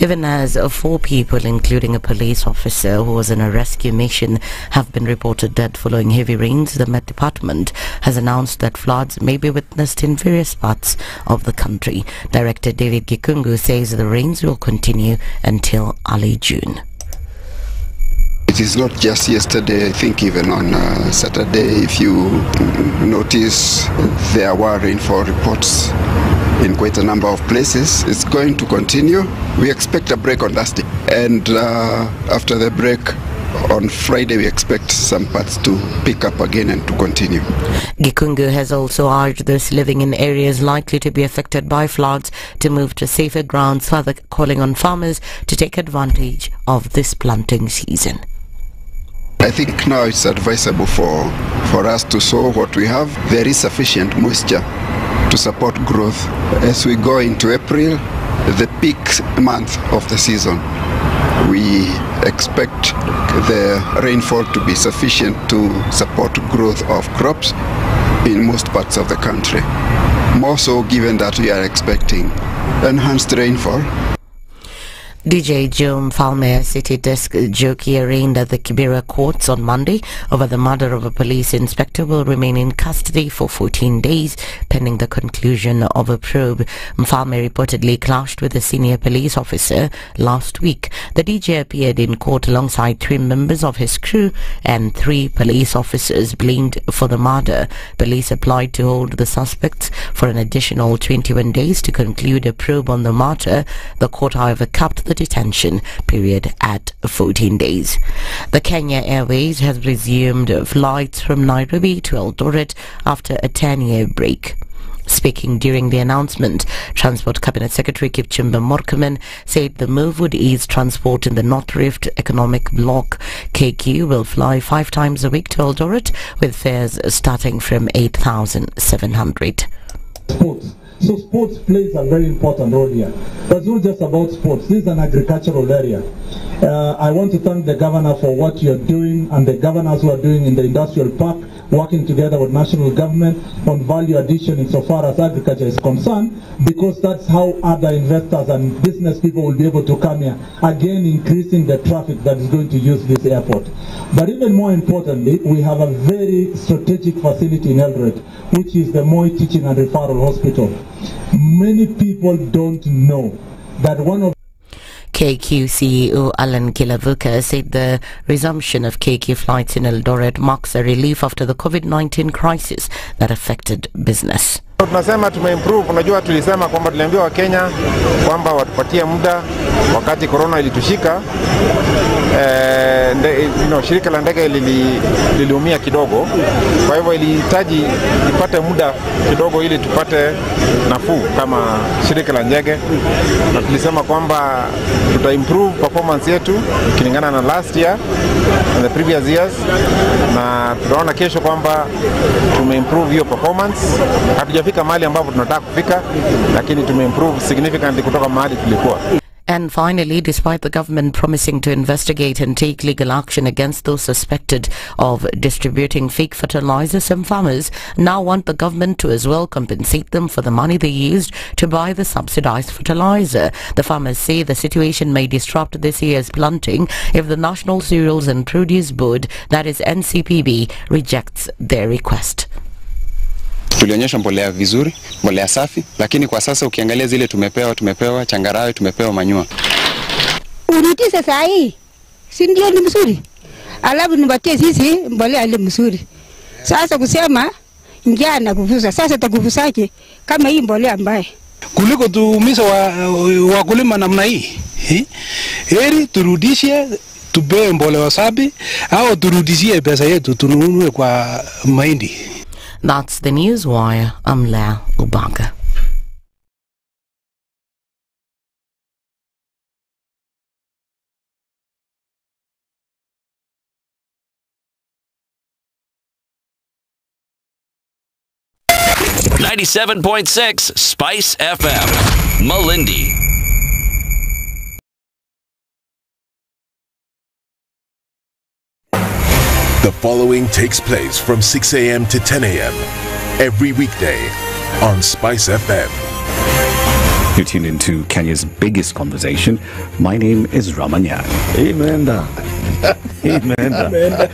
Even as four people, including a police officer who was in a rescue mission, have been reported dead following heavy rains, the Met Department has announced that floods may be witnessed in various parts of the country. Director David Gikungu says the rains will continue until early June. It is not just yesterday, I think even on uh, Saturday, if you notice, there were rainfall reports in quite a number of places. It's going to continue. We expect a break on Thursday. And uh, after the break, on Friday, we expect some parts to pick up again and to continue. Gikungu has also urged those living in areas likely to be affected by floods to move to safer grounds, further calling on farmers to take advantage of this planting season. I think now it's advisable for, for us to sow what we have. There is sufficient moisture to support growth. As we go into April, the peak month of the season, we expect the rainfall to be sufficient to support growth of crops in most parts of the country. More so given that we are expecting enhanced rainfall DJ Joe Mfalme City Desk Joki arraigned at the Kibera courts on Monday over the murder of a police inspector will remain in custody for 14 days pending the conclusion of a probe. Mfalme reportedly clashed with a senior police officer last week. The DJ appeared in court alongside three members of his crew and three police officers blamed for the murder. Police applied to hold the suspects for an additional 21 days to conclude a probe on the matter. The court, however, capped the detention period at 14 days. The Kenya Airways has resumed flights from Nairobi to Eldoret after a 10-year break. Speaking during the announcement, Transport Cabinet Secretary Kipchumba Murkomen said the move would ease transport in the North Rift Economic Bloc. KQ will fly five times a week to Eldoret with fares starting from 8,700. So sports plays a very important role here. But it's not just about sports. This is an agricultural area. Uh, I want to thank the governor for what you're doing and the governors who are doing in the industrial park, working together with national government on value addition insofar as agriculture is concerned, because that's how other investors and business people will be able to come here, again increasing the traffic that is going to use this airport. But even more importantly, we have a very strategic facility in Eldoret, which is the Moi Teaching and Referral Hospital. Many people don't know that one of KQ CEO Allan Kilavuka said the resumption of KQ flights in Eldoret marks a relief after the COVID-19 crisis that affected business. Tunasema tumeimprove. Unajua, tulisema kwamba tuliambia Wakenya kwamba watupatie muda wakati corona ilitushika. Eh, nde, you know, shirika la ndege liliumia liliumia kidogo, kwa hivyo ilihitaji ipate muda kidogo ili tupate nafuu kama shirika la ndege, na tulisema kwamba tuta improve performance yetu ikilingana na last year and the previous years, na tunaona kesho kwamba tumeimprove hiyo performance. Hatujafika mahali ambapo tunataka kufika, lakini tumeimprove significantly kutoka mahali tulikuwa. And finally, despite the government promising to investigate and take legal action against those suspected of distributing fake fertilizer, some farmers now want the government to as well compensate them for the money they used to buy the subsidized fertilizer. The farmers say the situation may disrupt this year's planting if the National Cereals and Produce Board, that is NCPB, rejects their request. Tulionyesha mbolea vizuri, mbolea safi, lakini kwa sasa ukiangalia zile tumepewa, tumepewa changarawe, tumepewa manyua. unatisa saa hii si ndio ni mzuri, alafu nipatie sisi mbolea ile mzuri. Sasa kusema njaa na kuvuza, sasa takuvuzaje kama hii mbolea mbaya? kuliko tuumiza wakulima wa namna hii eh? Heri turudishe tupewe mbolea safi au turudishie pesa yetu tununue kwa mahindi. That's the news wire. I'm Lea Ubaga. Ninety-seven point six Spice FM, Malindi. The following takes place from 6 a.m. to 10 a.m. every weekday on Spice FM. You tuned into Kenya's biggest conversation. My name is Ramanya. Amen. Amen.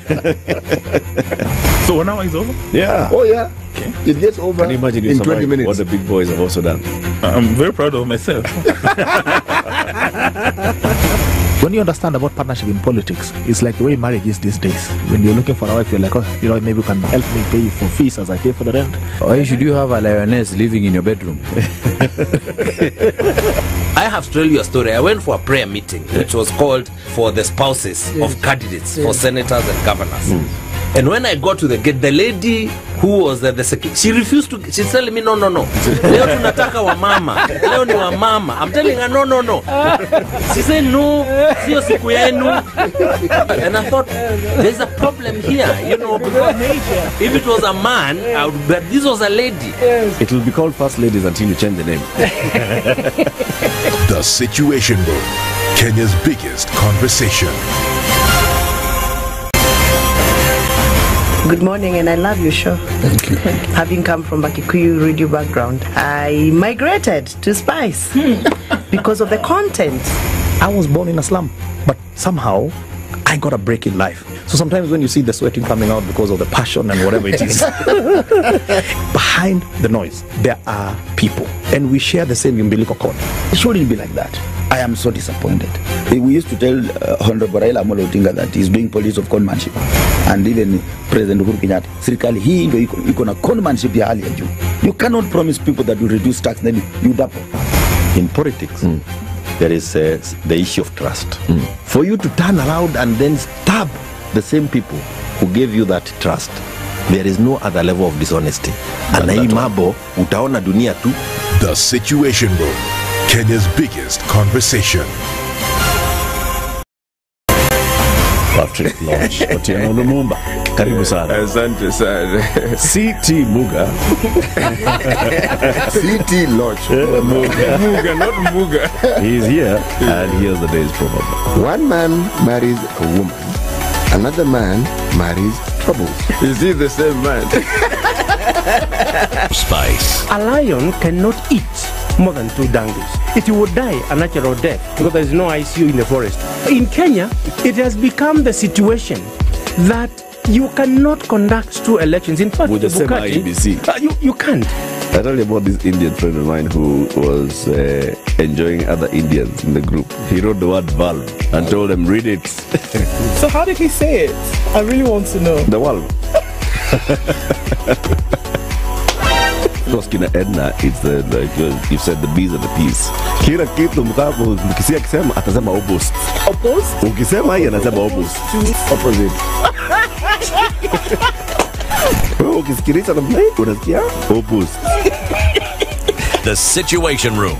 So now it's over? Yeah. Oh, yeah. Okay. It gets over Can you imagine you in 20 minutes. what the big boys have also done. I'm very proud of myself. When you understand about partnership in politics, it's like the way marriage is these days. When you're looking for a wife, you're like, oh, you know, maybe you can help me pay for fees as I pay for the rent. Why should you have a lioness living in your bedroom? I have to tell you a story. I went for a prayer meeting, which was called for the spouses yes. of candidates yes. for senators and governors. And when I got to the gate, the lady who was the, the security, she refused to. She's telling me, no, no, no. Leo tunataka wa mama. Leo ni wa mama. I'm telling her, no, no, no. She said, no, sio siku yenu. And I thought, there's a problem here, you know, because if it was a man, I would, but this was a lady. It will be called First Ladies until you change the name. The Situation Room, Kenya's biggest conversation. Good morning, and I love your show. Thank you. Having come from a Kikuyu radio background, I migrated to Spice because of the content. I was born in a slum, but somehow I got a break in life. So sometimes when you see the sweating coming out because of the passion and whatever it is, behind the noise, there are people, and we share the same umbilical cord. It shouldn't be like that. I am so disappointed. We used to tell uh, Honorable Raila Amolo Odinga that he's doing police of conmanship and even President Uhuru Kenyatta. Serikali hii ndio iko, iko na conmanship ya hali ya juu. You cannot promise people that you reduce tax then you double. In politics, mm. there is uh, the issue of trust. mm. For you to turn around and then stab the same people who gave you that trust, there is no other level of dishonesty. and hii mambo utaona dunia tu. The Situation Room, Kenya's biggest conversation. Patrick Lodge, Otieno Lumumba. Karibu sana. Asante sana. CT Muga. CT Lodge. Eh, Muga. Muga, not Muga. He is here and here's the day's proverb. One man marries a woman. Another man marries troubles. Is he the same man? Spice. A lion cannot eat more than two donkeys. It would die a natural death because there is no ICU in the forest. In Kenya, it has become the situation that you cannot conduct two elections. In fact, With the same Bukati, IEBC. uh, you, you can't. I told you about this Indian friend of mine who was uh, enjoying other Indians in the group. He wrote the word valve and told them, read it. So how did he say it? I really want to know. the valve. Because kina Edna, it's the, like you said, the bees and the peas. Kila kitu mkapo mkisia akisema atasema opposite. Opposed? Ukisema hii anasema opposite. Opposite. Wewe ukisikiliza namna hii unasikia opposite. The Situation Room.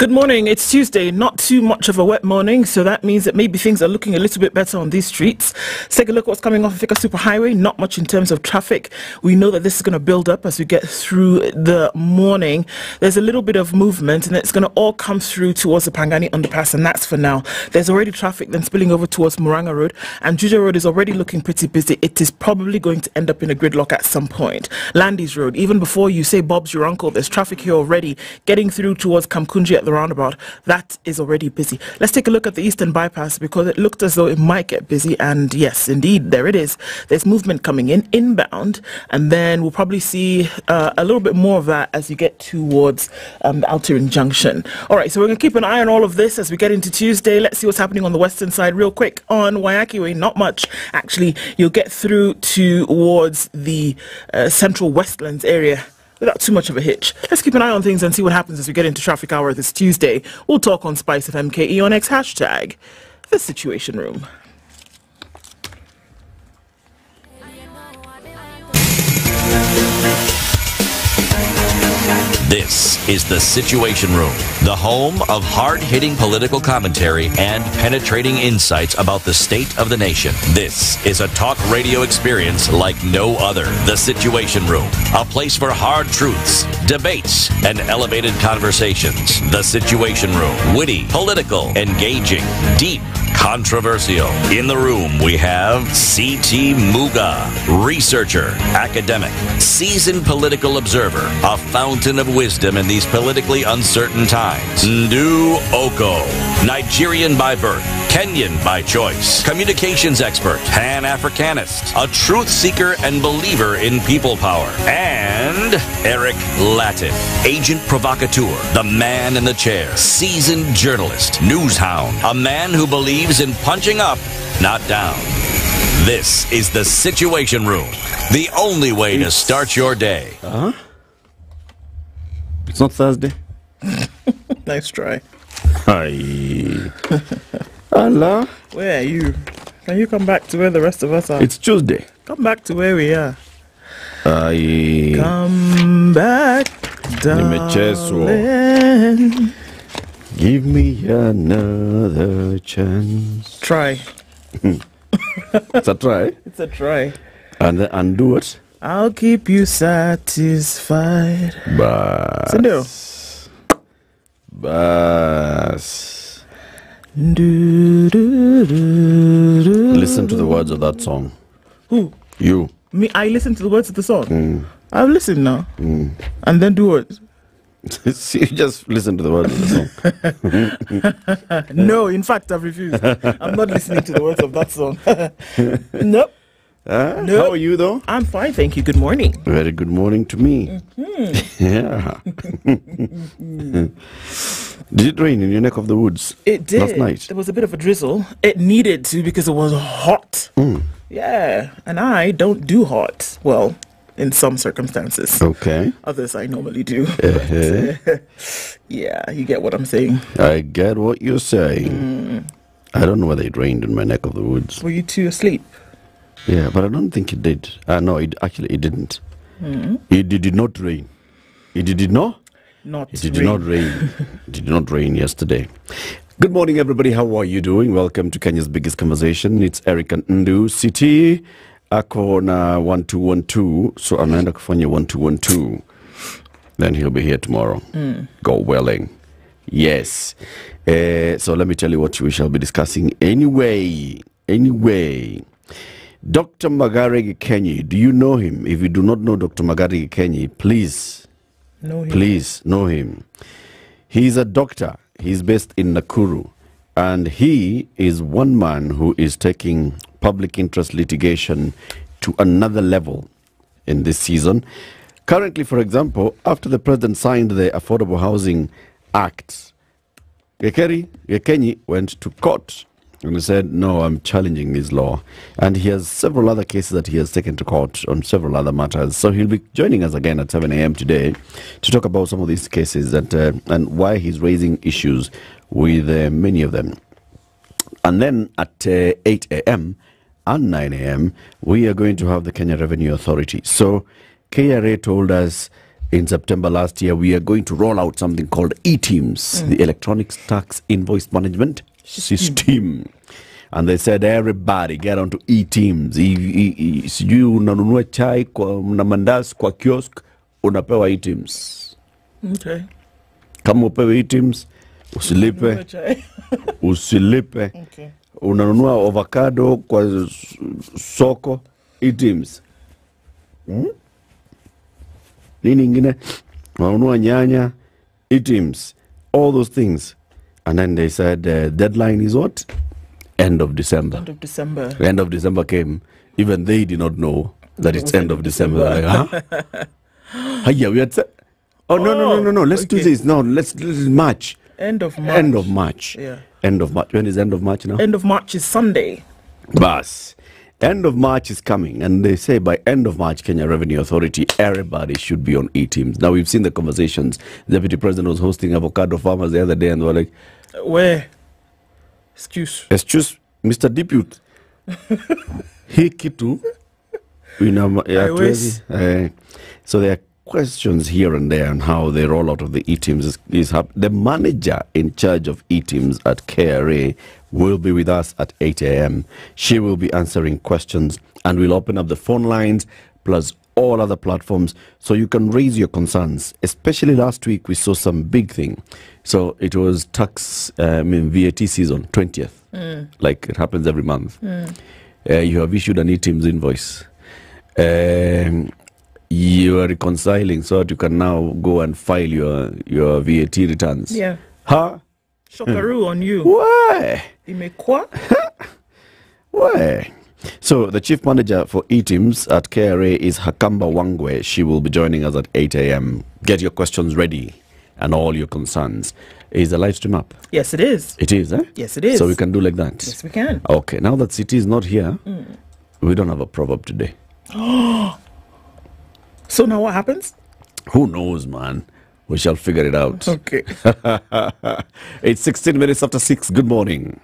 Good morning. It's Tuesday. Not too much of a wet morning, so that means that maybe things are looking a little bit better on these streets. Let's take a look at what's coming off Thika Superhighway. Not much in terms of traffic. We know that this is going to build up as we get through the morning. There's a little bit of movement, and it's going to all come through towards the Pangani underpass, and that's for now. There's already traffic then spilling over towards Muranga Road, and Juja Road is already looking pretty busy. It is probably going to end up in a gridlock at some point. Landhies Road, even before you say Bob's your uncle, there's traffic here already getting through towards Kamkunji at the roundabout. That is already busy. Let's take a look at the Eastern Bypass because it looked as though it might get busy. And yes, indeed, there it is. There's movement coming in inbound. And then we'll probably see uh, a little bit more of that as you get towards um, the Altering Junction. All right, so we're going to keep an eye on all of this as we get into Tuesday. Let's see what's happening on the western side real quick. On Waiyaki Way, not much. Actually, you'll get through towards the uh, central Westlands area without too much of a hitch. Let's keep an eye on things and see what happens as we get into traffic hour this Tuesday. We'll talk on spicefmke on X hashtag, the Situation Room. This is The Situation Room, the home of hard hitting political commentary and penetrating insights about the state of the nation. This is a talk radio experience like no other. The Situation Room, a place for hard truths, debates, and elevated conversations. The Situation Room, witty, political, engaging, deep, controversial. In the room, we have C.T. Muga, researcher, academic, seasoned political observer, a fountain of wisdom in these politically uncertain times. Ndu Okoh, Nigerian by birth, Kenyan by choice, communications expert, Pan Africanist, a truth seeker and believer in people power, and Eric Latiff, agent provocateur, the man in the chair, seasoned journalist, news hound, a man who believes in punching up, not down. This is the Situation Room, the only way to start your day. Huh? It's not Thursday. nice try. Hi. Allah. Where are you? Can you come back to where the rest of us are? It's Tuesday. Come back to where we are. I. Come back, darling. Give me another chance. Try. Hmm. it's a try. It's a try. And and do it. I'll keep you satisfied. Bas. Sindio. Bas. Do, do, do, do. Listen to the words of that song. Who? You. Me? I listen to the words of the song. Mm. I've listened now. Mm. And then do what? See, just listen to the words of the song. no, in fact, I've refused. I'm not listening to the words of that song. nope. Nope. How are you, though? I'm fine, thank you. Good morning. Very good morning to me. Yeah. did it rain in your neck of the woods? It did. Last night. There was a bit of a drizzle. It needed to because it was hot. Mm. Yeah, and I don't do hot. Well, in some circumstances. Okay. Others I normally do. Uh-huh. yeah, you get what I'm saying. I get what you're saying. Mm. I don't know whether it rained in my neck of the woods. Were you two asleep? Yeah, but I don't think it did. Uh, no, it actually it didn't. Mm. It did, did not rain. It did, not. Not It did rain. not rain. it did not rain yesterday. Good morning, everybody. How are you doing? Welcome to Kenya's biggest conversation. It's Eric and Ndu CT. Ako na 1212. So anaenda kufanya 1212. Then he'll be here tomorrow. Mm. God willing. Yes. Uh, so let me tell you what we shall be discussing anyway. Anyway. Dr. Magare Gikenyi, do you know him? If you do not know Dr. Magare Gikenyi, please, Know him. please know him. He's a doctor. He's based in Nakuru. And he is one man who is taking public interest litigation to another level in this season. Currently, for example, after the president signed the Affordable Housing Act, Gekeri Gikenyi went to court and he said, No, I'm challenging this law. And he has several other cases that he has taken to court on several other matters. So he'll be joining us again at 7 a.m. today to talk about some of these cases and, uh, and why he's raising issues with uh, many of them. And then at uh, 8 a.m. and 9 a.m., we are going to have the Kenya Revenue Authority. So KRA told us in September last year we are going to roll out something called eTIMS, the Electronic Tax Invoice Management System. And they said everybody get onto e teams I- Sijui unanunua chai kwa na mandazi kwa kiosk unapewa e teams Okay. Kama upewe teams usilipe. Usilipe. Okay. unanunua avocado kwa soko soko teams Hmm? nini ingine? Unanunua nyanya e teams all those things and then they said uh, deadline is what end of december End of December. The end of december came even they did not know that it's end of december, Like, huh? Hiya, we had said oh no no no no no let's do this no let's this is march End of March. end of march Yeah. end of march when is end of march now End of March is Sunday. Bus. End of March is coming, and they say by end of March, Kenya Revenue Authority, everybody should be on e-TIMS. Now we've seen the conversations. The Deputy President was hosting avocado farmers the other day, and they were like, Where? Excuse. "Excuse, Mr. Deputy, hii kitu ya Haiwezi. hatuwezi." Eh, so there are questions here and there on how the rollout of the e-TIMS is, is happening. The manager in charge of e-TIMS at KRA will be with us at 8 a.m. She will be answering questions and we'll open up the phone lines plus all other platforms so you can raise your concerns. Especially last week, we saw some big thing. So it was tax, uh, I mean, VAT season, 20th, Mm. like it happens every month. Mm. Uh, you have issued an e-TIMS invoice. Um, you are reconciling so that you can now go and file your, your VAT returns. Yeah. Huh? Shockaroo on you. Why? Imekwa? Why? So the chief manager for eTIMS at KRA is Hakamba Wangwe. She will be joining us at 8 a.m. Get your questions ready and all your concerns. Is the live stream up? Yes, it is. It is, eh? Yes, it is. So we can do like that. Yes, we can. Okay, now that CT is not here, Mm. we don't have a proverb today. so now what happens? Who knows, man? We shall figure it out. Okay. it's 16 minutes after 6. Good morning.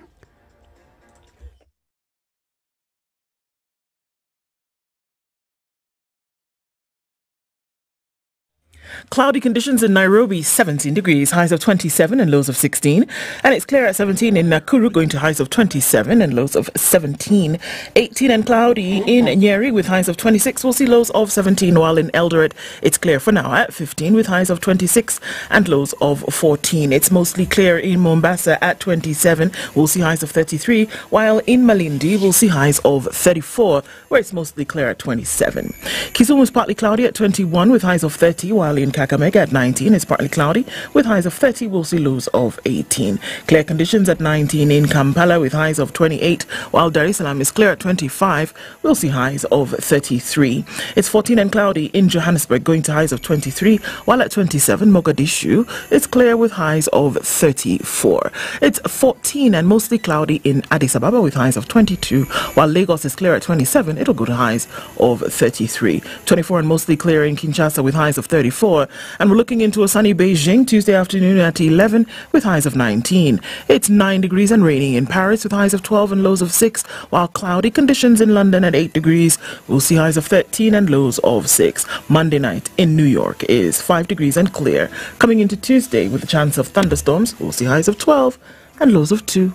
Cloudy conditions in Nairobi, 17 degrees, highs of 27 and lows of 16. And it's clear at 17 in Nakuru, going to highs of 27 and lows of 17. 18 and cloudy in Nyeri with highs of 26. We'll see lows of 17, while in Eldoret, it's clear for now at 15 with highs of 26 and lows of 14. It's mostly clear in Mombasa at 27. We'll see highs of 33, while in Malindi, we'll see highs of 34, where it's mostly clear at 27. Kisumu is partly cloudy at 21 with highs of 30, while in Kakamega at 19 it's partly cloudy with highs of 30. We'll see lows of 18. Clear conditions at 19 in Kampala with highs of 28, while Dar es Salaam is clear at 25. We'll see highs of 33. It's 14 and cloudy in Johannesburg, going to highs of 23, while at 27 Mogadishu it's clear with highs of 34. It's 14 and mostly cloudy in Addis Ababa with highs of 22, while Lagos is clear at 27. It'll go to highs of 33. 24 and mostly clear in Kinshasa with highs of 34. And we're looking into a sunny Beijing Tuesday afternoon at 11 with highs of 19. It's 9 degrees and raining in Paris with highs of 12 and lows of 6, while cloudy conditions in London at 8 degrees. We'll see highs of 13 and lows of 6. Monday night in New York is 5 degrees and clear. Coming into Tuesday with a chance of thunderstorms, we'll see highs of 12 and lows of 2.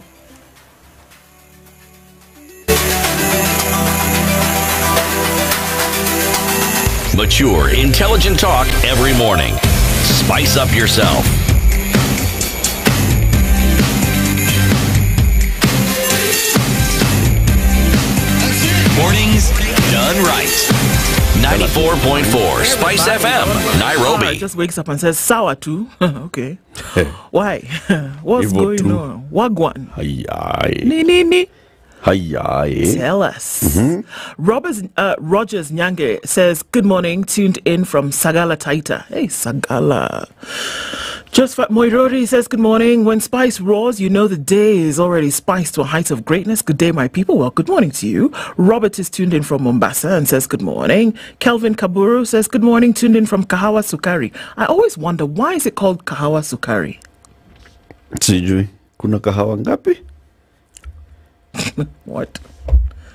Mature, intelligent talk every morning. Spice up yourself. Mornings done right. 94.4 Spice FM, Sarah Nairobi. just wakes up and says, Sour too. okay. Why? What's Hivyo going tu. on? Wagwan. Hayai. Ni ni ni. Hayai. Tell us. Roberts, uh, Rogers Nyange says, Good morning, tuned in from Sagala Taita. Hey, Sagala. Just for Moirori says, Good morning. When spice roars, you know the day is already spiced to a height of greatness. Good day, my people. Well, good morning to you. Robert is tuned in from Mombasa and says, Good morning. Kelvin Kaburu says, Good morning, tuned in from Kahawa Sukari. I always wonder, why is it called Kahawa Sukari? Sijui. Kuna kahawa ngapi? What?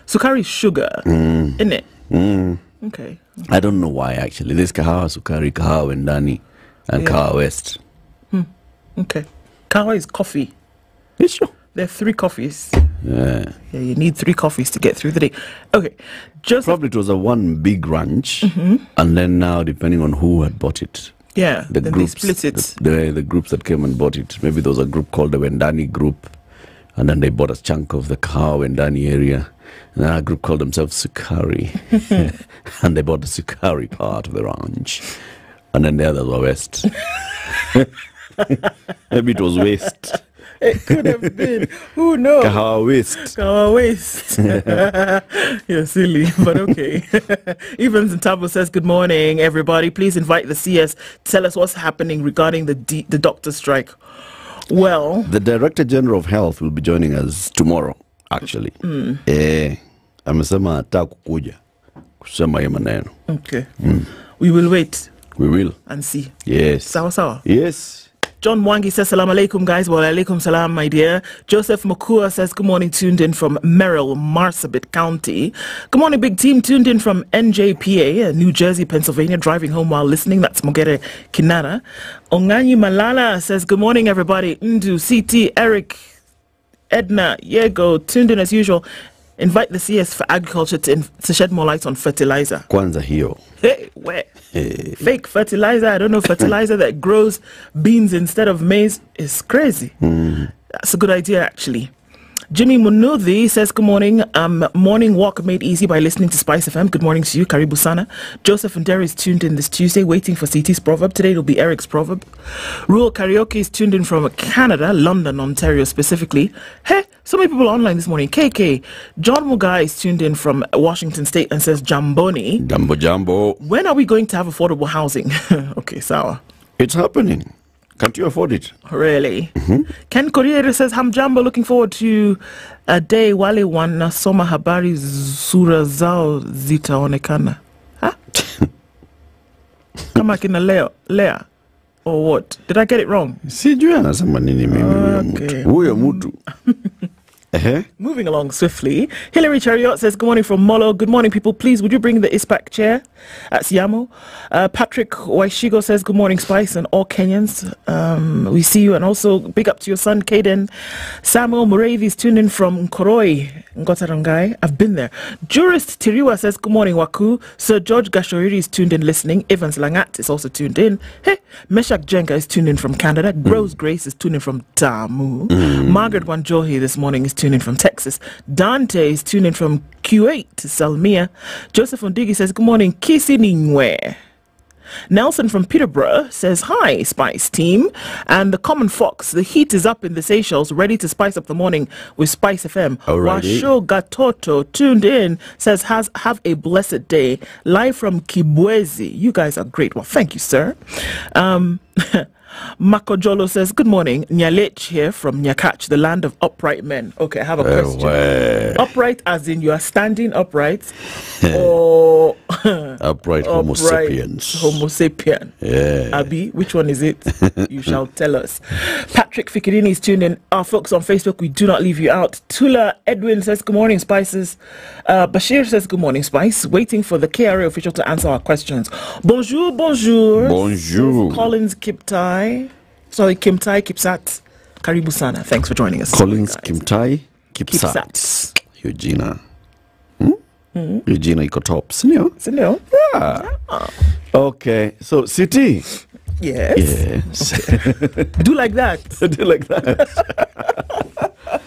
Sukari is sugar, Mm. isn't it? Mm. Okay. I don't know why actually. There's kahawa sukari, kahawa wendani, and Yeah. kahawa west. Okay. Kawa is coffee. Yes, sure. There are three coffees. Yeah. Yeah, you need three coffees to get through the day. Okay. Just Probably it was a one big ranch, Mhm. and then now depending on who had bought it. Yeah, The then they groups, split it. The, the, the groups that came and bought it. Maybe there was a group called the Wendani Group, and then they bought a chunk of the kahawa Wendani area. And a group called themselves Sukari, and they bought the Sukari part of the ranch. And then the others were West. Maybe it was West. It could have been. Who knows? Kahawa West. Kawa waste. You're silly, but okay. Even and Tabo says, Good morning, everybody. Please invite the CS. Tell us what's happening regarding the D- the doctor strike. Well, The Director General of Health will be joining us tomorrow, actually. Mm. Eh, amesema hata kukuja kusema hiyo maneno. okay. Mm. We will wait We will. and see. Yes. Sawa sawa. Yes. John Mwangi says, Salam alaikum, guys. Wa alaikum salam, my dear. Joseph Makua says, Good morning, tuned in from Merille, Marsabit County. Good morning, big team, tuned in from NJPA, uh, New Jersey, Pennsylvania, driving home while listening. That's Mogere Kinara. Onganyi Malala says, Good morning, everybody. Ndu, CT, Eric, Edna, Yego, tuned in as usual. Invite the CS for agriculture to, to shed more light on fertilizer. Kwanza hiyo. Hey, where? Eh, Fake fertilizer. I don't know fertilizer that grows beans instead of maize is crazy. mm. That's a good idea, actually. Jimmy Munuthi says, Good morning. Um, morning walk made easy by listening to Spice FM. Good morning to you, Karibu Sana. Joseph Nderi is tuned in this Tuesday, waiting for CT's proverb. Today it'll be Eric's proverb. Rural Karaoke is tuned in from Canada, London, Ontario specifically. Hey, so many people online this morning. KK. John Mugai is tuned in from Washington State and says, Jamboni. Jambo jambo. When are we going to have affordable housing? okay, sour. It's happening. Can't you afford it? Really? Mm-hmm. Ken Corriere says Hamjambo looking forward to a day wale wanasoma habari sura zao zitaonekana. Huh? Kama kina Leo, Lea or what? Did I get it wrong? Sijui anasema nini mimi huyo Okay. mtu. Huyo mtu. Ehe. Moving along swiftly, Hilary Chariot says, Good morning from Molo. Good morning, people. Please, would you bring the ISPAC chair at Siamo? Uh, Patrick Waishigo says, Good morning, Spice, and all Kenyans. Um, we see you. And also, big up to your son, Caden. Samuel Muravi is tuned in from Koroi, Ngotarangai. I've been there. Jurist Tiriwa says, Good morning, Waku. Sir George Gashoriri is tuned in listening. Evans Langat is also tuned in. Hey, Meshak Jenga is tuned in from Canada. Rose Grace is tuned in from Damu. Margaret Wanjohi this morning is tuned in from Texas. Dante is tuning from Kuwait to Salmia. Joseph Ondigi says, Good morning, Kisi Ningwe. Nelson from Peterborough says, Hi, Spice team. And the Common Fox, the heat is up in the Seychelles, ready to spice up the morning with Spice FM. Alrighty. Washo Gatoto, tuned in, says, has Have a blessed day. Live from Kibwezi. You guys are great. Well, thank you, sir. Um, Makojolo says, Good morning. Nyalech here from Nyakach, the land of upright men. Okay, I have a question. Ewe. Upright as in you are standing upright or Upright Homo sapiens. Homo sapien. Yeah. Abby, which one is it? you shall tell us. Patrick Fikirini is tuned in. Our folks on Facebook, we do not leave you out. Tula Edwin says, Good morning, Spices. Uh, Bashir says, Good morning, Spice. Waiting for the KRA official to answer our questions. Bonjour, bonjour. Bonjour. Collins Kiptai. Sorry, Kimtai Kipsat. Karibu Sana. Thanks for joining us. Collins Kimtai Kipsat. Kipsat. Jina. Hmm? Hiyo jina iko top, si ndio? Sindio? Yeah. Okay. So, CT. Yes. Yes. Do like that. Do like that.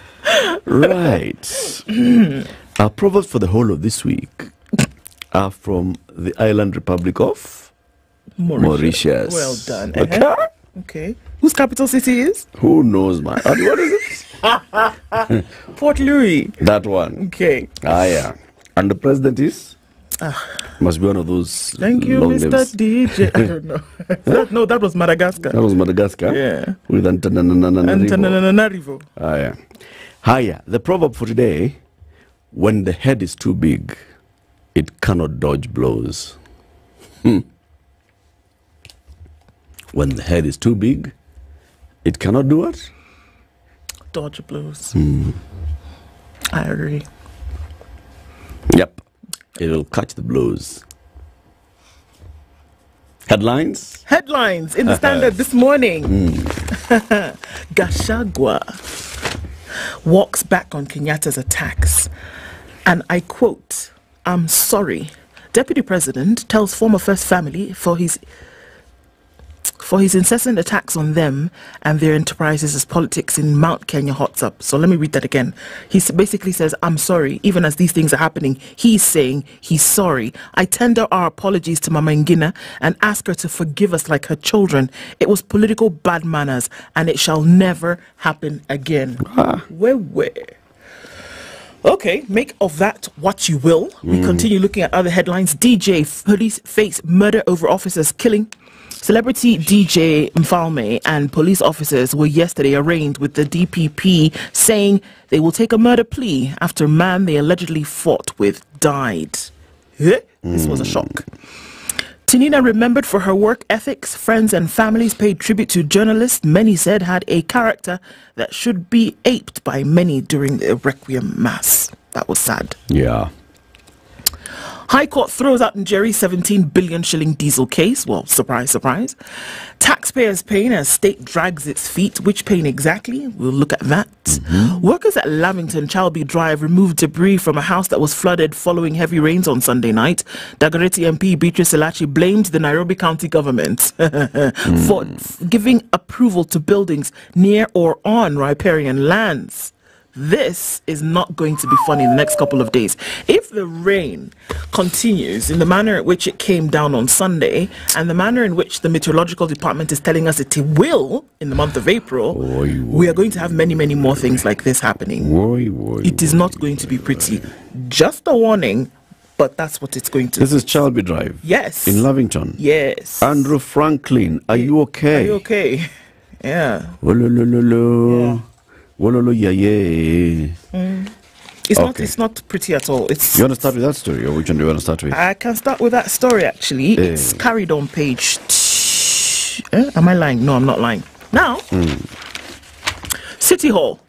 right. Our proverbs for the whole of this week are from the island republic of Mauritius. Well done. Okay. Uh-huh. Okay. Whose capital city is? Who knows, man? What is it? Port Louis. That one. Okay. Ah, yeah. And the president is? Ah. Must be one of those. Thank you, Mr. names. DJ. I don't know. That- no, that was Madagascar. That was Madagascar. Yeah. With Antananarivo. Ah, yeah. Hiya. The proverb for today when the head is too big, it cannot dodge blows. Hmm. When the head is too big, it cannot do what? Dodge blows. Hmm. I agree. Yep. It will catch the blows. Headlines? Headlines in the Standard this morning. Hmm. Gachagua walks back on Kenyatta's attacks. And I quote, I'm sorry. Deputy President tells former First Family for his for his incessant attacks on them and their enterprises as politics in Mount Kenya hots up. So let me read that again. He basically says, I'm sorry. Even as these things are happening, he's saying he's sorry. I tender our apologies to Mama Ngina and ask her to forgive us like her children. It was political bad manners and it shall never happen again. Where, where? Okay, make of that what you will. We Mm. continue looking at other headlines. DJ police face murder over officers killing. Celebrity DJ Mfalme and police officers were yesterday arraigned with the DPP saying they will take a murder plea after a man they allegedly fought with died. This was a hmm. shock. Tinina remembered for her work ethics, friends and families paid tribute to journalists many said had a character that should be aped by many during the Requiem Mass. That was sad. Yeah. High Court throws out Njeri's 17 billion shilling diesel case. Well, surprise, surprise. Taxpayers' pain as state drags its feet. Which pain exactly? We'll look at that. Mm-hmm. Workers at Lavington Chalbi Drive removed debris from a house that was flooded following heavy rains on Sunday night. Dagoretti MP Beatrice Elachi blamed the Nairobi County government for f- giving approval to buildings near or on riparian lands. This is not going to be fun in the next couple of days. If the rain continues in the manner in which it came down on Sunday and the manner in which the meteorological department is telling us it will in the month of April, we are going to have many, many more things like this happening. It is not going to be pretty. Just a warning, but that's what it's going to This is Chalbi Drive. Yes. In Lavington. Yes. Andrew Franklin, are you okay? Are you okay? Yeah. Wolololo. Wololo yeah yeah. Mm. It's not it's not pretty at all. It's You want to start with that story, or which one do you want to start with? I can start with that story actually. Eh. It's carried on page. T- eh, Am I lying? No, I'm not lying. Now, Hmm. City Hall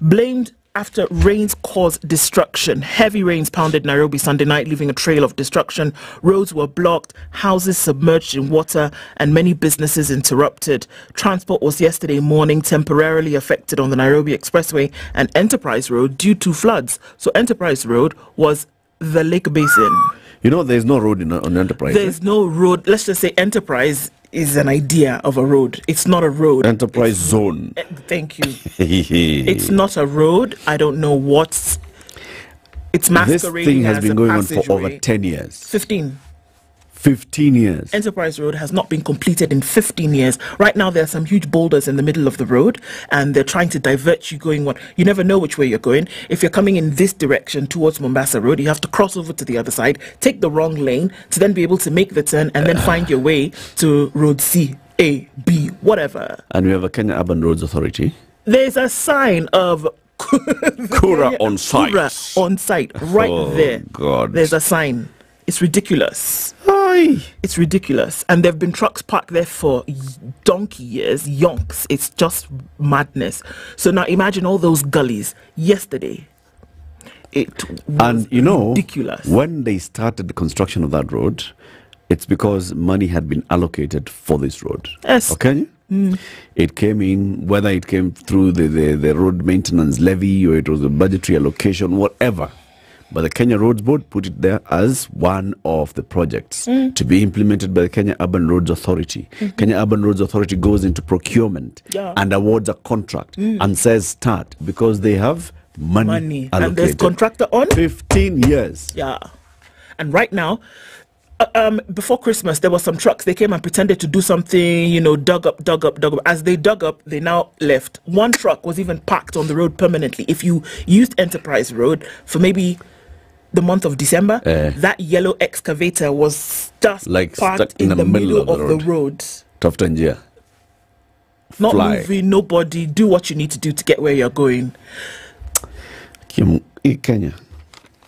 blamed after rains caused destruction. Heavy rains pounded Nairobi Sunday night, leaving a trail of destruction. Roads were blocked, houses submerged in water, and many businesses interrupted. Transport was yesterday morning temporarily affected on the Nairobi Expressway and Enterprise Road due to floods. So, Enterprise Road was the lake basin. You know, there's no road in, on Enterprise. eh? There's no road. Let's just say Enterprise is an idea of a road. It's not a road. Enterprise Zone. Eh, Thank you. it's not a road. I don't know what's. It's masquerading. This thing has been going on for over 10 years. 15. 15 years. Enterprise Road has not been completed in 15 years. Right now, there are some huge boulders in the middle of the road, and they're trying to divert you going one. You never know which way you're going. If you're coming in this direction towards Mombasa Road, you have to cross over to the other side, take the wrong lane to then be able to make the turn, and then find your way to Road C, A, B, whatever. And we have a Kenya Urban Roads Authority. There's a sign of Kura on site. Kura on site right Oh, there. God. There's a sign. It's ridiculous. It's ridiculous. And there have been trucks parked there for donkey years, yonks. It's just madness. So now imagine all those gullies. Yesterday, it was And you know, ridiculous. when they started the construction of that road, it's because money had been allocated for this road. Yes. Okay? Mm. It came in, whether it came through the, the, the road maintenance levy or it was a budgetary allocation, whatever. But the Kenya Roads Board put it there as one of the projects Mm. to be implemented by the Kenya Urban Roads Authority. Mhm. Kenya Urban Roads Authority goes into procurement Yeah. and awards a contract Mm. and says start because they have money, Money. allocated. And there's contractor on? 15 years. Yeah. And right now, uh, um, before Christmas, there were some trucks. They came and pretended to do something, you know, dug up, dug up, dug up. As they dug up, they now left. One truck was even parked on the road permanently. If you used Enterprise Road for maybe the month of December, Eh. that yellow excavator was just Like parked stuck in the middle of the road. Tafuta njia. Not Fly. moving, nobody. Do what you need to do to get where you're going. Kim- eh, Kenya.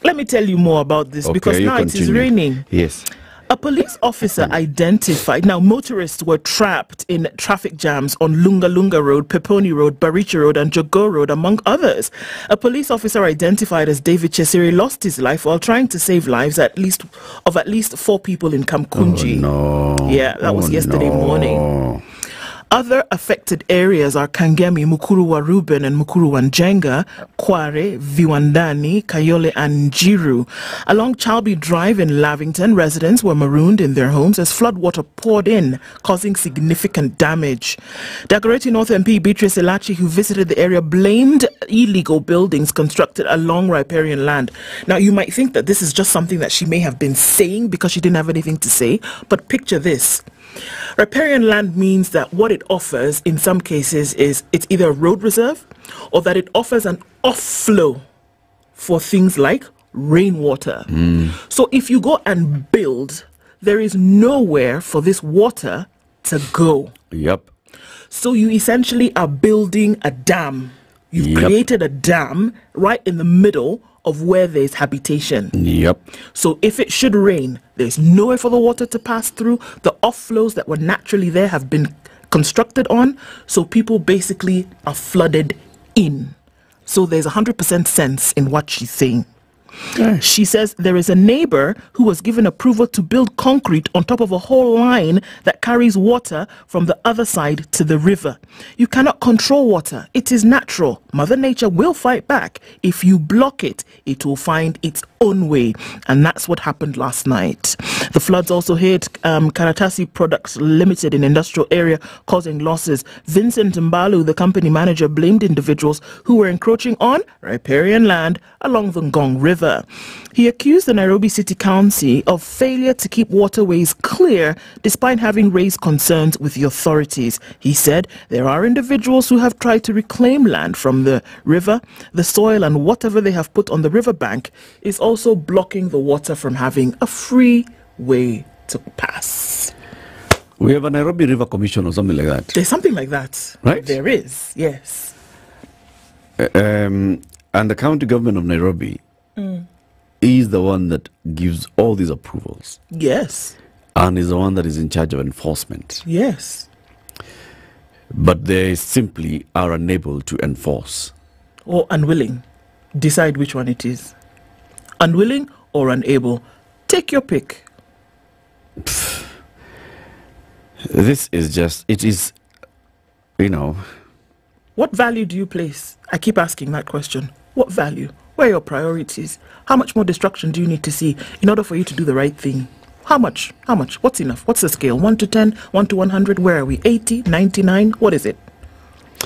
Let me tell you more about this because you now it is raining. Yes. A police officer identified. Now, motorists were trapped in traffic jams on Lunga Lunga Road, Peponi Road, Baricha Road, and Jogoo Road, among others. A police officer identified as David Chesiri lost his life while trying to save lives at least of at least four people in Kamkunji. Oh, no. Yeah, that was Oh, yesterday no. morning. Other affected areas are Kangemi, Mukuru wa Reuben and Mukuru wa Njenga, Kware, Viwandani, Kayole and Njiru. Along Chalbi Drive in Lavington, residents were marooned in their homes as floodwater poured in, causing significant damage. Dagoretti North MP Beatrice Elachi, who visited the area, blamed illegal buildings constructed along riparian land. Now, you might think that this is just something that she may have been saying because she didn't have anything to say, but picture this. Riparian land means that what it offers in some cases is it's either a road reserve or that it offers an off-flow for things like rainwater. Mm. So if you go and build, there is nowhere for this water to go. Yep. So you essentially are building a dam. You've Yep. created a dam right in the middle of where there's habitation. Yep. So if it should rain, there's nowhere for the water to pass through. The offlows that were naturally there have been constructed on, so people basically are flooded in. So there's 100% sense in what she's saying. She says there is a neighbor who was given approval to build concrete on top of a whole line that carries water from the other side to the river. You cannot control water. It is natural. Mother Nature will fight back. If you block it, it will find its own way. And that's what happened last night. The floods also hit um, Karatasi Products Limited in industrial area, causing losses. Vincent Mbalu, the company manager, blamed individuals who were encroaching on riparian land along the Ngong River. He accused the Nairobi City Council of failure to keep waterways clear despite having raised concerns with the authorities. He said there are individuals who have tried to reclaim land from the river. The soil and whatever they have put on the riverbank is also blocking the water from having a free way to pass. We have a Nairobi River Commission or something like that. There's something like that. Right? There is, yes. Uh, Um, and the county government of Nairobi Mm. is the one that gives all these approvals Yes, and is the one that is in charge of enforcement. yes. But they simply are unable to enforce. Or unwilling. Decide which one it is. Unwilling or unable. Take your pick. This is just, it is, you know, What value do you place? I keep asking that question. What value? Where are your priorities? How much more destruction do you need to see in order for you to do the right thing? How much? How much? What's enough? What's the scale? 1 to 10? 1 to 100? Where are we? 80? 99? What is it?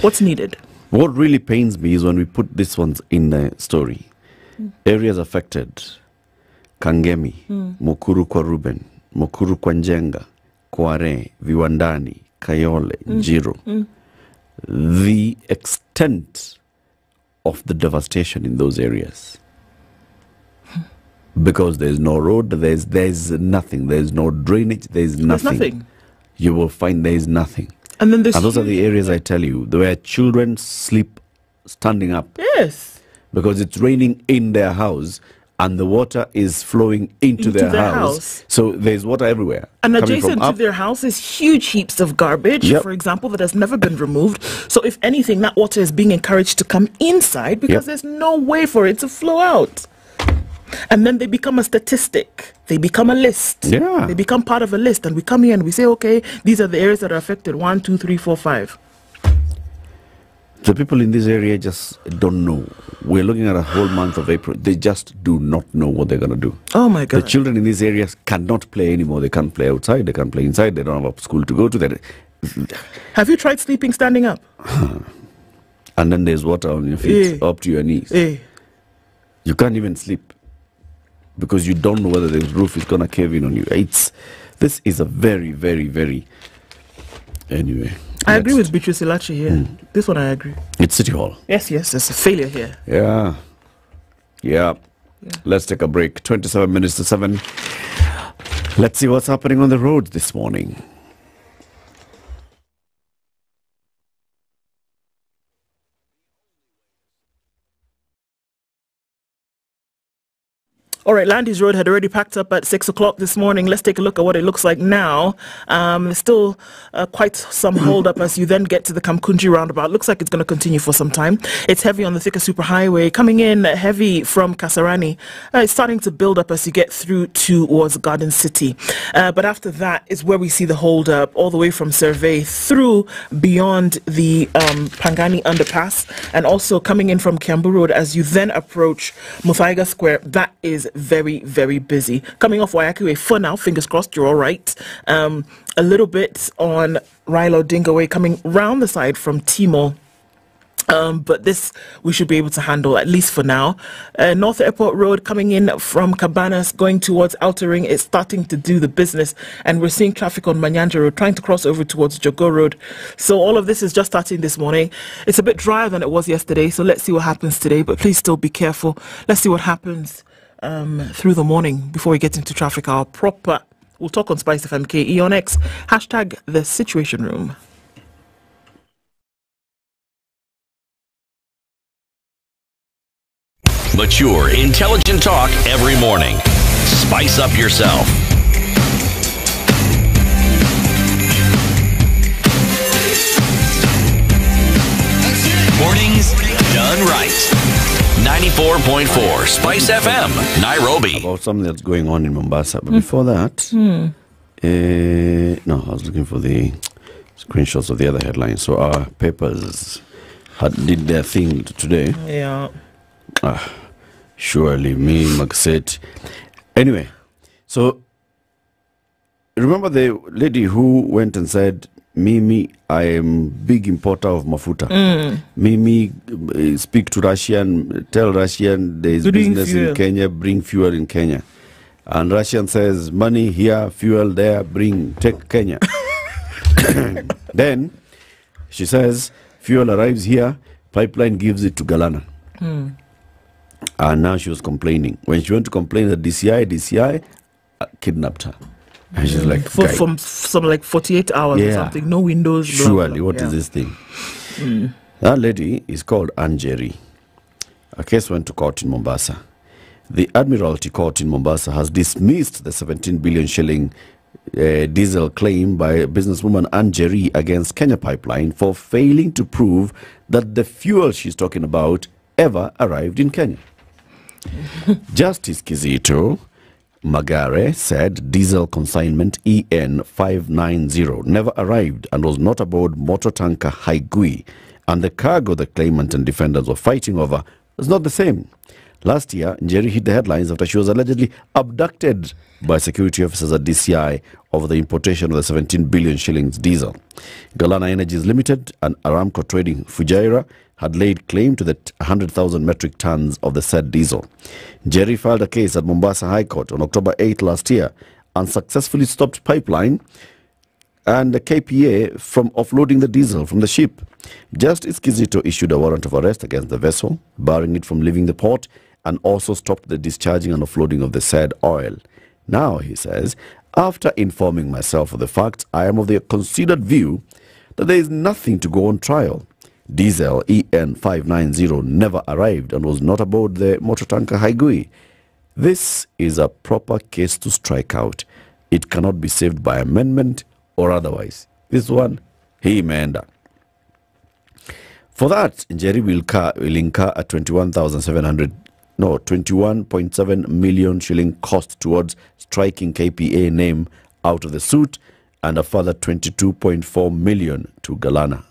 What's needed? what really pains me is when we put these ones in the story. Areas affected Kangemi, Mm. Mukuru kwa Reuben, Mukuru kwa Njenga, Kware, Viwandani, Kayole, Mm. Jiro. Mm. The extent of the devastation in those areas. Because there's no road, there's there's nothing, there's no drainage, there's nothing. There's nothing. You will find there is nothing. And then there's and those are the areas I tell you, where children sleep standing up Yes. Because it's raining in their house and the water is flowing into, Into their, their house. house. So there's water everywhere. And adjacent to their house is huge heaps of garbage, Yep. for example, that has never been removed. So if anything, that water is being encouraged to come inside because Yep. there's no way for it to flow out. And then they become a statistic. They become a list. Yeah. They become part of a list. And we come here and we say, okay, these are the areas that are affected. One, two, three, four, five. The people in this area just don't know. We're looking at a whole month of April. They just do not know what they're going to do. Oh my God. The children in these areas cannot play anymore. They can't play outside. They can't play inside. They don't have a school to go to. Have you tried sleeping standing up? And then there's water on your feet Eh. up to your knees. Eh. You can't even sleep because you don't know whether the roof is going to cave in on you. It's this is a very, very, very. Anyway, I agree with Beatrice Elachi here. Hmm. This one I agree. it's City Hall. Yes, yes, there's a failure here. Yeah. Yeah. Let's take a break. 27 minutes to 7. Let's see what's happening on the road this morning. All right, Landhies Road had already packed up at six o'clock this morning. Let's take a look at what it looks like now. Um, still uh, quite some hold up as you then get to the Kamukunji roundabout. Looks like it's going to continue for some time. It's heavy on the Thika Superhighway, coming in heavy from Kasarani. Uh, it's starting to build up as you get through towards Garden City. Uh, but after that is where we see the hold up, all the way from Survey through beyond the um, Pangani underpass, and also coming in from Kiambu Road as you then approach Muthaiga Square. That is very, very busy. Coming off Waiyaki Way for now, fingers crossed, you're all right. Um, a little bit on Raila Odinga Way coming round the side from Timor. Um, but this we should be able to handle at least for now. Uh, North Airport Road coming in from Cabanas going towards Outer Ring is starting to do the business, and we're seeing traffic on Manyanja Road trying to cross over towards Jogoo Road. So all of this is just starting this morning. It's a bit drier than it was yesterday, so let's see what happens today. But please still be careful. Let's see what happens um, through the morning before we get into traffic hour proper. We'll talk on Spice FMK E on X hashtag the Situation Room. Mature, intelligent talk every morning. Spice up yourself. Done right. 94.4 Spice FM, Nairobi. About something that's going on in Mombasa. But before that, Hmm. Uh, no, I was looking for the screenshots of the other headlines. So our papers had did their thing today. Yeah. Ah, surely me, Maxet. Anyway, so remember the lady who went and said, Mimi, I am big importer of mafuta. Mm. Mimi, uh, speak to Russian, tell Russian there is Bring business fuel. in Kenya, bring fuel in Kenya. And Russian says, money here, fuel there, bring, take Kenya. then she says, fuel arrives here, pipeline gives it to Galana. mm. And now she was complaining. When she went to complain at DCI, DCI uh, kidnapped her. And she's like, For, from some like 48 hours or something. No windows. blah, surely, blah, what is yeah. this thing? Mm. That lady is called Anjeri. A case went to court in Mombasa. The Admiralty Court in Mombasa has dismissed the 17 billion shilling uh, diesel claim by businesswoman Anjeri against Kenya Pipeline for failing to prove that the fuel she's talking about ever arrived in Kenya. Justice Kizito Magare said diesel consignment EN 590 never arrived and was not aboard motor tanker Haigui, and the cargo the claimant and defendants were fighting over was not the same. Last year, Njeri hit the headlines after she was allegedly abducted by security officers at DCI over the importation of the 17 billion shillings diesel. Galana Energies Limited and Aramco Trading Fujairah had laid claim to the 100,000 metric tons of the said diesel. Njeri filed a case at Mombasa High Court on October 8 last year and successfully stopped pipeline and the KPA from offloading the diesel from the ship. Justice Kizito issued a warrant of arrest against the vessel, barring it from leaving the port, and also stopped the discharging and offloading of the said oil. Now, he says, after informing myself of the facts, I am of the considered view that there is nothing to go on trial. Diesel EN 590 never arrived and was not aboard the motor tanker Haigui. This is a proper case to strike out. It cannot be saved by amendment or otherwise. This one, he imeenda. For that, Njeri will, will incur a 21,700, no, 21.7 million shilling cost towards striking KPA name out of the suit and a further 22.4 million to Galana.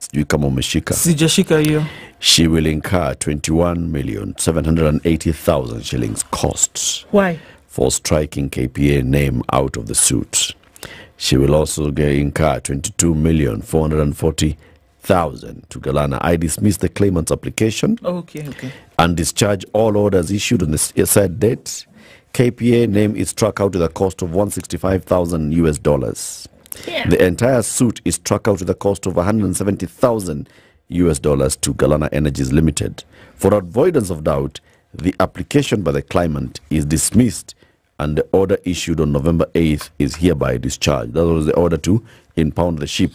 Sijui kama umeshika. Sijashika hiyo. She will incur 21 million 780,000 shillings costs Why? for striking KPA name out of the suit. She will also get incur 22 million 440 thousand to Galana. I dismiss the claimant's application Okay, okay. and discharge all orders issued on the s- said date. KPA name is struck out to the cost of 165,000 US dollars. The entire suit is struck out to the cost of 170,000 US dollars to Galana Energies Limited. For avoidance of doubt, the application by the claimant is dismissed and the order issued on November 8th is hereby discharged. That was the order to impound the ship.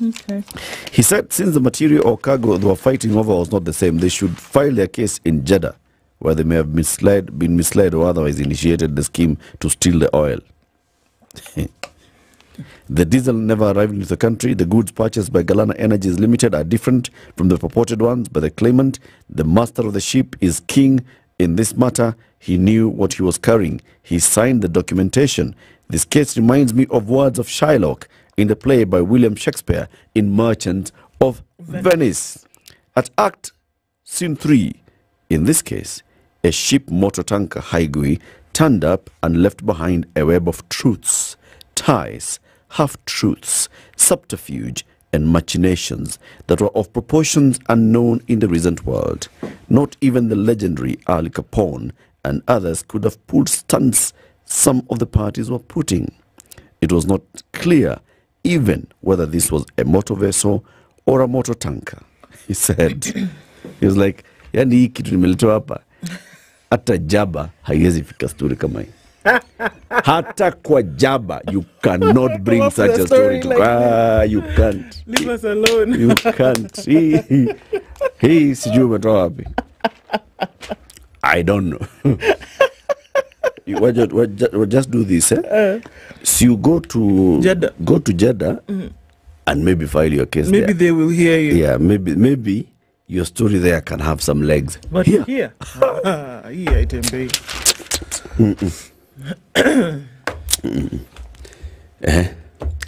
Okay. He said since the material or cargo they were fighting over was not the same, they should file their case in Jeddah, where they may have misled, been misled or otherwise initiated the scheme to steal the oil. the diesel never arrived into the country. The goods purchased by Galana Energies Limited are different from the purported ones by the claimant. The master of the ship is king in this matter. He knew what he was carrying. He signed the documentation. This case reminds me of words of Shylock in the play by William Shakespeare in Merchant of Venice. At Act Scene 3, in this case, a ship motor tanker Haigui turned up and left behind a web of truths, ties, half truths, subterfuge, and machinations that were of proportions unknown in the recent world. Not even the legendary Ali Capone and others could have pulled stunts some of the parties were putting. It was not clear even whether this was a motor vessel or a motor tanker. He said, he was like, yani hii kitu nimeletewa hapa hata jaba haiwezi fika story kama hii hata kwa jaba you cannot bring such a story story to like ah, you can't Leave us alone. you can't hii hii- hii sijui umetoa wapi i don't know You- what ju- what ju- just do this eh? Uh, so you go to Jeddah. go to jeddah Mm. and maybe file your case maybe there. they will hear you. yeah maybe maybe your story there can have some legs. But Here. here, Ah, here itembei mm be. Eh,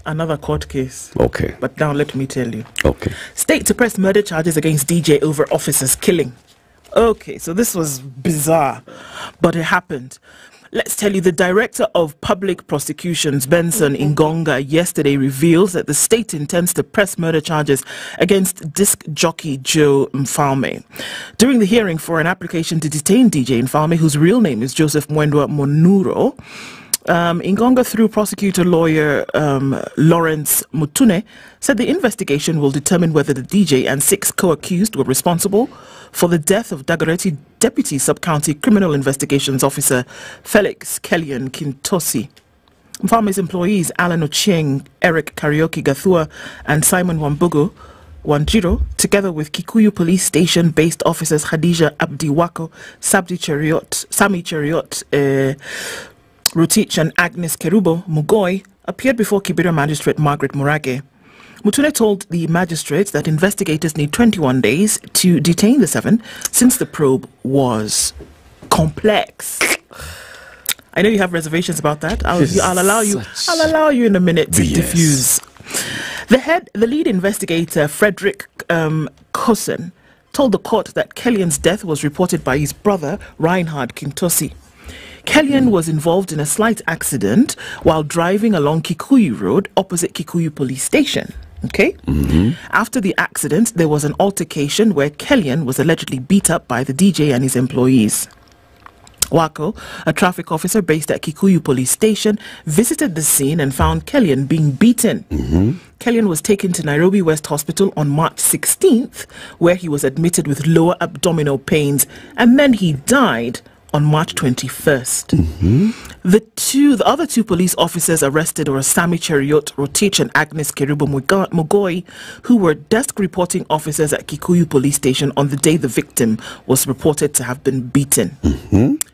Another court case. Okay. But now let me tell you. Okay. State to press murder charges against DJ over officers killing. Okay, so this was bizarre, but it happened. Let's tell you the director of public prosecutions, Renson mm-hmm. Ingonga, yesterday reveals that the state intends to press murder charges against disc jockey Joe Mfalme. During the hearing for an application to detain DJ Mfalme, whose real name is Joseph Mwendwa Munoru, um, Ingonga, through prosecutor lawyer um, Lawrence Mutune, said the investigation will determine whether the DJ and six co-accused were responsible for the death of Dagoretti Deputy Sub-County Criminal Investigations Officer Felix Kellyan Kintosi. Mfalme's employees Alan Ochieng, Eric Karaoke Gathua, and Simon Wambugo Wanjiro, together with Kikuyu Police Station based officers Khadija Abdiwako, Sabdi Cheriot, Sami Cheriot, uh, Rotich and Agnes Kerubo Mugoi appeared before Kibera magistrate Margaret Murage. Mutune told the magistrate that investigators need 21 days to detain the seven since the probe was complex. I know you have reservations about that. I'll, I'll allow you. I'll allow you in a minute to BS. diffuse. The head, the lead investigator, Frederick um, Kosen, told the court that Kellyan's death was reported by his brother, Reinhard Kintosi. Kellyan was involved in a slight accident while driving along Kikuyu Road opposite Kikuyu Police Station. Okay? Mm-hmm. After the accident, there was an altercation where Kellyan was allegedly beat up by the DJ and his employees. Wako, a traffic officer based at Kikuyu Police Station, visited the scene and found Kellyan being beaten. Mm-hmm. Kellyan was taken to Nairobi West Hospital on March 16th, where he was admitted with lower abdominal pains, and then he died on March 21st. The two, the other two police officers arrested were Sami Cheriot Rotich and Agnes Kerubo Mugo- Mugoi, who were desk reporting officers at Kikuyu Police Station on the day the victim was reported to have been beaten.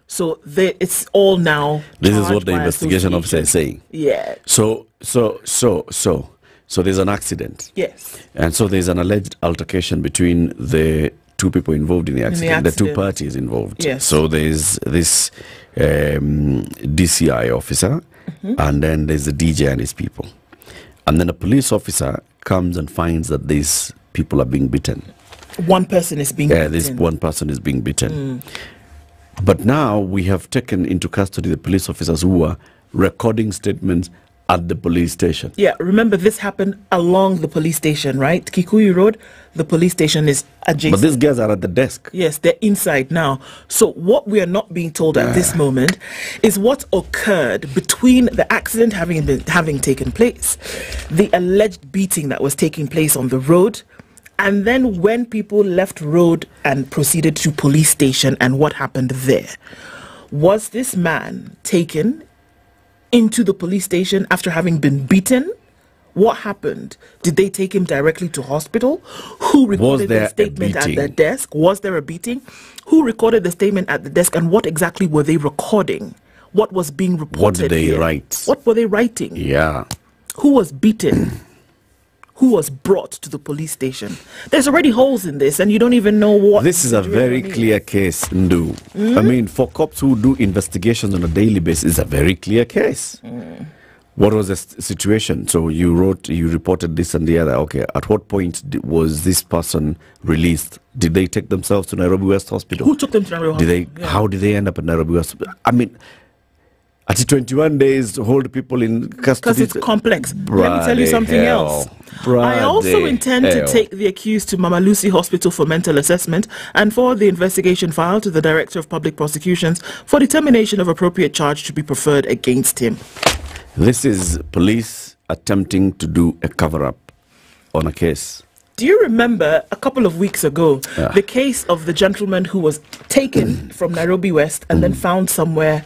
So they, it's all now. This is what the investigation officer is saying. Yeah. So, so, so, so, so there's an accident. Yes. And so there's an alleged altercation between the two people involved in the the accident, the, two parties involved. Yes. So there's this um, DCI officer, Mhm. and then there's the DJ and his people. And then a police officer comes and finds that these people are being beaten. One person is being. Yeah, this beaten. one person is being beaten. Mm. But now we have taken into custody the police officers who are recording statements at the police station. Yeah, remember this happened along the police station, right? Kikuyu Road, the police station is adjacent. But these guys are at the desk. Yes, they're inside now. So what we are not being told at this moment is what occurred between the accident having been having taken place, the alleged beating that was taking place on the road, and then when people left road and proceeded to police station and what happened there. Was this man taken into the police station after having been beaten? What happened? Did they take him directly to hospital? Who recorded the statement at the desk? Was there a beating? Who recorded the statement at the desk and what exactly were they recording? What was being reported? What did they here? write? What were they writing? Yeah. Who was beaten? Who was brought to the police station? There's already holes in this, and you don't even know what. This is a very clear case, Ndu. I Mm. mean, for cops who do investigations on a daily basis, it's a very clear case. What was the situation? So you wrote, you reported this and the other. Okay, at what point was this person released? Did they take themselves to Nairobi West Hospital? Who took them to Nairobi Did they? Hospital? Yeah. How did they end up at Nairobi West? I mean, at 21 days to hold people in custody. Because it's complex. Let me tell you something hell. else. I also intend hell. to take the accused to Mama Lucy Hospital for mental assessment and forward the investigation file to the Director of Public Prosecutions for determination of appropriate charge to be preferred against him. This is police attempting to do a cover up on a case. Do you remember a couple of weeks ago Yeah. the case of the gentleman who was taken from Nairobi West and then mm. found somewhere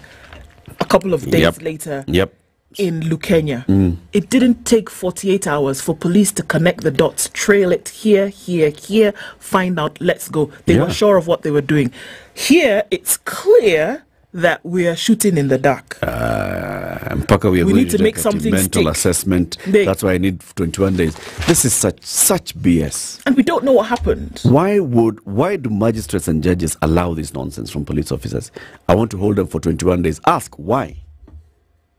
a couple of days Yep. later Yep. in Lukenya? Mm. It didn't take 48 hours for police to connect the dots, trail it here, here, here, find out, let's go. They were sure of what they were doing. Here, it's clear that we are shooting in the dark. Uh, mpaka we We need to make something mental stick. assessment. They- That's why I need 21 days. This is such such BS. And we don't know what happened. Why would why do magistrates and judges allow this nonsense from police officers? I want to hold them for 21 days. Ask why.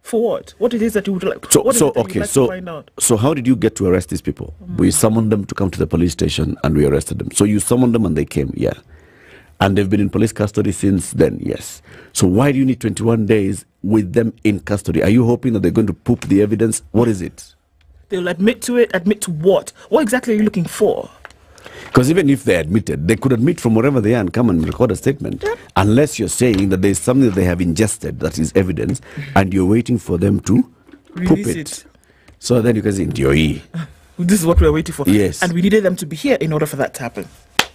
For what? What it is that you would like? So so it that you'd okay, like so so how did you get to arrest these people? We summoned them to come to the police station and we arrested them. So you summoned them and they came, yeah. And they've been in police custody since then, yes. So why do you need 21 days with them in custody? Are you hoping that they're going to poop the evidence? What is it? They'll admit to it. Admit to what? What exactly are you looking for? Because even if they admitted, they could admit from wherever they are and come and record a statement. Unless you're saying that there's something that they have ingested that is evidence and you're waiting for them to poop it. it. So then you can say, DOE, This is what we're waiting for. Yes. And we needed them to be here in order for that to happen.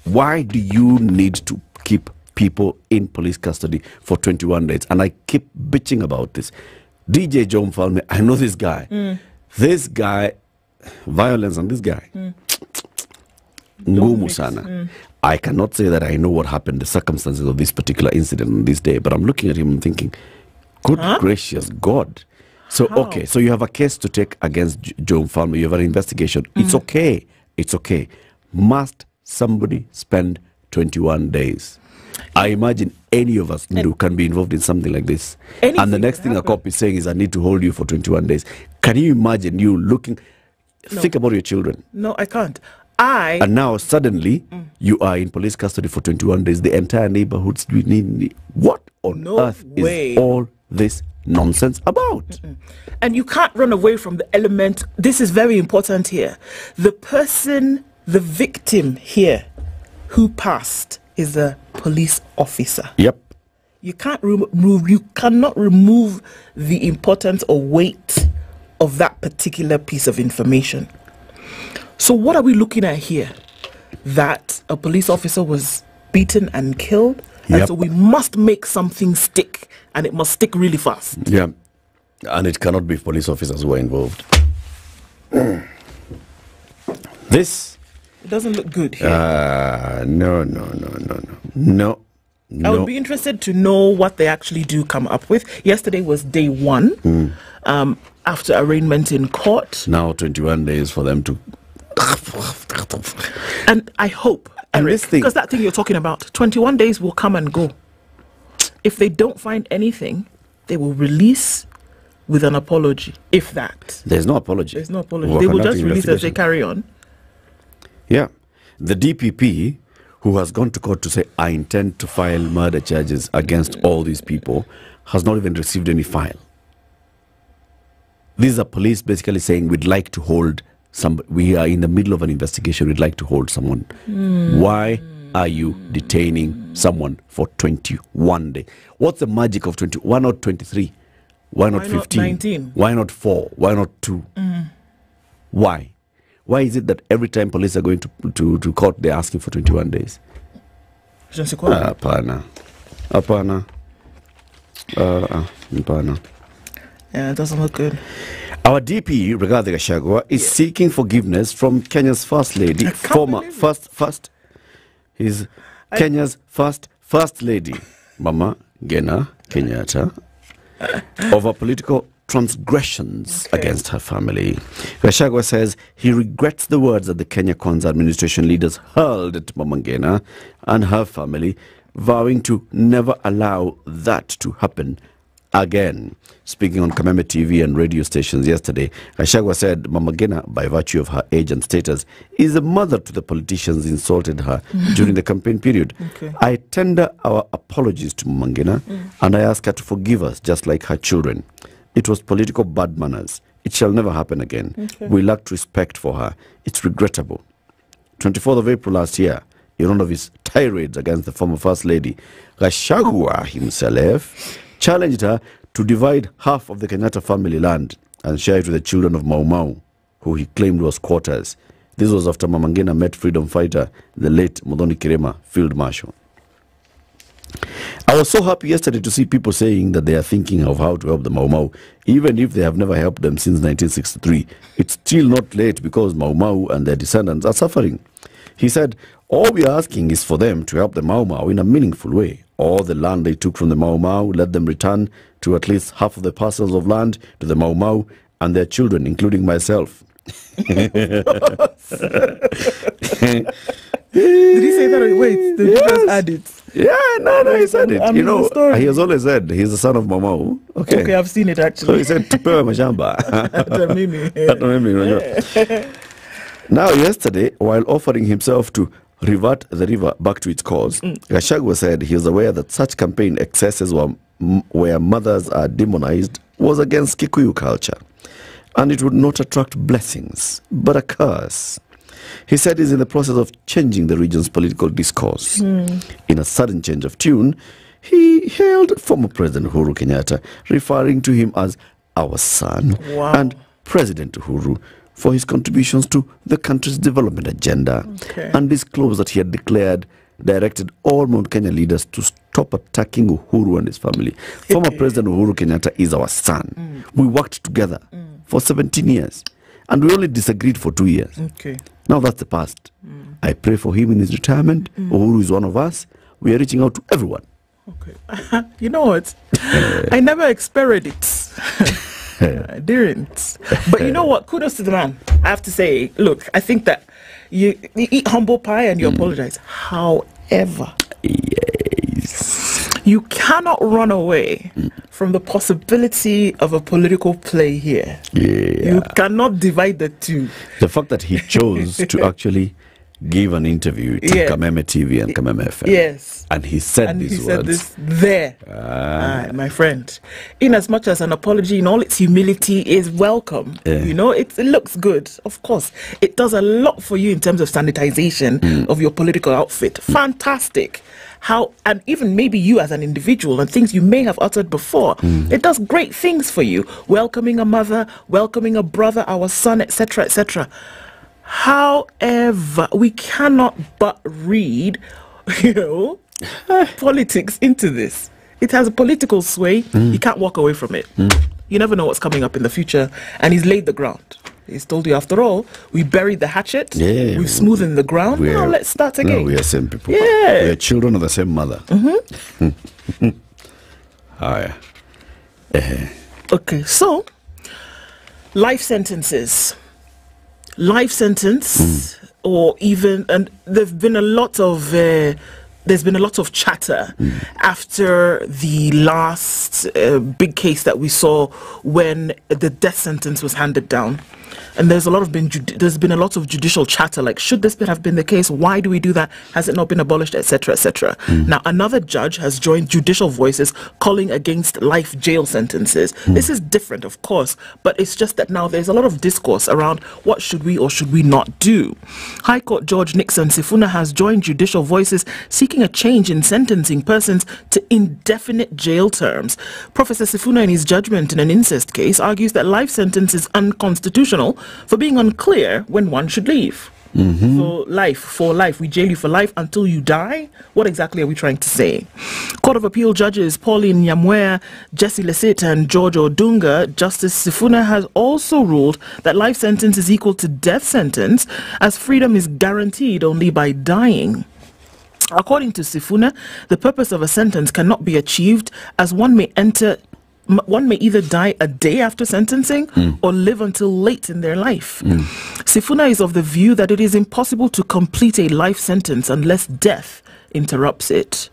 why do you need to keep people in police custody for 21 days? And I keep bitching about this. DJ Joe Mfalme, I know this guy. Mm. This guy, violence on this guy. Mm. Ngumu sana. Mm. I cannot say that I know what happened, the circumstances of this particular incident on this day, but I'm looking at him and thinking, good gracious God. So, How? okay, so you have a case to take against J- Joe Mfalme. You have an investigation. It's Mm. okay. It's okay. Must somebody spend 21 days? I imagine any of us Ndu, can be involved in something like this. and the next thing a cop is saying is, I need to hold you for 21 days. Can you imagine you looking? No. Think about your children. No, I can't. I. And now suddenly you are in police custody for 21 days. The entire neighborhood's doing what on No earth way. is all this nonsense about? And you can't run away from the element. This is very important here. The person, the victim here, who passed is a police officer. Yep. You can't remove. You cannot remove the importance or weight of that particular piece of information. So what are we looking at here? That a police officer was beaten and killed, and Yep. so we must make something stick, and it must stick really fast. Yeah. And it cannot be police officers who are involved. this. It doesn't look good here. Uh, no, no, no, no, no. No. I would be interested to know what they actually do come up with. Yesterday was day one Mm. um, after arraignment in court, Now 21 days for them to. and I hope, And Eric, because that thing you're talking about, 21 days will come and go. If they don't find anything, they will release with an apology, if that. There's no apology. There's no apology. We're they will just release as they carry on. Yeah. The DPP, who has gone to court to say, I intend to file murder charges against all these people, has not even received any file. These are police basically saying, we'd like to hold some, we are in the middle of an investigation, we'd like to hold someone. Hmm. Why are you detaining someone for 21 days? What's the magic of 20? Why not 23? Why not Why 15? 19? Why not 4? Why not 2? Mm. Why? Why is it that every time police are going to, to, to court, they're asking for 21 days? Ah, Hapana. Hapana. Uh, uh, hapana. Yeah, it doesn't look good. Our DP, Rigathi Gachagua, is yeah. seeking forgiveness from Kenya's first lady, former first, first, he's Kenya's first, first lady, Mama Gena Kenyatta, over political transgressions against her family. Gachagua says he regrets the words that the Kenya Kwanza administration leaders hurled at Mama Ngina and her family, vowing to never allow that to happen again. Speaking on Kameme TV and radio stations yesterday, Gachagua said Mama Ngina, by virtue of her age and status, is a mother to the politicians insulted her during the campaign period. Okay. I tender our apologies to Mama Ngina Mm. and I ask her to forgive us just like her children. It was political bad manners. It shall never happen again. Okay. We lacked respect for her. It's regrettable. 24th of April last year, in one of his tirades against the former First Lady, Gachagua himself challenged her to divide half of the Kenyatta family land and share it with the children of Mau Mau, who he claimed was quarters. This was after Mama Ngina met freedom fighter, the late Muthoni Kirima, Field Marshal. I was so happy yesterday to see people saying that they are thinking of how to help the Mau Mau, even if they have never helped them since 1963. It's still not late because Mau Mau and their descendants are suffering. He said, All we are asking is for them to help the Mau Mau in a meaningful way. All the land they took from the Mau Mau, let them return to at least half of the parcels of land to the Mau Mau and their children, including myself. Did he say that? Wait, did you just add it? Yeah, no, no, he said it. I'm you know, he has always said he's the son of Mamau. Okay. Okay, I've seen it actually. So he said, tupewe mashamba. Hata mimi. Hata mimi, unajua. Now, yesterday, while offering himself to revert the river back to its course, mm. Gachagua said he was aware that such campaign excesses were, m- where mothers are demonized was against Kikuyu culture, and it would not attract blessings, but a curse. He said he's in the process of changing the region's political discourse. Mm. In a sudden change of tune, he hailed former President Uhuru Kenyatta, referring to him as our son, Wow. and President Uhuru for his contributions to the country's development agenda, Okay. and disclosed that he had declared directed all Mount Kenya leaders to stop attacking Uhuru and his family. Former President Uhuru Kenyatta is our son. Mm. We worked together mm. for 17 years, and we only disagreed for two years. Okay. Now that's the past. Mm. I pray for him in his retirement. Mm. Uhuru is one of us. We are reaching out to everyone. Okay. you know what? I never experienced it. I didn't. But you know what? Kudos to the man. I have to say, look, I think that you, you eat humble pie and you mm. apologize. However, yes. you cannot run away from the possibility of a political play here. Yeah. You cannot divide the two. The fact that he chose to actually give an interview to Yeah. Kameme TV and Kameme FM. Yes. And he said and these he words. said this there. Ah. Ah, my friend. In as much as an apology in all its humility is welcome, Yeah. you know, it, it looks good, of course. It does a lot for you in terms of sanitization Mm. of your political outfit. Fantastic. How, and even maybe you as an individual and things you may have uttered before, Mm. it does great things for you. Welcoming a mother, welcoming a brother, our son, etc., etc. However, we cannot but read, you know, politics into this. It has a political sway. Mm. You can't walk away from it. You never know what's coming up in the future. And he's laid the ground. He's told you, after all, we buried the hatchet. Yeah. We've smoothened the ground. Now let's start No, again. we are same people. Yeah. We are children of the same mother. hmm Haya. Okay, so life sentences, life sentence, or even, and there've been a lot of. Uh, there's been a lot of chatter after the last uh, big case that we saw when the death sentence was handed down. And there's a lot of been there's been a lot of judicial chatter like should this have been the case? Why do we do that? Has it not been abolished? Etc etc hmm. now another judge has joined judicial voices calling against life jail sentences. Hmm. This is different of course but it's just that now there's a lot of discourse around what should we or should we not do. High court judge nixon sifuna has joined judicial voices seeking a change in sentencing persons to indefinite jail terms. Professor sifuna in his judgment in an incest case argues that life sentence is unconstitutional for being unclear when one should leave mm-hmm. for life, for life. We jail you for life until you die. What exactly are we trying to say? Court of Appeal judges Pauline Nyamweya, Jesse Lessit, and George Odunga, Justice Sifuna has also ruled that life sentence is equal to death sentence, as freedom is guaranteed only by dying. According to Sifuna, the purpose of a sentence cannot be achieved as one may enter one may either die a day after sentencing hmm. or live until late in their life. Hmm. Sifuna is of the view that it is impossible to complete a life sentence unless death interrupts it.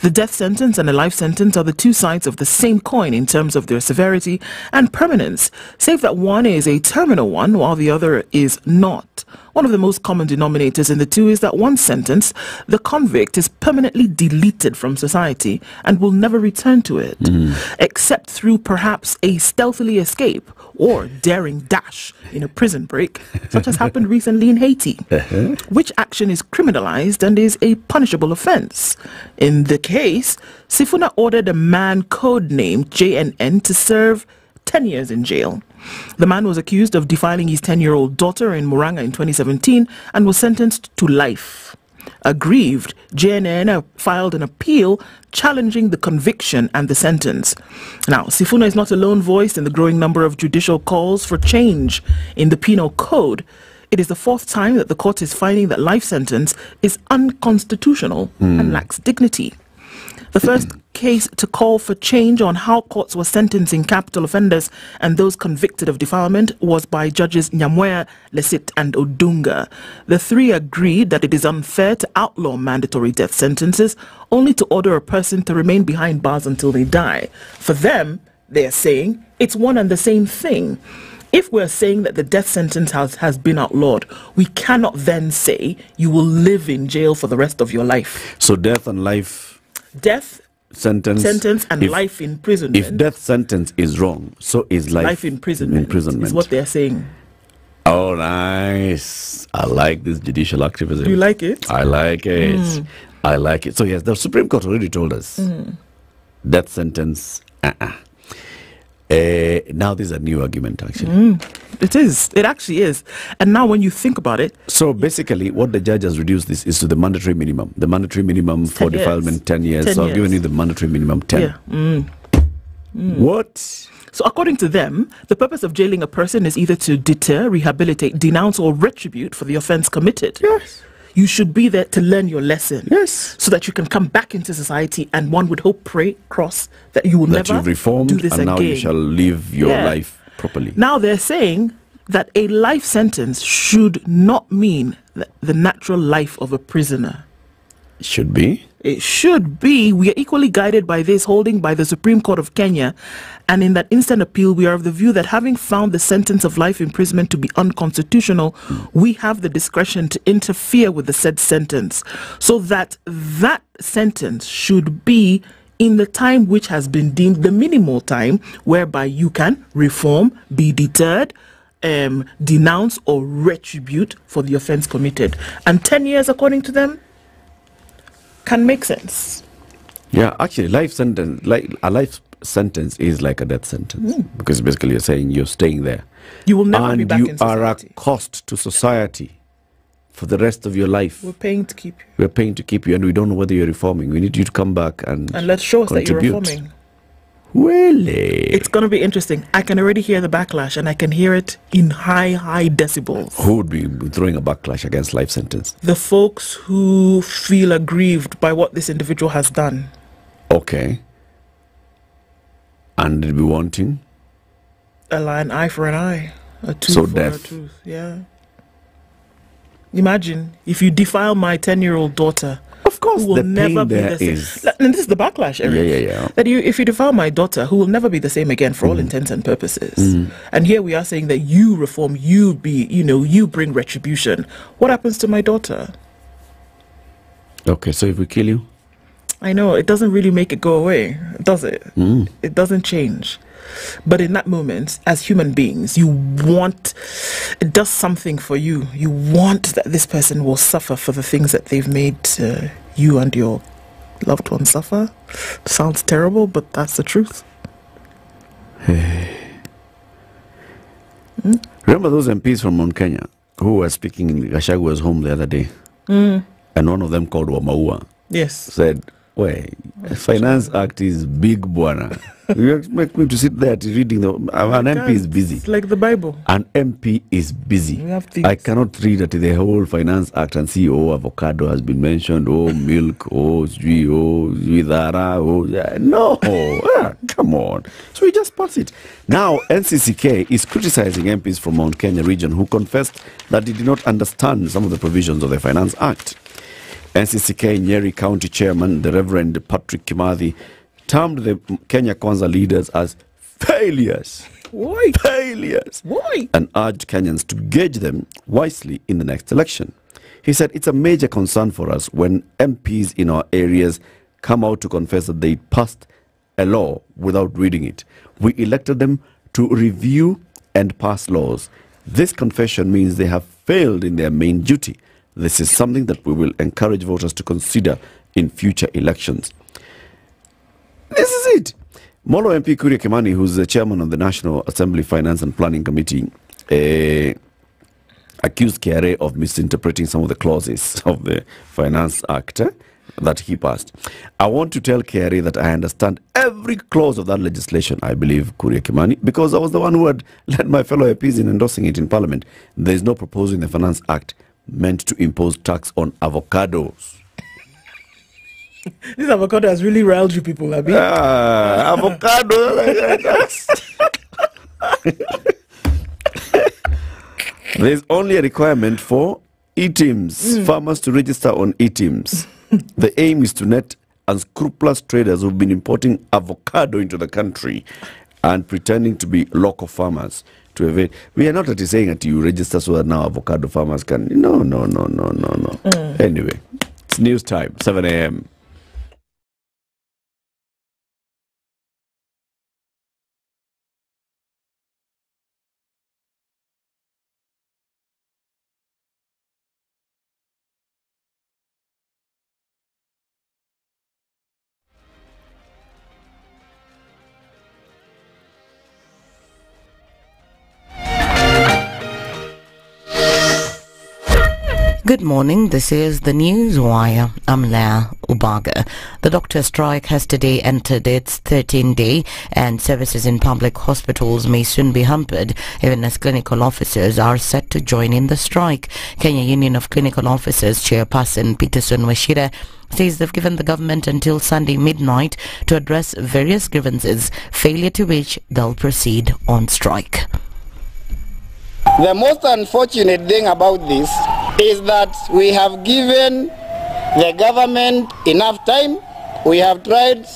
The death sentence and a life sentence are the two sides of the same coin in terms of their severity and permanence, save that one is a terminal one while the other is not. One of the most common denominators in the two is that one sentence, the convict is permanently deleted from society and will never return to it, mm-hmm. except through perhaps a stealthily escape or daring dash in a prison break, such as happened recently in Haiti uh-huh. which action is criminalized and is a punishable offense. In the case, Sifuna ordered a man codenamed JNN to serve 10 years in jail. The man was accused of defiling his 10 year old daughter in Murang'a in 2017 and was sentenced to life. Aggrieved, JNN filed an appeal challenging the conviction and the sentence. Now, Sifuna is not a lone voice in the growing number of judicial calls for change in the penal code. It is the fourth time that the court is finding that life sentence is unconstitutional and hmm. lacks dignity. The first case to call for change on how courts were sentencing capital offenders and those convicted of defilement was by judges Nyamweya, Lessit, and Odunga. The three agreed that it is unfair to outlaw mandatory death sentences only to order a person to remain behind bars until they die. For them, they're saying it's one and the same thing. If we're saying that the death sentence has, has been outlawed, we cannot then say you will live in jail for the rest of your life. So death and life Death sentence. sentence and if- life imprisonment. If death sentence is wrong, so is life, life imprisonment, imprisonment. is what they're saying. Oh, nice. I like this judicial activism. Do you like it? I like it. Mm. I like it. So, yes, the Supreme Court already told us Mm. death sentence. Uh-uh. Uh, now, there's a new argument, actually. Mm. It is. It actually is. And now, when you think about it, So, basically, what the judge has reduced this is to the mandatory minimum. The mandatory minimum for 10 years. defilement, 10 years. 10 so, I've given you the mandatory minimum 10. yeah. Mm. Mm. What? So, according to them, the purpose of jailing a person is either to deter, rehabilitate, denounce, or retribute for the offense committed. Yes. You should be there to learn your lesson. Yes. So that you can come back into society and one would hope, pray, cross that you will that never you've reformed do this and again. now you shall live your Yeah. life properly. Now they're saying that a life sentence should not mean th- the natural life of a prisoner. Should be. It should be. We are equally guided by this holding by the Supreme Court of Kenya. And in that instant appeal, we are of the view that having found the sentence of life imprisonment to be unconstitutional, we have the discretion to interfere with the said sentence so that that sentence should be in the time which has been deemed the minimal time whereby you can reform, be deterred, um, denounce, or retribute for the offense committed. And 10 years, according to them, can make sense. Yeah, actually, life sentence, like a life sentence, is like a death sentence Mm. because basically you're saying you're staying there, You will never and be back you in are a cost to society for the rest of your life. We're paying to keep you. We're paying to keep you, and we don't know whether you're reforming. We need you to come back and And let's show us that you're reforming. Really? It's going to be interesting. I can already hear the backlash and I can hear it in high, high decibels. Who would be throwing a backlash against life sentence? The folks who feel aggrieved by what this individual has done. Okay. And they'd be wanting. A lie, an eye for an eye. A tooth So for death. a tooth. Yeah. Imagine if you defile my 10 year old daughter. Of course, will the never be the same. is- And this is the backlash, Eric. Yeah, yeah, yeah. That you, if you defile my daughter, who will never be the same again for all intents and purposes. Mm. And here we are saying that you reform, you be, you know, you bring retribution. What happens to my daughter? Okay, so if we kill you, I know it doesn't really make it go away, does it? Mm. It doesn't change. But in that moment, as human beings, you want, it does something for you. You want that this person will suffer for the things that they've made uh, you and your loved one suffer. Sounds terrible, but that's the truth. Hey, remember those MPs from Mount Kenya who were speaking in Gachagua's home the other day, Mm. and one of them called Wamaua Yes. said, "Wait, Finance Act is big, bwana. you expect me to sit there to reading the? An MP is busy. It's like the Bible. An MP is busy. We have things. I cannot read at the whole Finance Act and see, oh, avocado has been mentioned, oh, milk, oh, sijui, oh, widhara, oh, yeah. no, Ah, come on. So we just pass it. Now, NCCK is criticizing MPs from Mount Kenya region who confessed that they did not understand some of the provisions of the Finance Act. NCCK Nyeri County Chairman, the Reverend Patrick Kimathi, termed the Kenya Kwanza leaders as failures. Why? Failures. Why? And urged Kenyans to gauge them wisely in the next election. He said it's a major concern for us when MPs in our areas come out to confess that they passed a law without reading it. We elected them to review and pass laws. This confession means they have failed in their main duty. This is something that we will encourage voters to consider in future elections. This is it. Molo MP Kuria Kimani, who's the chairman of the National Assembly Finance and Planning Committee, eh, accused KRA of misinterpreting some of the clauses of the Finance Act eh, that he passed. I want to tell KRA that I understand every clause of that legislation, I believe, Kuria Kimani, because I was the one who had led my fellow MPs in endorsing it in Parliament. There is no proposal in the Finance Act meant to impose tax on avocados. This avocado has really riled you people, Abi. Ah, avocado. There's only a requirement for e-TIMS, farmers to register on e-TIMS. the aim is to net unscrupulous traders who've been importing avocado into the country and pretending to be local farmers to a very, We are not at saying that you register so that now avocado farmers can. No, no, no, no, no, no. Mm. Anyway, it's news time, 7 a.m. Good morning. This is the News Wire. I'm Leah Ubaga. The doctor strike has today entered its 13th day and services in public hospitals may soon be hampered even as clinical officers are set to join in the strike. Kenya Union of Clinical Officers chairperson Peterson Wachira says they've given the government until Sunday midnight to address various grievances, failure to which they'll proceed on strike. The most unfortunate thing about this is that we have given the government enough time. We have tried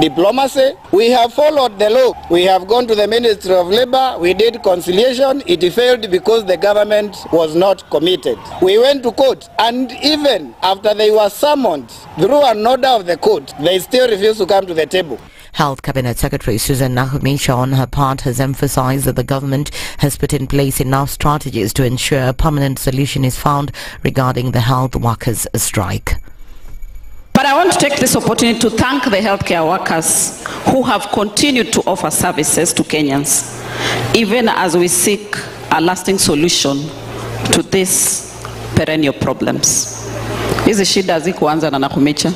diplomacy. We have followed the law. We have gone to the Ministry of Labor. We did conciliation. It failed because the government was not committed. We went to court, and even after they were summoned through an order of the court, they still refused to come to the table. Health Cabinet Secretary Susan Nakhumicha on her part has emphasized that the government has put in place enough strategies to ensure a permanent solution is found regarding the health workers' strike. But I want to take this opportunity to thank the healthcare workers who have continued to offer services to Kenyans, even as we seek a lasting solution to these perennial problems. Hizi shida hazikuanza na Nakumicha.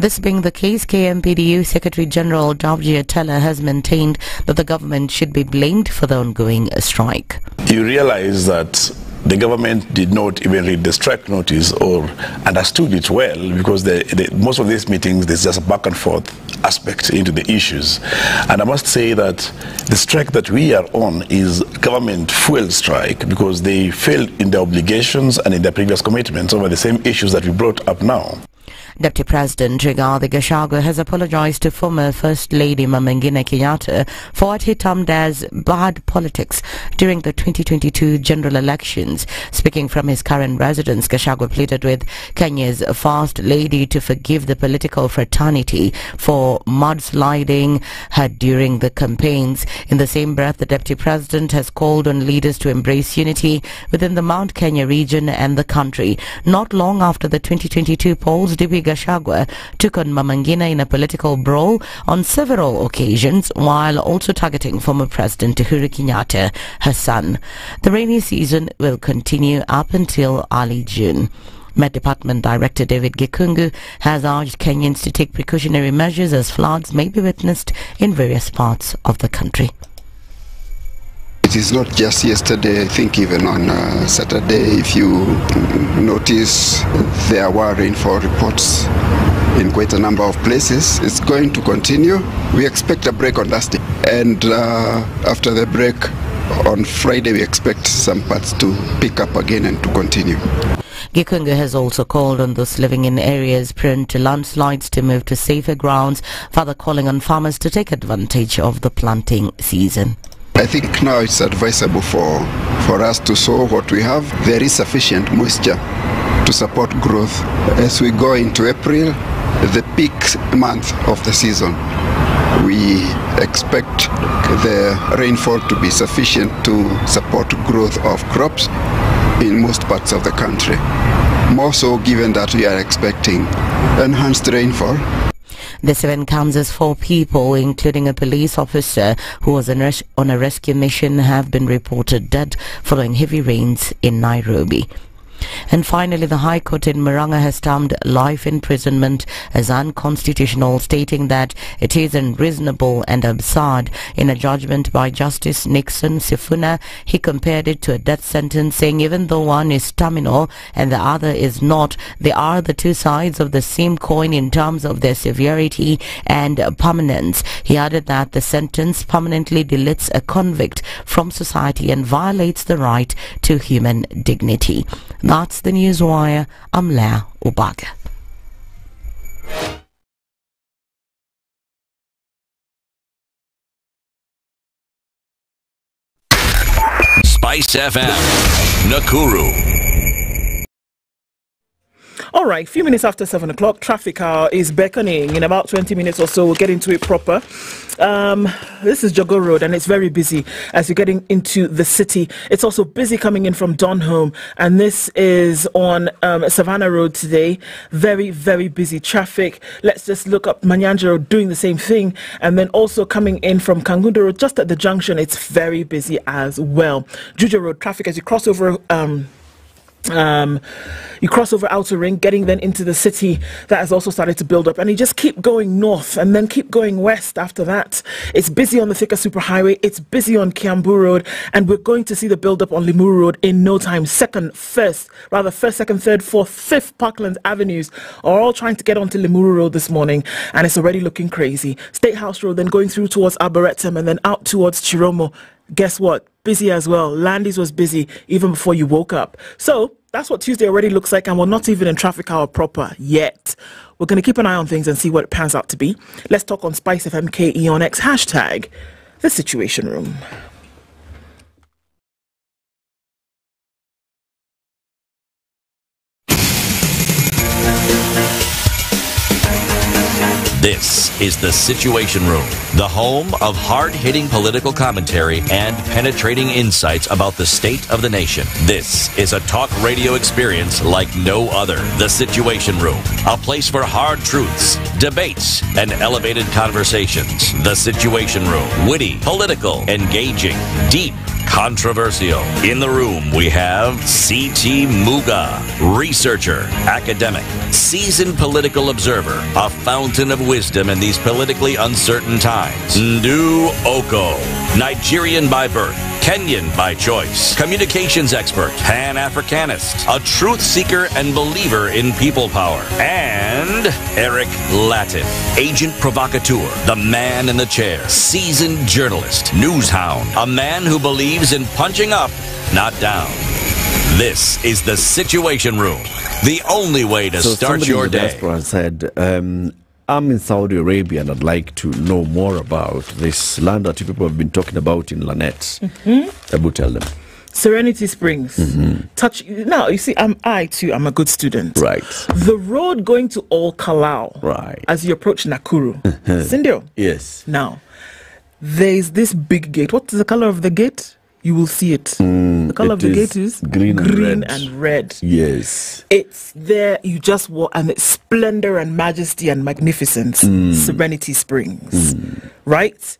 This being the case, KMPDU Secretary General Davji Atala has maintained that the government should be blamed for the ongoing strike. you realize that the government did not even read the strike notice or understood it well because the, the, most of these meetings there's just a back and forth aspect into the issues. And i must say that the strike that we are on is government fuel strike because they failed in their obligations and in their previous commitments over the same issues that we brought up now Deputy President Rigathi Gachagua has apologized to former First Lady Mama Ngina Kenyatta for what he termed as bad politics during the 2022 general elections. Speaking from his current residence, Gachagua pleaded with Kenya's First Lady to forgive the political fraternity for mudsliding her during the campaigns. In the same breath, the Deputy President has called on leaders to embrace unity within the Mount Kenya region and the country. Not long after the 2022 polls, DP Gachagua took on Mama Ngina in a political brawl on several occasions while also targeting former President Uhuru Kenyatta, her son. The rainy season will continue up until early June. Met Department Director David Gikungu has urged Kenyans to take precautionary measures as floods may be witnessed in various parts of the country. It is not just yesterday, I think even on uh, Saturday, if you notice, there were rainfall reports in quite a number of places. It's going to continue. We expect a break on Thursday. And uh, after the break on Friday, we expect some parts to pick up again and to continue. Gikungu has also called on those living in areas prone to landslides to move to safer grounds, further calling on farmers to take advantage of the planting season. I think now it's advisable for, for us to sow what we have. There is sufficient moisture to support growth. As we go into April, the peak month of the season, we expect the rainfall to be sufficient to support growth of crops in most parts of the country. More so given that we are expecting enhanced rainfall This event comes as four people, including a police officer who was on a rescue mission, have been reported dead following heavy rains in Nairobi. And finally, the High Court in Murang'a has termed life imprisonment as unconstitutional, stating that it is unreasonable and absurd. In a judgment by Justice Nixon Sifuna, he compared it to a death sentence, saying even though one is terminal and the other is not, they are the two sides of the same coin in terms of their severity and permanence. He added that the sentence permanently deletes a convict from society and violates the right to human dignity. That's the Newswire. I'm Leah Ubaga. Spice FM, Nakuru. All right, a few minutes after seven o'clock, traffic hour is beckoning. In about 20 minutes or so, we'll get into it proper. Um, this is Jogoo Road, and it's very busy as you're getting into the city. It's also busy coming in from Donholm, and this is on um, Savannah Road today. Very, very busy traffic. Let's just look up Manyanja Road doing the same thing, and then also coming in from Kangundo Road, just at the junction, it's very busy as well. Juja Road traffic as you cross over. Um, um, you cross over outer ring getting then into the city that has also started to build up. And you just keep going north and then keep going west after that. It's busy on the Thika superhighway it's busy on Kiambu road. And we're going to see the build up on Limuru road in no time. Second first rather first second third fourth fifth Parkland avenues are all trying to get onto Limuru road this morning. And it's already looking crazy. State House road then going through towards Arboretum and then out towards Chiromo. Guess what? Busy as well. Landhies was busy even before you woke up. So that's what Tuesday already looks like, and we're not even in traffic hour proper yet. We're going to keep an eye on things and see what it pans out to be. Let's talk on Spice FMKE on X hashtag the Situation Room. This is the Situation Room, the home of hard hitting political commentary and penetrating insights about the state of the nation. This is a talk radio experience like no other. The Situation Room, a place for hard truths, debates, and elevated conversations. The Situation Room, witty, political, engaging, deep, controversial. In the room, we have C.T. Muga, researcher, academic, seasoned political observer, a fountain of wisdom in these politically uncertain times. Ndu Okoh, Nigerian by birth. Kenyan by choice, communications expert, Pan Africanist, a truth seeker and believer in people power, and Eric Latiff, agent provocateur, the man in the chair, seasoned journalist, news hound, a man who believes in punching up, not down. This is the Situation Room, the only way to so start your day. said, um, I'm in Saudi Arabia and I'd like to know more about this land that you people have been talking about in Lanet. Mhm. Abu, tell them. Serenity Springs. Mhm. Touch now. You see, I'm I too. I'm a good student. Right. The road going to Ol Kalou. Right. As you approach Nakuru. Cindy. Yes. Now, there's this big gate. What is the color of the gate? You will see it. the color of the gate is green and red. and red. Yes. It's there. You just walk, and it's splendor and majesty and magnificence. Mm. Serenity Springs, right?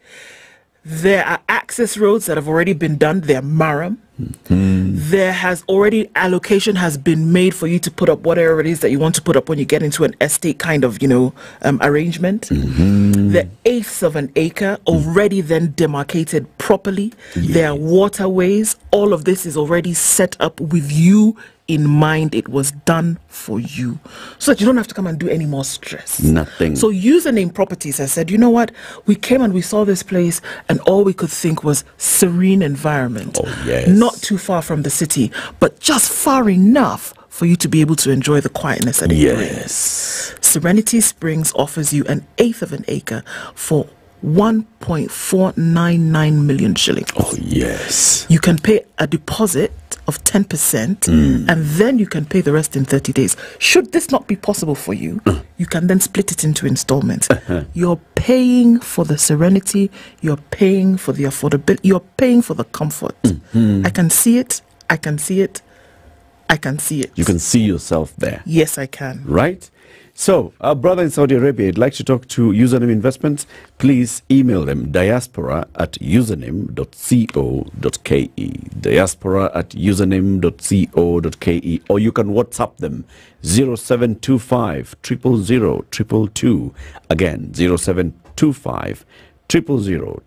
There are access roads that have already been done. They're Maram. There has already allocation has been made for you to put up whatever it is that you want to put up when you get into an estate kind of you know um, arrangement. The eighths of an acre already then demarcated properly. There are waterways. All of this is already set up with you in mind. It was done for you, so that you don't have to come and do any more stress. Nothing. So username properties I said, you know what? We came and we saw this place, and all we could think was serene environment. Oh, yes. Not too far from the city, but just far enough for you to be able to enjoy the quietness that it Yes. brings. Serenity Springs offers you an eighth of an acre for 1.499 million shillings. Oh, yes. You can pay a deposit of 10% Mm. and then you can pay the rest in 30 days. Should this not be possible for you, you can then split it into installments. You're paying for the serenity, you're paying for the affordability, you're paying for the comfort. Mhm. I can see it, I can see it, I can see it. You can see yourself there. Yes, I can. right? So, our brother in Saudi Arabia, would like to talk to Username Investments. Please email them diaspora at username.co.ke. Diaspora at username.co.ke. Or you can WhatsApp them 0725 000 Again, 0725 000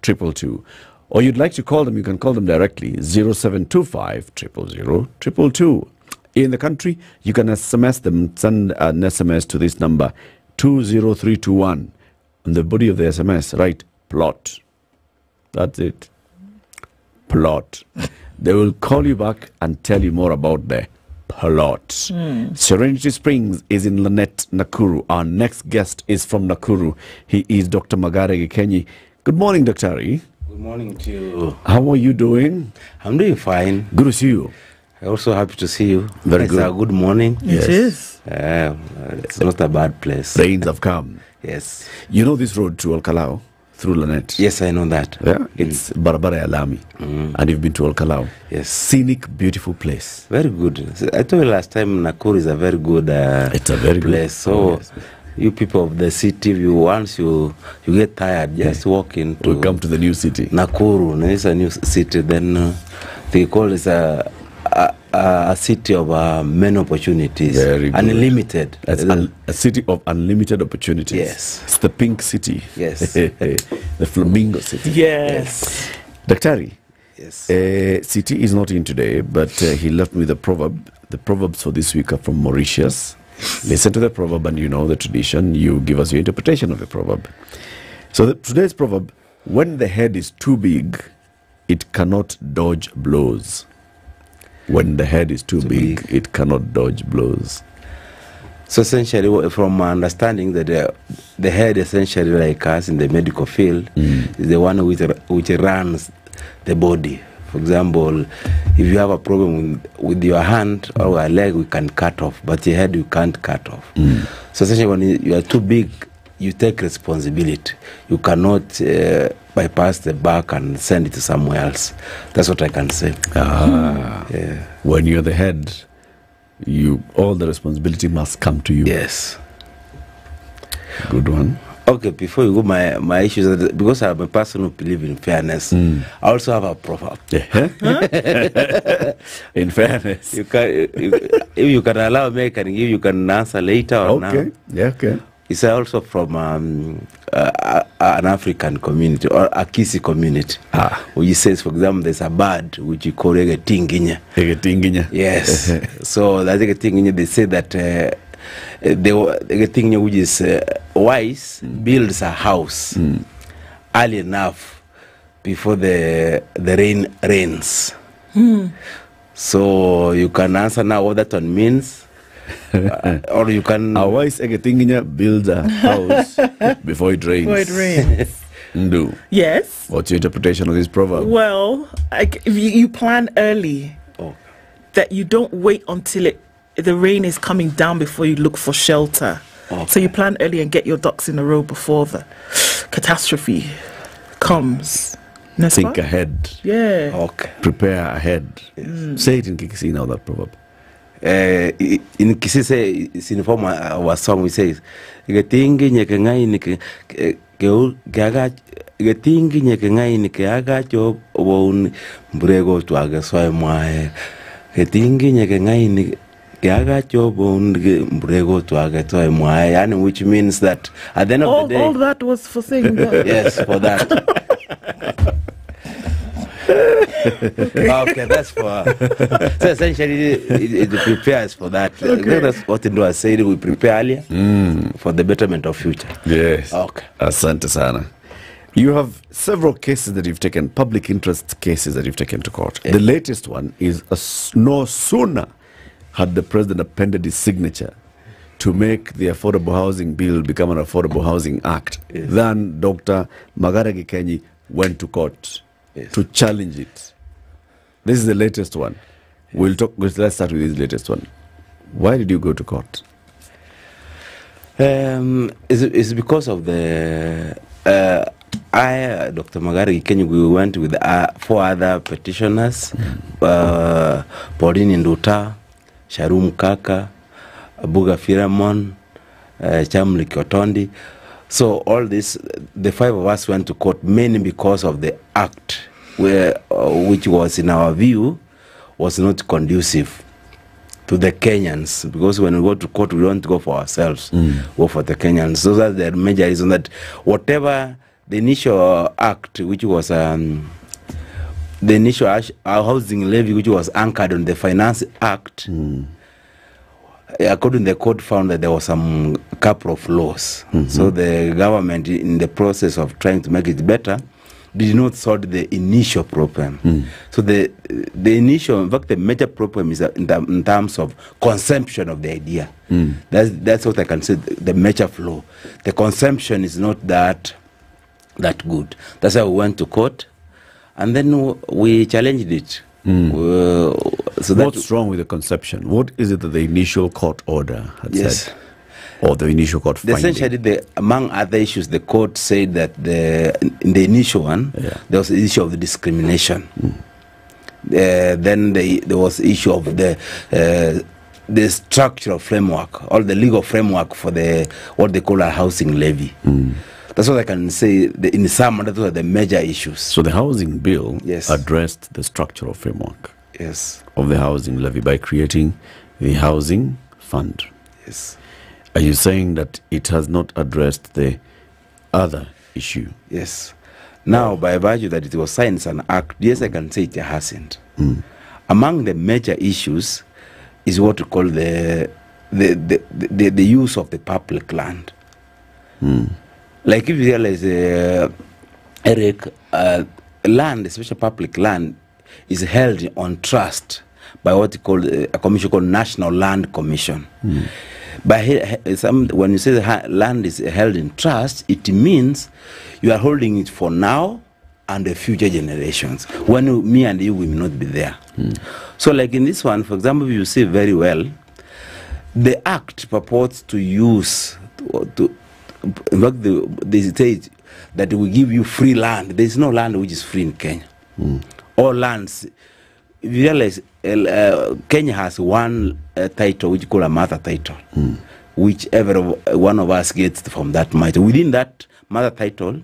Or you'd like to call them, you can call them directly 0725 000 222. In the country, you can SMS them, send an SMS to this number 20321. On the body of the SMS, write plot. That's it. Plot. they will call you back and tell you more about the plot. Hmm. Serenity Springs is in Lanet, Nakuru. Our next guest is from Nakuru. He is Dr. Magare Gikenyi. Good morning, Dr. Ari. Good morning to you. How are you doing? I'm doing fine. Good to see you. I'm also happy to see you. Very it's good. a good morning. Yes. is. Uh, it's not a bad place. Rains have come. Yes. You know this road to Ol Kalou through Lanet? Yes, I know that. Yeah, it's Barabara Alami. And you've been to Ol Kalou. Yes. Scenic, beautiful place. Very good. I told you last time Nakuru is a very good uh, it's a very good- place. So oh, yes. you people of the city, you once you you get tired, just walk into We come to the new city. Nakuru. It's a new city. Then uh, they call it a a, a city of uh, many opportunities, Very good. unlimited. That's un- a city of unlimited opportunities. Yes. It's the pink city. Yes. the flamingo city. Yes. Daktari. Yes. Uh, City is not in today, but uh, he left me the proverb. The proverbs for this week are from Mauritius. Listen to the proverb and you know the tradition. You give us your interpretation of the proverb. So the, today's proverb, when the head is too big, it cannot dodge blows. When the head is too, big, it cannot dodge blows. So essentially, from my understanding, that the, the head essentially, like us in the medical field, mm. is the one which which runs the body. For example, if you have a problem with, with your hand or a leg, we can cut off, but your head you can't cut off. Mm. So essentially, when you you are too big, you take responsibility. You cannot uh, bypass the back and send it to somewhere else. That's what I can say. Ah, yeah. When you're the head, you all the responsibility must come to you. Yes. Good one. Okay, before you go, my my issues are that because I'm a person who believe in fairness. Hmm. I also have a proverb. Eh, eh? in fairness, you can you, if you can allow me, I can give you can answer later or Okay. now. Yeah, okay. It's also from um, uh, uh, an African community or a Kisi community. Ah. Which says, for example, there's a bird which you call a tinginya. tinginya. Yes. so that's a tinginya. They say that uh, the the tinginya which is uh, wise mm. builds a house mm. early enough before the the rain rains. Mm. So you can answer now what that one means. Uh, or you can. A wise Egetinginya builds a house before it rains. Before it rains. Ndu. Yes. What's your interpretation of this proverb? Well, like, if you, you plan early, that you don't wait until it the rain is coming down before you look for shelter. So you plan early and get your ducks in a row before the catastrophe comes. Think ahead. Yeah. Okay. Prepare ahead. Say it in Kikisi now, that proverb. Uh, in Kisise, sinifom our song, we say, Getingi nyekengai ni ke ke gaga getingi nyekengai ni ke aga cho won mbrego to aga so mwae. Getingi nyekengai ni ke aga cho won mbrego to aga to mwae. Yani which means that at the end of All, the day all that was for saying that. yes for that okay, that's for. so essentially, it, it prepares for that. Okay. That's what Ndoa said. We prepare earlier mm. for the betterment of future. Yes. Okay. Asante sana. You have several cases that you've taken, public interest cases that you've taken to court. Yeah. The latest one is a no sooner had the president appended his signature to make the Affordable Housing Bill become an Affordable Housing Act than Dr. Magara Gikenyi went to court to challenge it. This is the latest one. Yes. We'll talk. Let's start with this latest one. Why did you go to court? Um, it's, it's because of the. Uh, I, uh, Dr. Magari Kenyu, we went with uh, four other petitioners uh, Pauline Nduta, Sharum Kaka, Buga Firamon, uh, Chamli Kotondi. So all this, the five of us went to court mainly because of the act, where, uh, which was in our view, was not conducive to the Kenyans. Because when we go to court, we don't go for ourselves, go for the Kenyans. so that's the major reason that whatever the initial act, which was um, the initial uh, housing levy, which was anchored on the Finance Act, according to the court, found that there was some couple of laws. So the government, in the process of trying to make it better, did not solve the initial problem. Mm. So the the initial, in fact, the major problem is uh, in, the, in terms of consumption of the idea. Mm. That's that's what I can say. The, the major flaw. The consumption is not that that good. That's why we went to court, and then we challenged it. Mm. Uh, so that What's wrong with the conception? What is it that the initial court order had Yes. said? Or the initial court finding? essentially, the, among other issues, the court said that the in the initial one there was the issue of the discrimination. Uh, then the, there was issue of the uh, the structural framework or the legal framework for the what they call a housing levy. That's what I can say. The, in sum, those are the major issues. So the housing bill Yes. addressed the structural framework Yes. of the housing levy by creating the housing fund. Yes. Are you saying that it has not addressed the other issue? Yes. Now, by virtue that it was signed as an act, yes, I can say it hasn't. Among the major issues is what we call the the, the, the, the use of the public land. Like if you realize, uh, Eric, uh, land, especially public land, is held on trust by what you call uh, a commission called National Land Commission. By he- he- some, when you say the land is held in trust, it means you are holding it for now and the future generations. When you- me and you will not be there. Mm. So, like in this one, for example, you see very well, the act purports to use to, to in fact, the, they say that we give you free land. There is no land which is free in Kenya. Mm. All lands. Realize, uh, Kenya has one uh, title which you call a mother title, which every one of us gets from that mother. Within that mother title,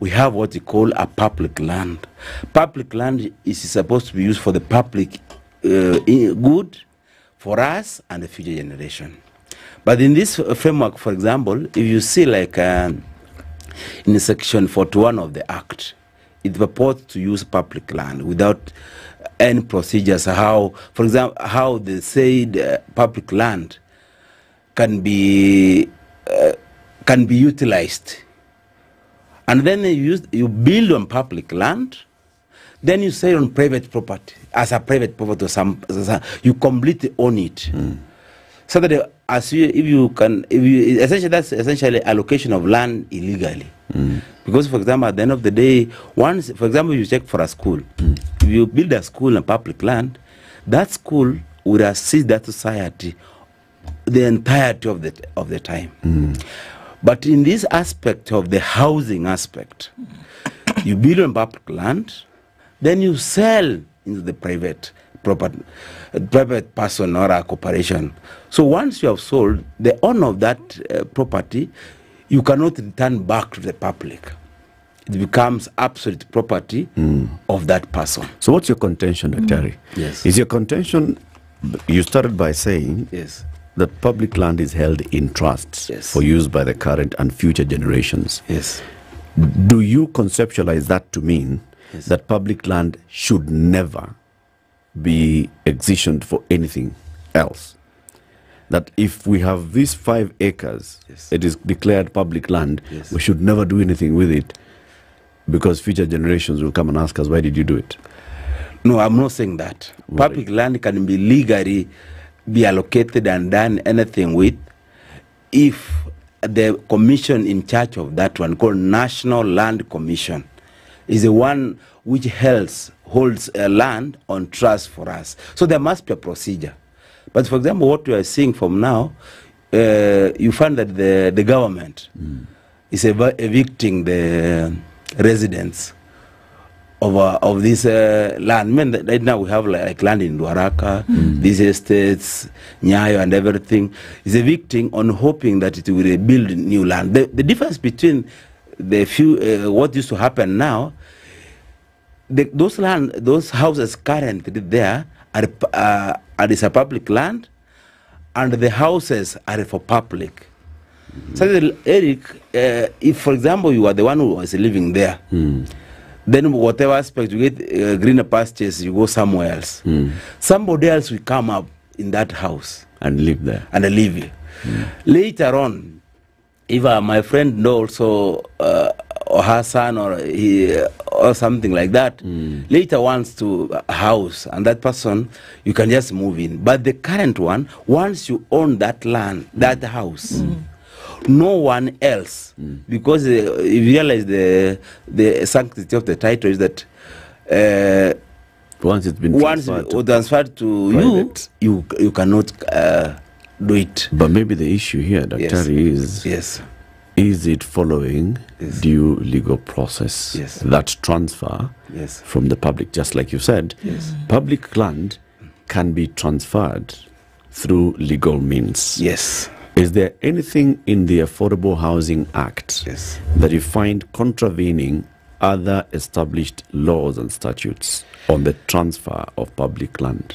we have what we call a public land. Public land is supposed to be used for the public uh, good, for us and the future generation. But in this uh, framework, for example, if you see like um, in section 41 of the act, it purports to use public land without any procedures how, for example, how the said uh, public land can be uh, can be utilized. And then you use, you build on public land, then you say on private property as a private property. Some, some you completely own it. So that as you, if you can, if you essentially that's essentially allocation of land illegally. Mm. Because, for example, at the end of the day, once, for example, you check for a school, mm. if you build a school on public land, that school would assist that society the entirety of the of the time. Mm. But in this aspect of the housing aspect, you build on public land, then you sell into the private property, private person or a corporation. So once you have sold, the owner of that uh, property, you cannot return back to the public. It becomes absolute property of that person. So what's your contention, Dr. Yes. Is your contention, you started by saying Yes. that public land is held in trust for use by the current and future generations. Yes. Do you conceptualize that to mean that public land should never be excisioned for anything else? That if we have these five acres, it is declared public land, Yes. we should never do anything with it because future generations will come and ask us, why did you do it? No, I'm not saying that. Public land can be legally be allocated and done anything with if the commission in charge of that one called National Land Commission is the one which holds holds land on trust for us. So there must be a procedure. But for example, what we are seeing from now, uh, you find that the, the government is ev- evicting the residents of uh, of this uh, land. I mean, right now we have like, like land in Dwaraka, these estates, Nyayo, and everything. Is evicting on hoping that it will rebuild new land. The, the difference between the few uh, what used to happen now, the, those land, those houses currently there are uh, are is a public land, and the houses are for public. So Eric, uh, if for example you are the one who was living there, then whatever aspect you get uh, greener pastures, you go somewhere else. Somebody else will come up in that house and live there and live here. Later on, if uh, my friend also uh, or her son or he or something like that later wants to house and that person you can just move in. But the current one once you own that land that house no one else. Because uh, you realize the the sanctity of the title is that uh, once it's been once transferred or transferred to private. you you you cannot uh, do it. But maybe the issue here, Dr. Yes. is yes is it following due legal process Yes. that transfer Yes. from the public just like you said Yes. public land can be transferred through legal means yes is there anything in the affordable housing act yes. that you find contravening other established laws and statutes on the transfer of public land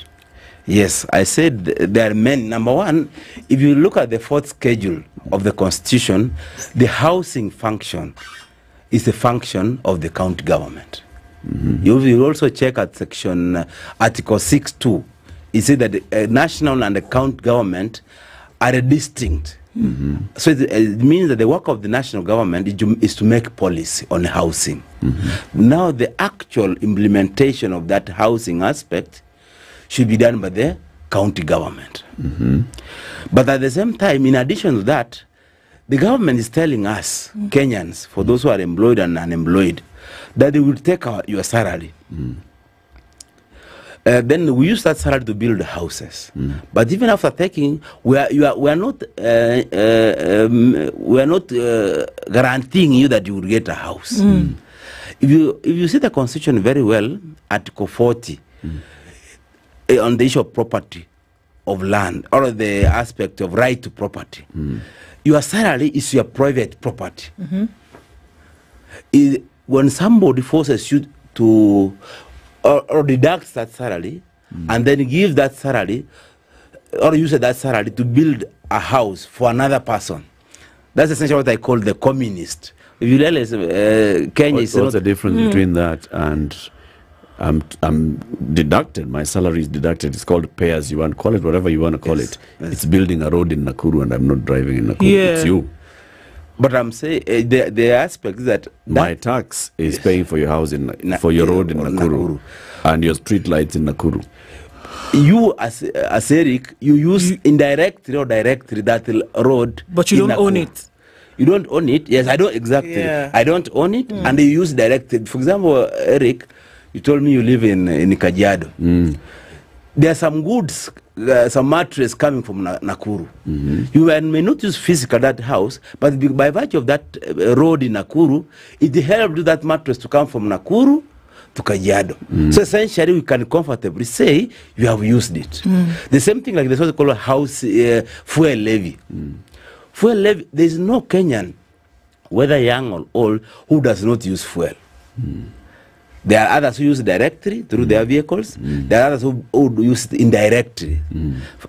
Yes, I said there are many. Number one, if you look at the fourth schedule of the Constitution, the housing function is a function of the county government. You will also check at section uh, Article 6 2. It says that the uh, national and the county government are distinct. So it, it means that the work of the national government is to, is to make policy on housing. Now, the actual implementation of that housing aspect should be done by the county government. But at the same time, in addition to that, the government is telling us, Kenyans, for those who are employed and unemployed, that they will take our, your salary. Uh, then we use that salary to build houses. But even after taking, we are, you are, we are not, uh, uh, um, we are not uh, guaranteeing you that you will get a house. Mm. If you if you see the constitution very well, Article 40, eh, on the issue of property of land or the aspect of right to property, your salary is your private property. I- when somebody forces you to or, or deducts that salary and then give that salary or use that salary to build a house for another person, that's essentially what I call the communist. If you realize, uh, Kenya What- is what's not- the difference Mm. between that and I'm, I'm deducted, my salary is deducted. It's called pay as you want, call it whatever you want to call yes, it. Yes. It's building a road in Nakuru and I'm not driving in Nakuru. yeah. It's you. But I'm saying uh, the the aspect is that My tax is yes. paying for your house in Na for your road in Nakuru, Nakuru, and your street lights in Nakuru. you as as Eric, you use you, indirectly or directly that road, But you in don't own it. You don't own it. Yes, I don't exactly. Yeah. I don't own it, Mm. and you use directly. For example, Eric, you told me you live in in Kajiado. There are some goods, uh, some mattress coming from Na- Nakuru. You may- may not use physical that house, but by virtue of that uh, road in Nakuru, it helped that mattress to come from Nakuru to Kajiado. So essentially, we can comfortably say you have used it. The same thing like the so-called house uh, fuel levy. Fuel levy, there is no Kenyan, whether young or old, who does not use fuel. There are others who use directly through their vehicles. There are others who, who use indirectly.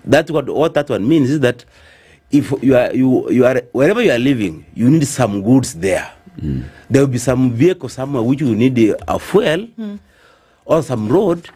That's what what that one means is that if you are you you are wherever you are living, you need some goods there. There will be some vehicle somewhere which you need a, fuel or some road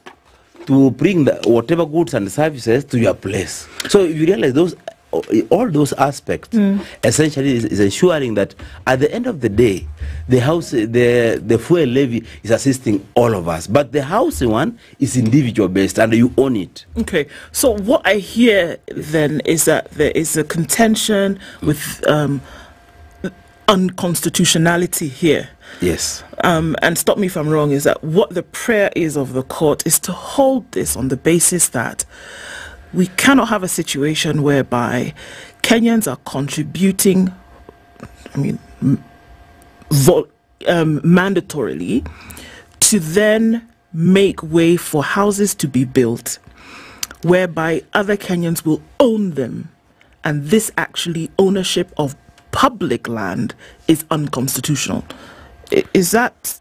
to bring the, whatever goods and services to your place. So if you realize those all those aspects essentially is, is ensuring that at the end of the day the house the the fuel levy is assisting all of us. But the housing one is individual based and you own it. Okay, so what I hear then is that there is a contention with um, unconstitutionality here. yes. Um, and stop me if I'm wrong, is that what the prayer is of the court is to hold this on the basis that we cannot have a situation whereby Kenyans are contributing, I mean, um, mandatorily to then make way for houses to be built whereby other Kenyans will own them. And this actually ownership of public land is unconstitutional. Is that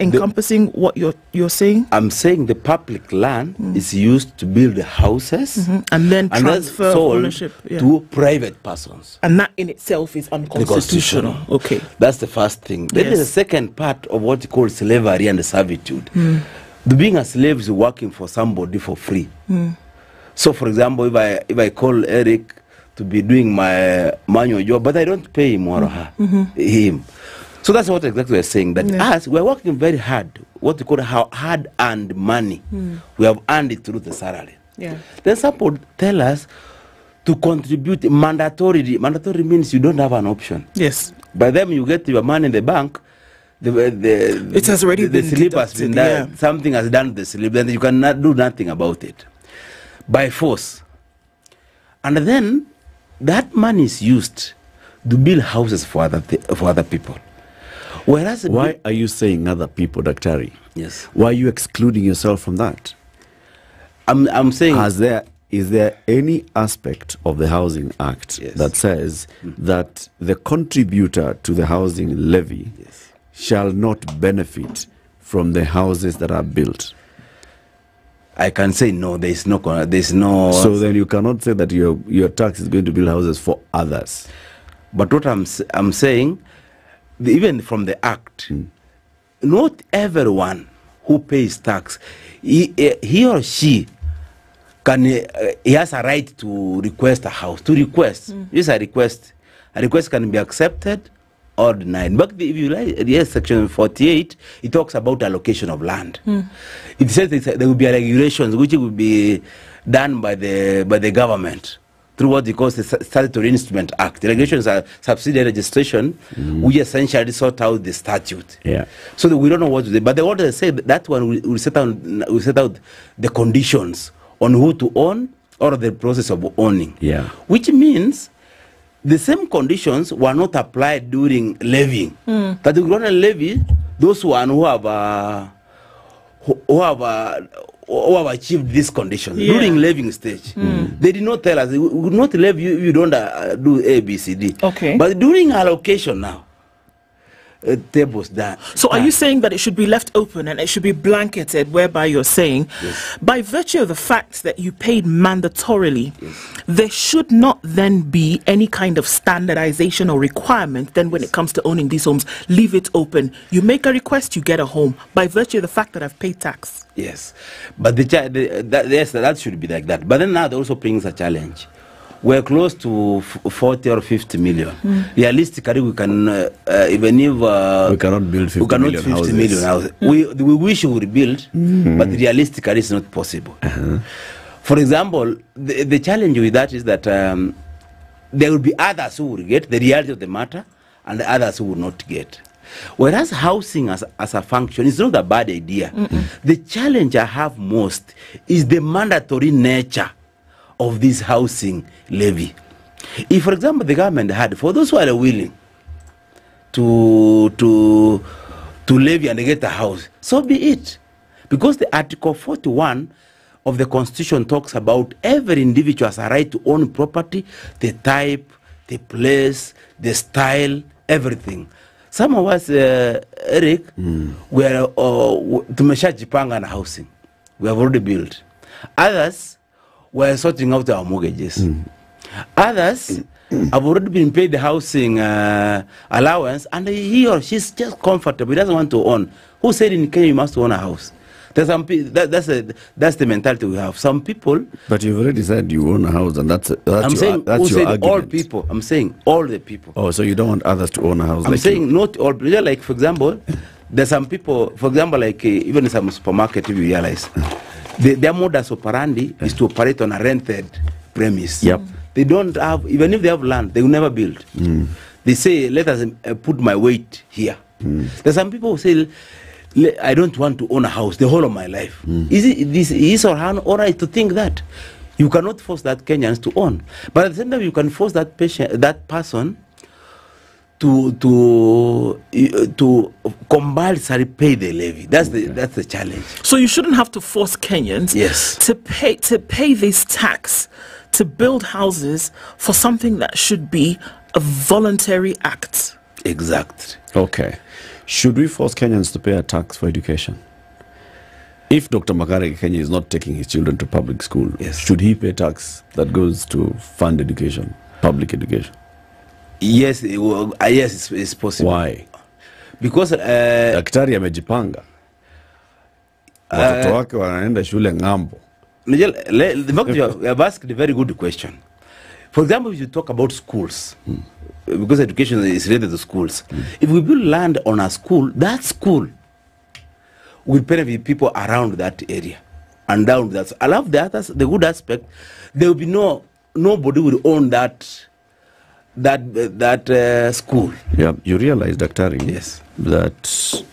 encompassing what you're you're saying? I'm saying the public land is used to build the houses Mhm. And then transfer ownership, yeah. to private persons. And that in itself is unconstitutional. Okay. That's the first thing. Then there's the second part of what you call slavery and servitude. Mm. The being a slave is working for somebody for free. Mm. So, for example, if I if I call Eric to be doing my manual job, but I don't pay him or her, Mhm. him. So that's what exactly we're saying. That Yeah. us, we're working very hard. What we call how hard earned money. Mm. We have earned it through the salary. Yeah. Then someone tell us to contribute mandatorily. Mandatory means you don't have an option. Yes. By them you get your money in the bank. The, the, It has already the, been the slip has been done. Something has done the slip. Then you cannot do nothing about it by force. And then that money is used to build houses for other th- for other people. Whereas Why are you saying other people, Daktari? Yes. Why are you excluding yourself from that? I'm, I'm saying. Has there, is there any aspect of the Housing Act that says that the contributor to the housing levy shall not benefit from the houses that are built? I can say no. There is no. There is no. So then you cannot say that your your tax is going to build houses for others. But what I'm I'm saying, the- even from the act, mm. not everyone who pays tax, he, eh, he or she can uh, he has a right to request a house. To request, mm. is a request. A request can be accepted or denied. But if you like, yes, section 48, it talks about allocation of land. Mm. It says there will be regulations which will be done by the by the government through what they call the Sta- Statutory Instrument Act. The regulations are subsidiary legislation, which essentially sort out the statute. Yeah. So we don't know what to do. But the order said that one will, will set out will set out the conditions on who to own or the process of owning. Yeah. Which means the same conditions were not applied during levying. Mm. That you gonna levy those one who have uh, who, who have uh, who have achieved these conditions Yeah. during levying stage. Mm. They did not tell us we would not leave you you don't uh, do A B C D. Okay. But during allocation now, uh, tables done. So are you saying that it should be left open and it should be blanketed, whereby you're saying, by virtue of the fact that you paid mandatorily, there should not then be any kind of standardization or requirement then when it comes to owning these homes, leave it open. You make a request, you get a home, by virtue of the fact that I've paid tax. Yes, but the, the that, yes, that should be like that. But then now that also brings a challenge. We're close to 40 or 50 million. Mm. Realistically, we can uh, uh, even if uh, We cannot build 50 we cannot million 50 houses. million houses. We, we wish we would build, but realistically, it's not possible. For example, the, the challenge with that is that um, there will be others who will get the reality of the matter, and the others who will not get. Whereas housing as, as a function is not a bad idea. The challenge I have most is the mandatory nature of this housing levy. If, for example, the government had, for those who are willing to, to, to levy and get a house, so be it. Because the Article 41 of the Constitution talks about every individual has a right to own property, the type, the place, the style, everything. Some of us, uh, Eric, we are uh, tumeshajipanga na housing. We have already built. Others, we are sorting out our mortgages. Others have already been paid the housing uh, allowance, and he or she's just comfortable. He doesn't want to own. Who said in Kenya you must own a house? There's some pe- that, that's a, that's the mentality we have. Some people. But you've already said you own a house, and that's that's I'm your, saying that's who your said all people. I'm saying all the people. Oh, so you don't want others to own a house? I'm like saying you. not all. Like for example, there's some people. For example, like uh, even in some supermarket, if you realize, the, their modus operandi is to operate on a rented premise. Yep. They don't have even if they have land, they will never build. Mm. They say, let us uh, put my weight here. There's some people who say, I don't want to own a house the whole of my life. Is it this is or her all right to think that? You cannot force that Kenyans to own. But at the same time, you can force that patient, that person to to uh, to compulsory pay the levy. That's the that's the challenge. So you shouldn't have to force Kenyans Yes. to pay to pay this tax to build houses for something that should be a voluntary act. Exactly. Okay. Should we force Kenyans to pay a tax for education? If Dr. Magare Gikenyi is not taking his children to public school, yes. should he pay tax that goes to fund education, public education? Yes, uh, yes, it's, it's possible. Why? Because uh, daktari amejipanga, watoto Uh, wake wanaenda shule ng'ambo. Nigel, le- the fact you have, asked a very good question. For example, if you talk about schools, because education is related to schools, if we build land on a school, that school will benefit people around that area and down that. I love the others, the good aspect. There will be no nobody will own that that that uh, school. Yeah, you realize, Daktari, yes. that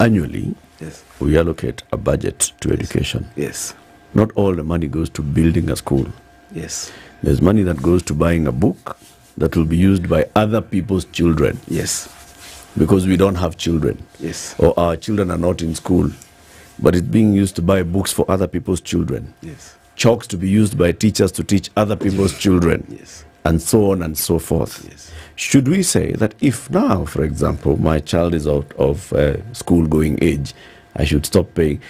annually Yes. we allocate a budget to education. Yes. Not all the money goes to building a school. Yes. There's money that goes to buying a book that will be used by other people's children. Yes. Because we don't have children. Yes. Or our children are not in school. But it's being used to buy books for other people's children. Yes. Chalks to be used by teachers to teach other people's children. Yes. And so on and so forth. Yes. Should we say that if now, for example, my child is out of uh, school going age, I should stop paying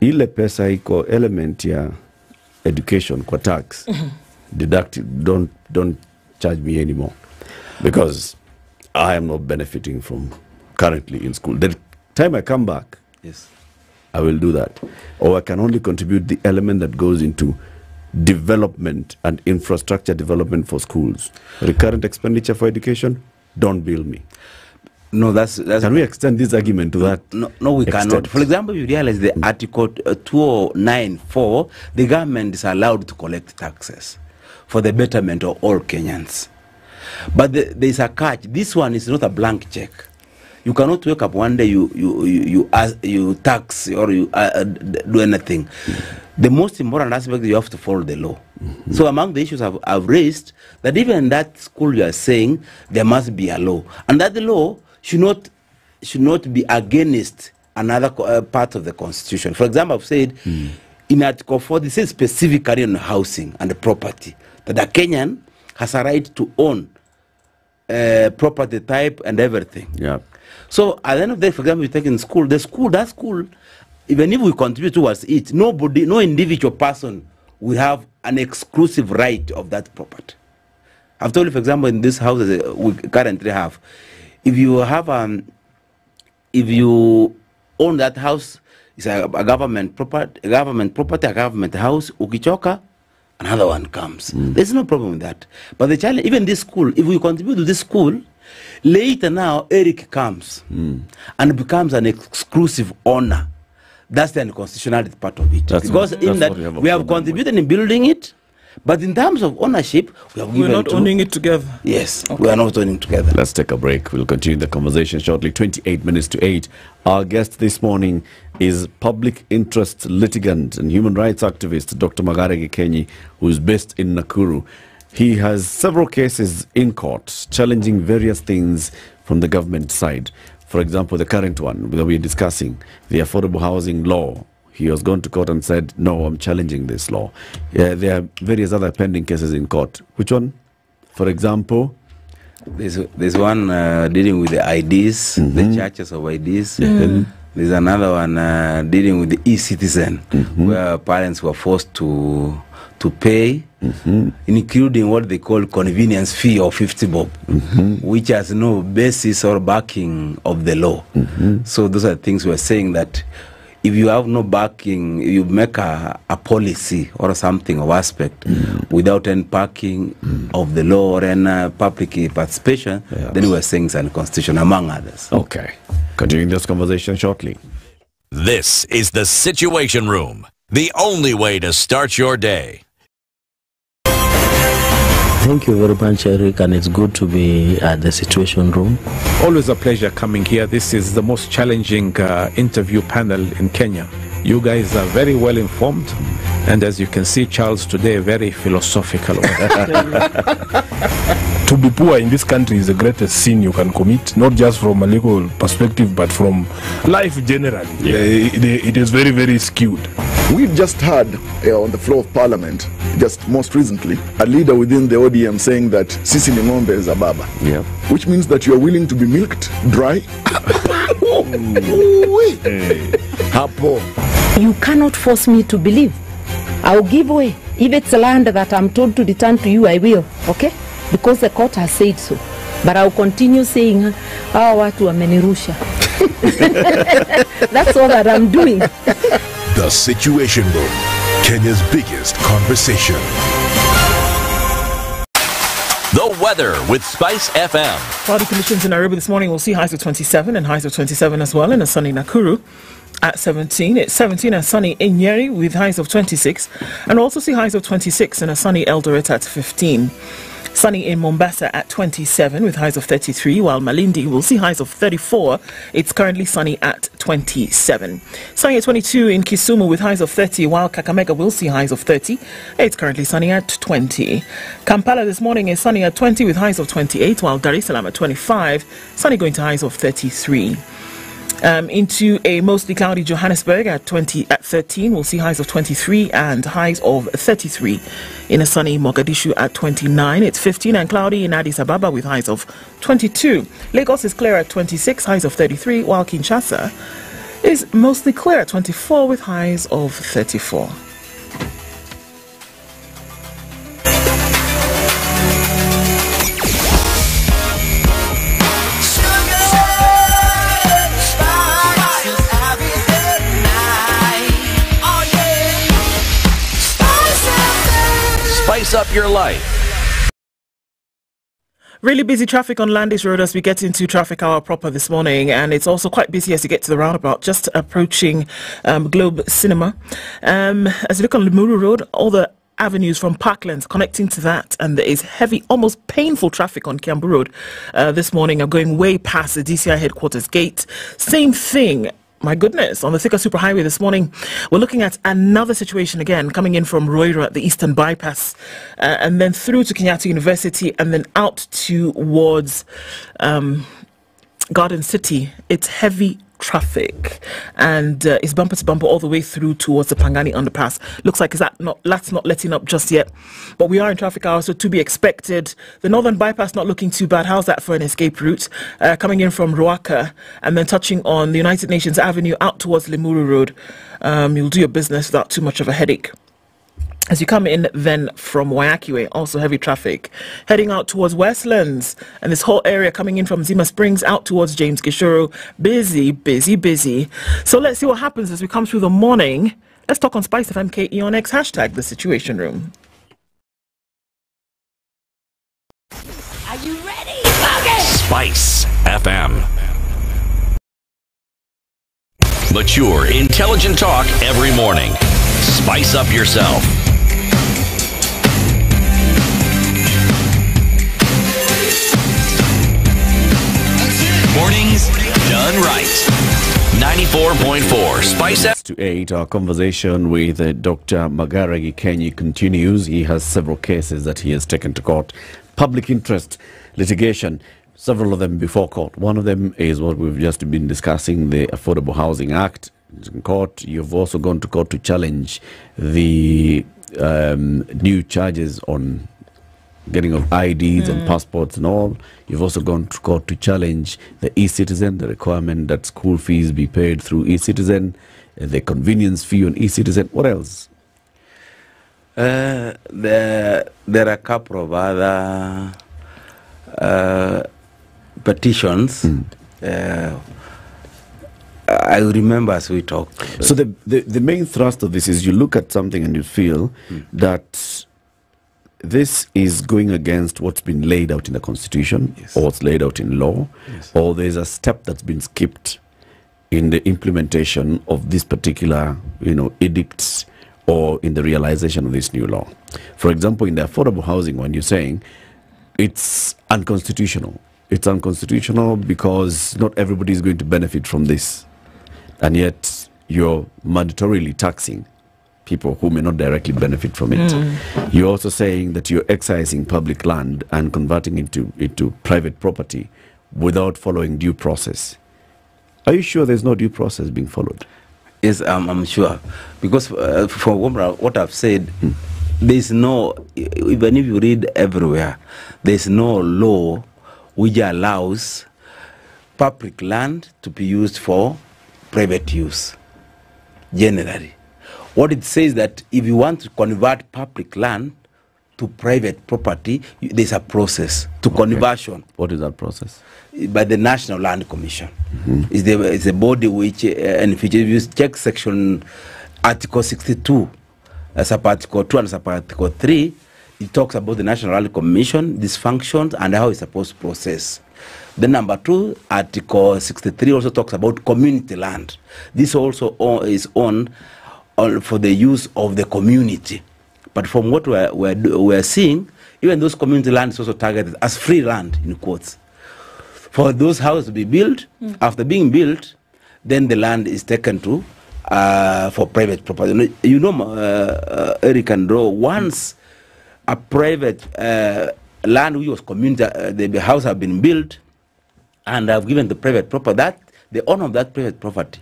ile pesa iko element ya education kwa tax deduct don't don't charge me anymore because I am not benefiting from currently in school. The time I come back, Yes. I will do that. Or I can only contribute the element that goes into development and infrastructure development for schools. Recurrent expenditure for education, don't bill me. No, that's, that's Can we extend this argument to that? No, no, we extent? cannot. For example, you realize the Article uh, 2094, the government is allowed to collect taxes for the betterment of all Kenyans. But the, there is a catch. This one is not a blank check. You cannot wake up one day you you you you, ask, you tax or you uh, uh, do anything. The most important aspect is you have to follow the law. So among the issues I've, I've raised that even that school you are saying there must be a law, and that the law should not should not be against another uh, part of the constitution. For example, I've said in Article 4, this is specifically on housing and property that a Kenyan has a right to own uh, property type and everything. Yeah. So at the end of the day, for example, you take in school, the school, that school, even if we contribute towards it, nobody, no individual person will have an exclusive right of that property. I've told you, for example, in this house we currently have, if you have um, if you own that house, it's a, a government property, a government property, a government house. Ukichoka, another one comes. There's no problem with that. But the challenge, even this school, if we contribute to this school, later now Eric comes hmm. and becomes an exclusive owner. That's the unconstitutionality part of it. That's because what- in that we have we have problem contributed in building it, but in terms of ownership, we have We're not to- owning it together. Yes, we are not owning it together. Let's take a break. We'll continue the conversation shortly. 28 minutes to 8. Our guest this morning is public interest litigant and human rights activist Dr. Magare Gikenyi, who is based in Nakuru. He has several cases in court challenging various things from the government side. For example, the current one that we're discussing, the affordable housing law. He has gone to court and said, No, I'm challenging this law. Yeah, there are various other pending cases in court. Which one? For example, There's, there's one uh, dealing with the IDs, the churches of IDs. Mhm. There's another one uh, dealing with the e-citizen, where parents were forced to to pay, mm-hmm. including what they call convenience fee of 50 bob, mm-hmm. which has no basis or backing of the law. Mm-hmm. So those are things we're saying that if you have no backing, you make a, a policy or something of aspect mm. without any backing mm. of the law or any uh, public participation, then we're saying it's unconstitutional, among others. Okay. Continuing this conversation shortly. This is the Situation Room, the only way to start your day. Thank you very much, Eric, and it's good to be at the Situation Room. Always a pleasure coming here. This is the most challenging uh, interview panel in Kenya. You guys are very well informed And as you can see, Charles today very philosophical. to be poor in this country is the greatest sin you can commit, not just from a legal perspective, but from life generally. Yeah. It, it is very, very skewed. We've just heard uh, on the floor of parliament, just most recently, a leader within the ODM saying that Sisi ni ng'ombe is a baba. Yeah. Which means that you are willing to be milked dry. Hapo. You cannot force me to believe. I'll give way. If it's land that I'm told to return to you, I will. Okay? Because the court has said so. But I'll continue saying, hawa watu wamenirusha. That's all that I'm doing. The Situation Room, Kenya's biggest conversation. The weather with Spice FM. Cloudy conditions in Nairobi this morning. We'll see highs of 27 and highs of 27 as well in a sunny Nakuru at 17. It's 17 and sunny in Nyeri with highs of 26. And also see highs of 26 in a sunny Eldoret at 15. Sunny in Mombasa at 27 with highs of 33, while Malindi will see highs of 34. It's currently sunny at 27. Sunny at 22 in Kisumu with highs of 30, while Kakamega will see highs of 30. It's currently sunny at 20. Kampala this morning is sunny at 20 with highs of 28, while Dar es Salaam at 25, sunny going to highs of 33. Um, into a mostly cloudy Johannesburg at 20 at 13. We'll see highs of 23 and highs of 33. In a sunny Mogadishu at 29. It's 15 and cloudy in Addis Ababa with highs of 22. Lagos is clear at 26, highs of 33, while Kinshasa is mostly clear at 24 with highs of 34. Spice up your life. Really busy traffic on Landhies Road as we get into traffic hour proper this morning, and it's also quite busy as you get to the roundabout, just approaching um, Globe Cinema. Um, as you look on Limuru Road, all the avenues from Parklands connecting to that, and there is heavy, almost painful traffic on Kiambu Road uh, this morning. I'm going way past the DCI headquarters gate. Same thing my goodness, on the Thika Superhighway this morning, we're looking at another situation again, coming in from Ruiru at the Eastern Bypass, uh, and then through to Kenyatta University, and then out towards um, Garden City. It's heavy traffic and uh, it's bumper to bumper all the way through towards the Pangani underpass. Looks like is that not that's not letting up just yet, but we are in traffic hours, so to be expected. The northern bypass not looking too bad. How's that for an escape route? Uh, coming in from Ruaka and then touching on the United Nations Avenue out towards Limuru Road. Um, you'll do your business without too much of a headache. As you come in then from Waiyaki Way, also heavy traffic. Heading out towards Westlands and this whole area coming in from Zima Springs out towards James Gichuru. Busy, busy, busy. So let's see what happens as we come through the morning. Let's talk on Spice FMKE on X hashtag the Situation Room. Are you ready? Spice FM. Mature, intelligent talk every morning. Spice up yourself. Done right. 94.4 Spice to 8, our conversation with uh, Dr. Magare Gikenyi continues. He has several cases that he has taken to court. Public interest litigation, several of them before court. One of them is what we've just been discussing, the Affordable Housing Act. In court. You've also gone to court to challenge the um, new charges on getting of IDs and Mm. passports and all. You've also gone to court to challenge the e-citizen, the requirement that school fees be paid through e-citizen, the convenience fee on e-citizen. What else? Uh, there, there are a couple of other uh, petitions. Uh, I remember as we talked. So the, the the main thrust of this is you look at something and you feel that this is going against what's been laid out in the constitution or what's laid out in law, or there's a step that's been skipped in the implementation of this particular, you know, edicts or in the realization of this new law. For example, in the affordable housing one, you're saying it's unconstitutional. It's unconstitutional because not everybody is going to benefit from this. And yet you're mandatorily taxing people who may not directly benefit from it. Mm. You're also saying that you're excising public land and converting it into, into private property without following due process. Are you sure there's no due process being followed? Yes, um, I'm sure. Because uh, for what- what I've said, there's no, even if you read everywhere, there's no law which allows public land to be used for private use, generally. What it says that if you want to convert public land to private property, there's a process to conversion. What is that process? By the National Land Commission. It's, the, it's a body which, uh, and if you check section Article 62, as a Article 2 and as a Article 3, it talks about the National Land Commission, its functions, and how it's supposed to process. Then number two, Article 63 also talks about community land. This also is on, on for the use of the community. But from what we're, we're, we're seeing, even those community land is also targeted as free land, in quotes. For those houses to be built, after being built, then the land is taken to uh, for private property. You know- uh, uh, Eric and Ro, once a private uh, land which was community, uh, the, the house have been built and have given the private property, that the owner of that private property,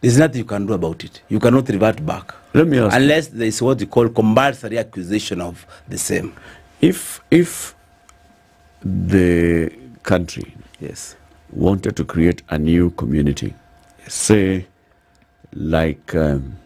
there's nothing you can do about it. You cannot revert back. Let me ask Unless there is what you call compulsory accusation of the same. If if the country yes wanted to create a new community, say like um,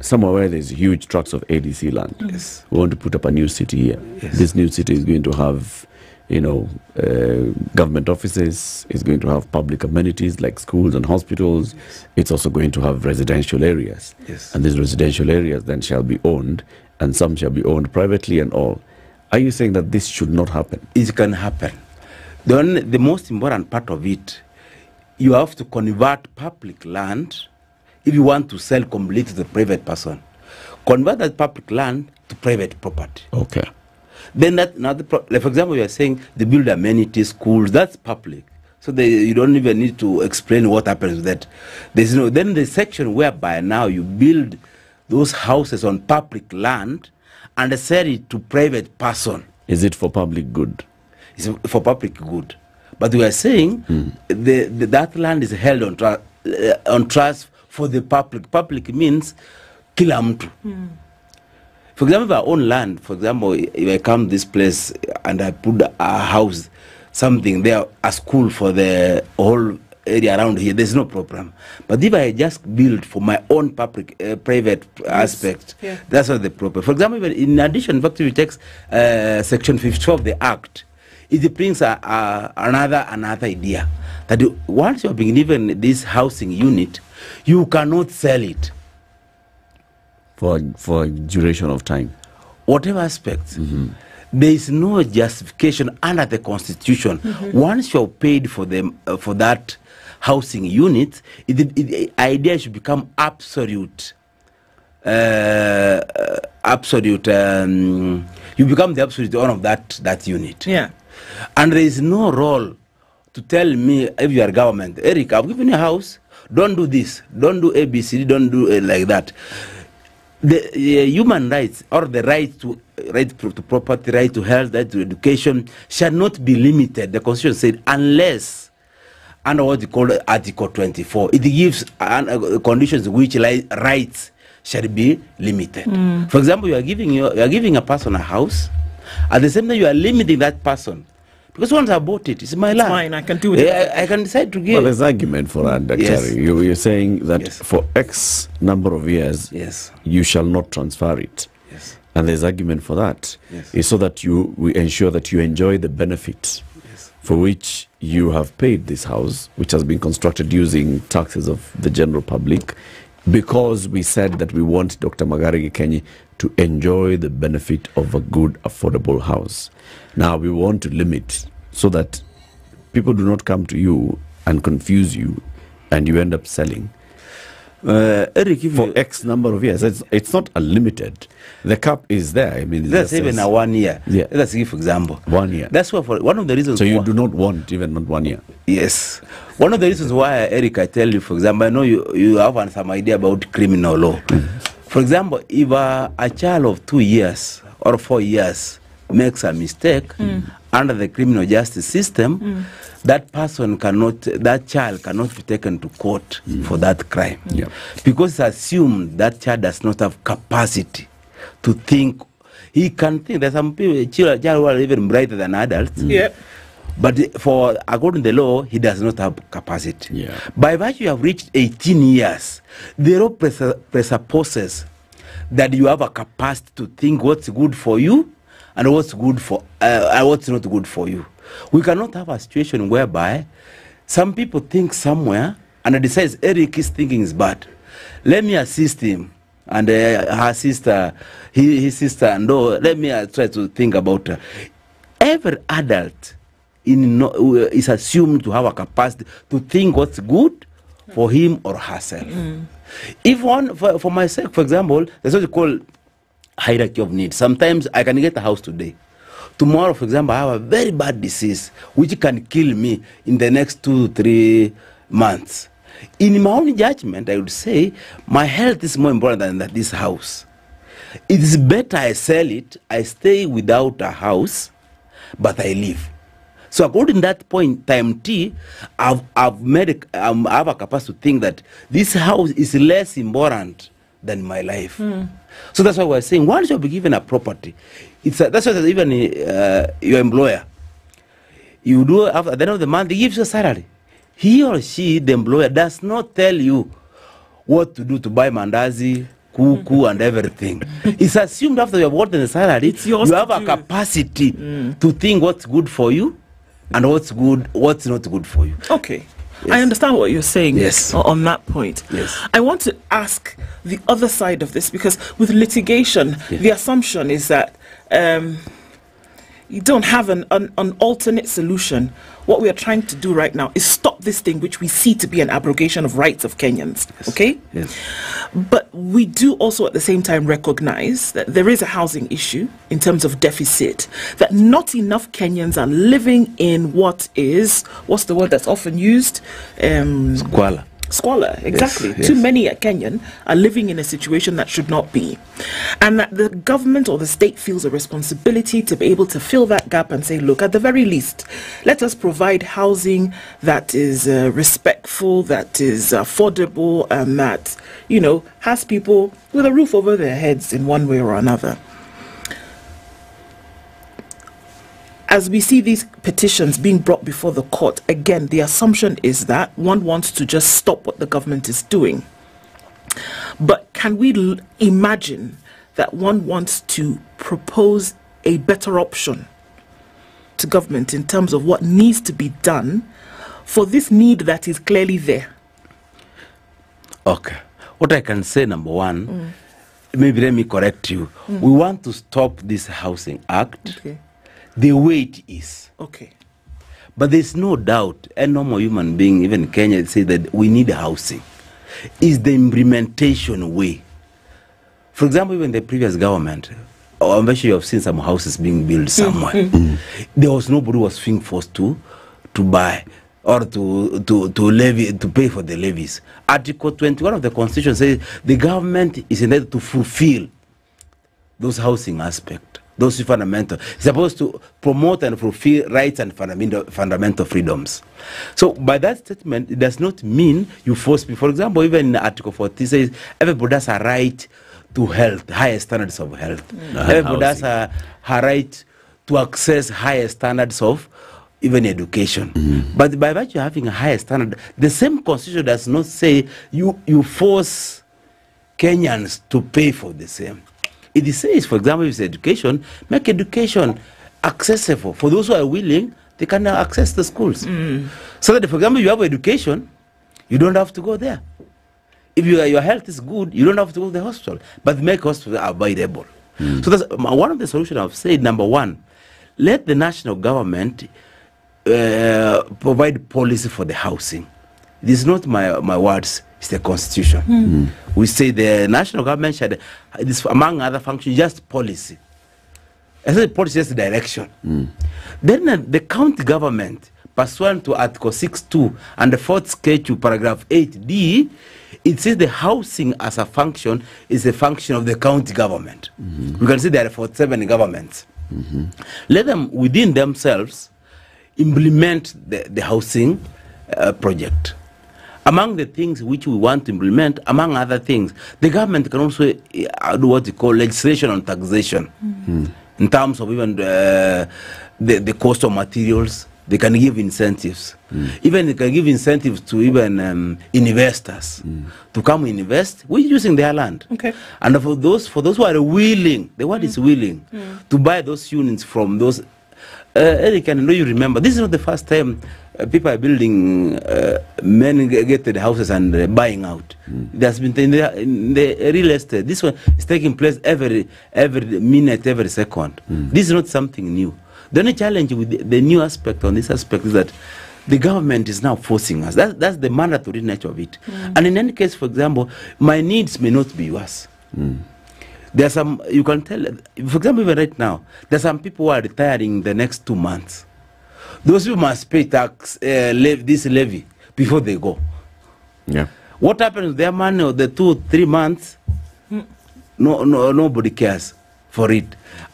somewhere where there's huge tracts of ADC land, Yes. we want to put up a new city here. Yes. This new city is going to have, you know, uh, government offices. It's going to have public amenities like schools and hospitals. It's also going to have residential areas. Yes. And these residential areas then shall be owned, and some shall be owned privately and all. Are you saying that this should not happen? It can happen. The, only, the most important part of it, you have to convert public land if you want to sell completely to the private person. Convert that public land to private property. Okay. Then that another, pro- like for example, you are saying they build amenities, schools. That's public. So they, you don't even need to explain what happens with that. There's no. Then the section whereby now you build those houses on public land and sell it to private person. Is it for public good? It's for public good. But we are saying the, the, that land is held on, tra- uh, on trust for the public. Public means kila mtu. For example, if I own land, for example, if I come this place and I put a house, something there, a school for the whole area around here, there's no problem. But if I just build for my own public, uh, private yes. aspect, yeah. that's not the problem. For example, even in addition, in fact, if you take uh, section 52 of the Act, it brings a, a, another another idea that you, once you being given this housing unit, you cannot sell it for for duration of time. Whatever aspects. There is no justification under the constitution. Mhm. Once you're paid for them uh, for that housing unit, it, it, the idea should become absolute. Uh, uh, absolute. Um, you become the absolute owner of that that unit. Yeah. And there is no role to tell me if you are government, Eric, I've given you a house. Don't do this. Don't do ABC. Don't do uh, like that. The uh, human rights or the right to right to property, right to health, right to education shall not be limited. The constitution said unless under what you call Article 24, it gives uh, conditions which li- rights shall be limited. Mm. For example, you are giving you are giving a person a house, at the same time you are limiting that person because once I bought it, it's my land. mine, I can do with Yeah, it. I, I can decide to give. Well, there's argument for that, Dr. Yes. You, you're saying that for X number of years, Yes. you shall not transfer it. Yes. And there's argument for that. Yes. Is so that you we ensure that you enjoy the benefits for which you have paid this house, which has been constructed using taxes of the general public, because we said that we want Dr. Magare Gikenyi to enjoy the benefit of a good, affordable house. Now we want to limit so that people do not come to you and confuse you and you end up selling. Uh, Eric, for X number of years. It's, it's not unlimited. The cap is there. I mean, That's even says- a one year. Yeah. Let's give example. One year. That's why for one of the reasons. So you do not want even not one year. Yes. One of the reasons why, Eric, I tell you, for example, I know you, you have some idea about criminal law. For example, if a, a child of two years or four years makes a mistake under the criminal justice system, that person cannot, that child cannot be taken to court for that crime. Because it's assumed that child does not have capacity to think. He can think. There's some people, children child who are even brighter than adults. Yep. But for according to the law, he does not have capacity. By virtue you have reached 18 years, the law presupposes that you have a capacity to think what's good for you and what's good for uh, what's not good for you. We cannot have a situation whereby some people think somewhere and decides Eric is thinking is bad. Let me assist him and uh, her sister, he, his sister, and oh, let me uh, try to think about her. Every adult in no, uh, is assumed to have a capacity to think what's good for him or herself. If one, for, for myself, for example, there's what you call hierarchy of needs. Sometimes I can get a house today. Tomorrow, for example, I have a very bad disease which can kill me in the next two, three months. In my own judgment, I would say my health is more important than that, this house. It is better I sell it, I stay without a house, but I live. So according to that point, time T, I've, I've made a, um, I have a capacity to think that this house is less important than my life. So that's why we're saying once you'll be given a property, it's a, that's why even uh, your employer. You do after the end of the month, he gives you a salary. He or she, the employer, does not tell you what to do to buy mandazi, kuku, and everything. it's assumed after you have gotten the salary, you have a capacity to think what's good for you and what's good, what's not good for you. Okay. I understand what you're saying Yes. on that point. Yes. I want to ask the other side of this because with litigation, the assumption is that um, you don't have an, an, an alternate solution. What we are trying to do right now is stop this thing, which we see to be an abrogation of rights of Kenyans. Okay? Yes. But we do also at the same time recognize that there is a housing issue in terms of deficit, that not enough Kenyans are living in what is, what's the word that's often used? Um, Squalor. Squalor, exactly. yes. Too many Kenyan are living in a situation that should not be. And that the government or the state feels a responsibility to be able to fill that gap and say, look, at the very least, let us provide housing that is uh, respectful, that is affordable, and that, you know, has people with a roof over their heads in one way or another. As we see these petitions being brought before the court, again, the assumption is that one wants to just stop what the government is doing. But can we l- imagine that one wants to propose a better option to government in terms of what needs to be done for this need that is clearly there? Okay. What I can say, number one, maybe let me correct you. Mm. We want to stop this Housing Act Okay. The way it is. Okay. But there's no doubt, a normal human being, even Kenya, say that we need housing. Is the implementation way. For example, even the previous government, oh, I'm sure you have seen some houses being built somewhere. Mm. There was nobody who was being forced to to buy or to to to levy to pay for the levies. Article 21 of the Constitution says the government is entitled to fulfill those housing aspect, those fundamental. It's supposed to promote and fulfill rights and fundamental, fundamental freedoms. So by that statement, it does not mean you force people. For example, even in Article 40 says everybody has a right to health, higher standards of health. And everybody has a, a right to access higher standards of even education. Mm-hmm. But by virtue of having a higher standard, the same constitution does not say you, you force Kenyans to pay for the same. It says, for example, if it's education, make education accessible. For those who are willing, they can now access the schools. So that, for example, you have education, you don't have to go there. If you, your health is good, you don't have to go to the hospital. But make hospitals available. So that's one of the solutions I've said. Number one, let the national government uh, provide policy for the housing. This is not my my words. It's the constitution. Mm. We say the national government should, this among other functions, just policy. I said policy is direction. Then uh, the county government, pursuant to Article 6.2 and the fourth schedule, paragraph 8d, it says the housing as a function is a function of the county government. We can see there are 47 governments. Let them, within themselves, implement the, the housing uh, project. Among the things which we want to implement, among other things, the government can also uh, do what we call legislation on taxation in terms of even uh, the, the cost of materials. They can give incentives. Even they can give incentives to even um, investors to come invest. We're using their land. Okay. And for those for those who are willing, the word is willing, to buy those units from those. Uh, Eric, I know you remember. This is not the first time uh, people are building uh, men gated houses and uh, buying out. Mm. There's been in the, in the real estate. This one is taking place every every minute, every second. Mm. This is not something new. The only challenge with the, the new aspect on this aspect is that the government is now forcing us. That, that's the mandatory nature of it. Mm. And in any case, for example, my needs may not be yours. There are some, you can tell, for example, even right now, there are some people who are retiring the next two months. Those people must pay tax, uh, lev- this levy before they go. Yeah. What happens to their money or the two, three months? No, no, nobody cares for it.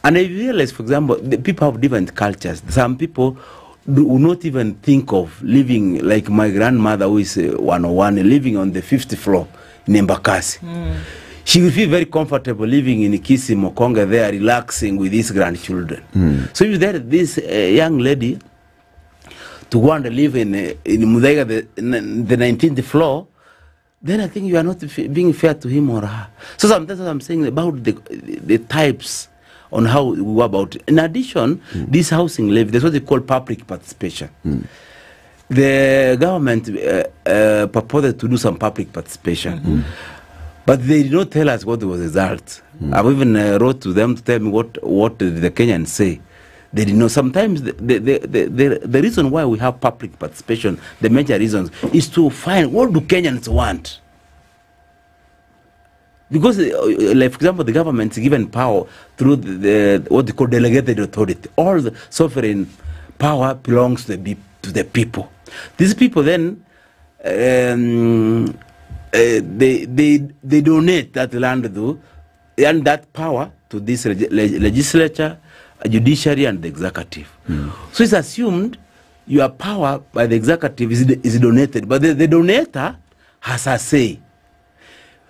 And I realize, for example, the people have different cultures. Some people do not even think of living like my grandmother, who is uh, 101, living on the 50th floor in Embakasi. She will feel very comfortable living in Kisi Mokonga there, relaxing with his grandchildren. Mm. So if there this uh, young lady to go and live in uh, in Mudega, the, in the 19th floor, then I think you are not being fair to him or her. So sometimes what I'm saying about the the types on how we go about. it. In addition, mm. this housing levy, that's what they call public participation. Mm. The government uh, uh, purported to do some public participation. But they did not tell us what was the result. I've even uh, wrote to them to tell me what, what did the Kenyans say. They did not. Know sometimes the, the, the, the, the, reason why we have public participation, the major reasons, is to find what do Kenyans want. Because, uh, like for example, the government is given power through the, the what they call delegated authority. All the sovereign power belongs to the, to the people. These people then um, uh, they, they, they donate that land though, and that power to this leg- leg- legislature, uh, judiciary, and the executive. So it's assumed your power by the executive is, is donated, but the, the donator has a say.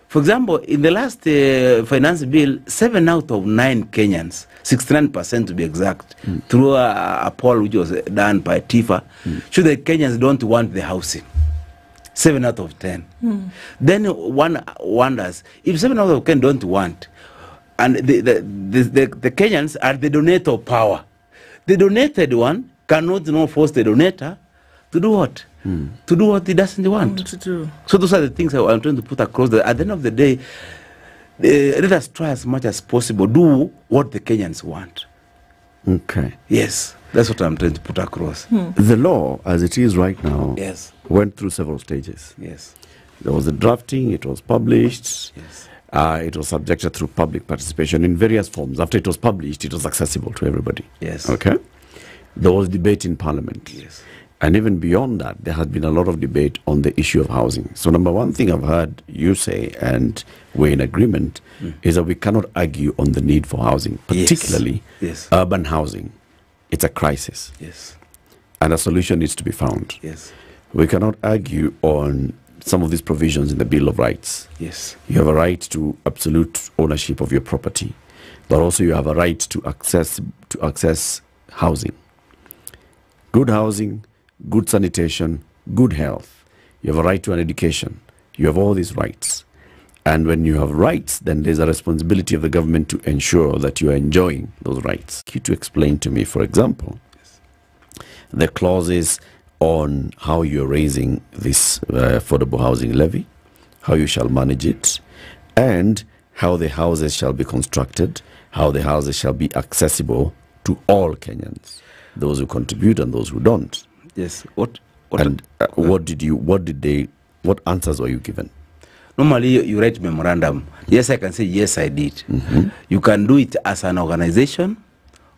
For example, in the last uh, finance bill, seven out of nine Kenyans, 69% to be exact, through a, a poll which was done by TIFA, show that Kenyans don't want the housing. Seven out of ten. Then one wonders if seven out of ten don't want, and the, the, the, the, the Kenyans are the donator of power. The donated one cannot now force the donator to do what? Hmm. To do what he doesn't want. Mm, to do. So those are the things I- I'm trying to put across. That at the end of the day, uh, let us try as much as possible do what the Kenyans want. Okay. Yes, that's what I'm trying to put across. Hmm. The law, as it is right now, Yes. Went through several stages. Yes. There was the drafting, it was published, uh, it was subjected through public participation in various forms. After it was published, it was accessible to everybody. Yes. Okay? There was debate in parliament. Yes. And even beyond that, there has been a lot of debate on the issue of housing. So, number one thing I've heard you say, and we're in agreement, is that we cannot argue on the need for housing, Yes. particularly Yes. urban housing. It's a crisis. Yes. And a solution needs to be found. Yes. We cannot argue on some of these provisions in the Bill of Rights. Yes. You have a right to absolute ownership of your property, but also you have a right to access to access housing. Good housing, good sanitation, good health. You have a right to an education. You have all these rights. And when you have rights, then there's a responsibility of the government to ensure that you are enjoying those rights. You to explain to me, for example, the clauses on how you're raising this uh, affordable housing levy, how you shall manage it, and how the houses shall be constructed, how the houses shall be accessible to all Kenyans, those who contribute and those who don't. Yes. What and uh, what did you? What did they? What answers were you given? Normally, you, you write memorandum. Yes, I can say yes, I did. You can do it as an organization,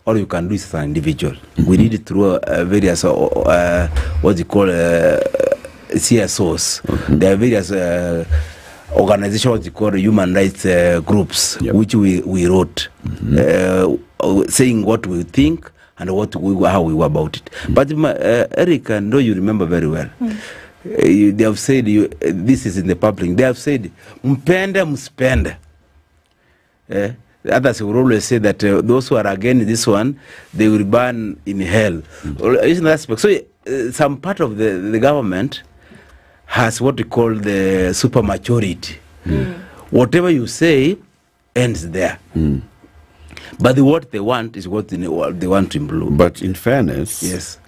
or you can do is as an individual. Mm -hmm. We did it through uh, various uh, uh, what you call uh, CSOs. Mm -hmm. There are various uh, organizations what you call human rights uh, groups, yep. which we we wrote, mm -hmm. uh, saying what we think and what we how we were about it. Mm -hmm. But my, uh, Eric, I know you remember very well. Mm -hmm. Uh, you, they have said you, uh, this is in the public. They have said mpende mspende. Eh? Others will always say that uh, those who are against this one, they will burn in hell. Hmm. Well, uh, Isn't that aspect? So uh, some part of the, the government has what we call the super majority. Hmm. Hmm. Whatever you say ends there. But the, what they want is what they, they want to improve. But in fairness, yes,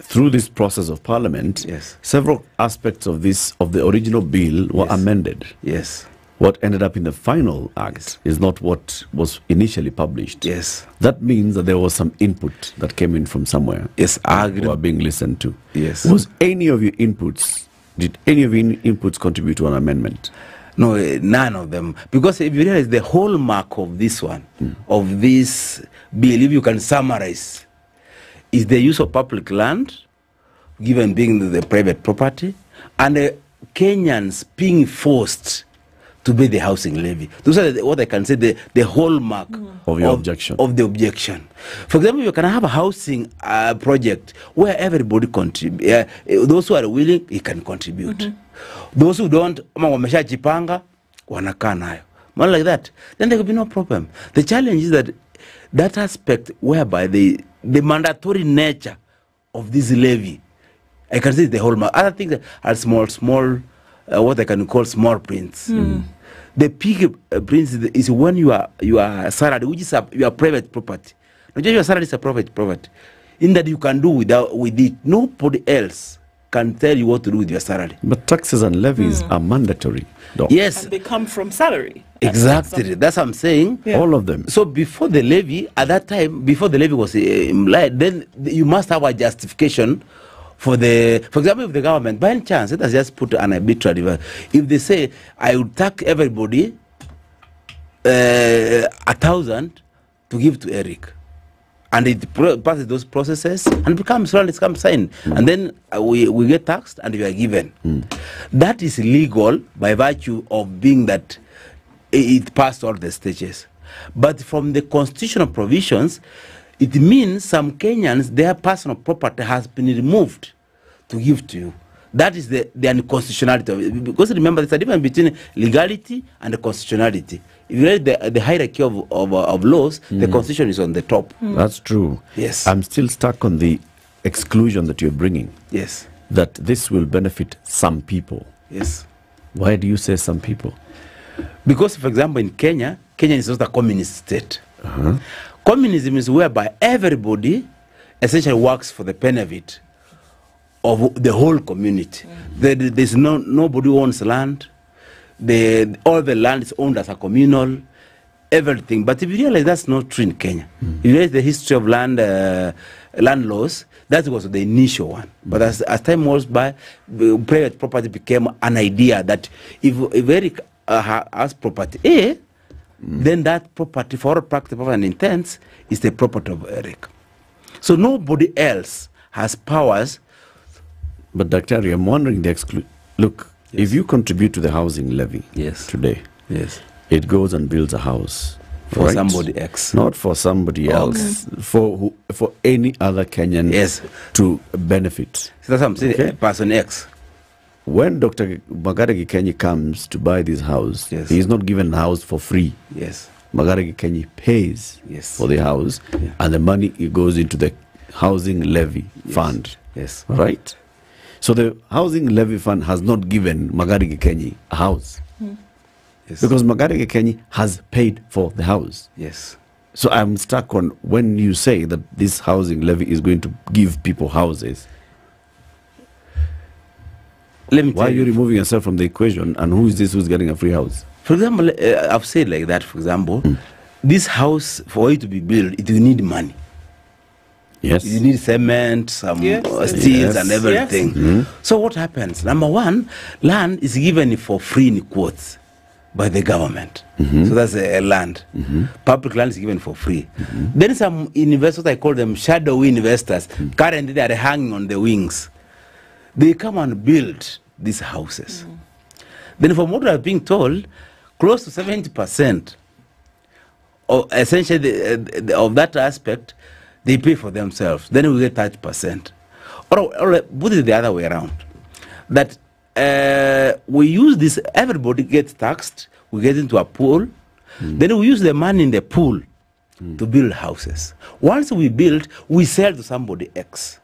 through this process of parliament, yes, several aspects of this of the original bill were amended. Yes. What ended up in the final act is not what was initially published. Yes. That means that there was some input that came in from somewhere. Yes, I agree. Who are being listened to. Yes. Was any of your inputs? Did any of your inputs contribute to an amendment? No, eh, none of them. Because if you realize the hallmark of this one, of this bill, if you can summarize, is the use of public land, given being the, the private property, and uh, Kenyans being forced to pay the housing levy. Those are the, what I can say the, the hallmark Of your objection. Of the objection. For example, you can have a housing uh, project where everybody contribute. Uh, those who are willing, you can contribute. Those who don't, ama wameshajipanga, wanakaa nayo. More like that. Then there will be no problem. The challenge is that that aspect whereby the, the mandatory nature of this levy, I can say the whole, ma- other things are small, small, uh, what I can call small prints. Mm. The big uh, prints is, is when you are you are salary, which is a, your private property. Not just your salary is a private property. In that you can do without with it. Nobody else can tell you what to do with your salary. But taxes and levies are mandatory. Doc. Yes, And they come from salary. Exactly. That's what I'm saying. Yeah. All of them. So before the levy, at that time, before the levy was uh, implied, then you must have a justification for the, for example, if the government, by any chance, let us just put an arbitrary, if they say, I would tax everybody uh, a thousand to give to Eric, and it pro- passes those processes and becomes well, it comes signed, and then uh, we, we get taxed and we are given. That is legal by virtue of being that it passed all the stages. But from the constitutional provisions, it means some Kenyans, their personal property has been removed to give to you. That is the, the unconstitutionality of it. Because remember, there's a difference between legality and the constitutionality. If you read the, the hierarchy of, of, uh, of laws, mm. the constitution is on the top. Mm. That's true. Yes. I'm still stuck on the exclusion that you're bringing. Yes. That this will benefit some people. Yes. Why do you say some people? Because, for example, in Kenya, Kenya is not a communist state. Communism is whereby everybody essentially works for the benefit of the whole community. There, there's no nobody owns land. The, all the land is owned as a communal, everything. But if you realize that's not true in Kenya, if you realize the history of land uh, land laws, that was the initial one. But as, as time goes by, private property became an idea that if, if Eric uh, has property A, then that property, for all practical and intents, is the property of Eric. So nobody else has powers. But Dr. Ari, I'm wondering the exclu- look, if you contribute to the housing levy yes. today, yes. it goes and builds a house For somebody else. not for somebody else, for who, for any other Kenyan yes. to benefit. So that's what I'm saying, uh, person X. When Dr. Magare Gikenyi comes to buy this house, he is not given a house for free. Yes. Magare Gikenyi pays Yes. for the house, and the money it goes into the housing levy fund. Yes. Right? So the housing levy fund has not given Magare Gikenyi a house. Hmm. Yes. Because Magare Gikenyi has paid for the house. Yes. So I'm stuck on when you say that this housing levy is going to give people houses. Let me Why are you removing yourself from the equation? And who is this who's getting a free house? For example, uh, I've said like that, for example, this house, for it to be built, it will need money. Yes. You need cement, some Yes. uh, steels Yes. and everything. Yes. Mhm. So what happens? Number one, land is given for free in quotes by the government. So that's a, a land. Public land is given for free. Then some investors, I call them shadow investors, currently they are hanging on the wings. They come and build these houses. Then from what I've been told, close to 70% of essentially the, the, of that aspect, they pay for themselves. Then we get 30%. Or, or put it the other way around. That uh, we use this, everybody gets taxed, we get into a pool, then we use the money in the pool to build houses. Once we build, we sell to somebody X.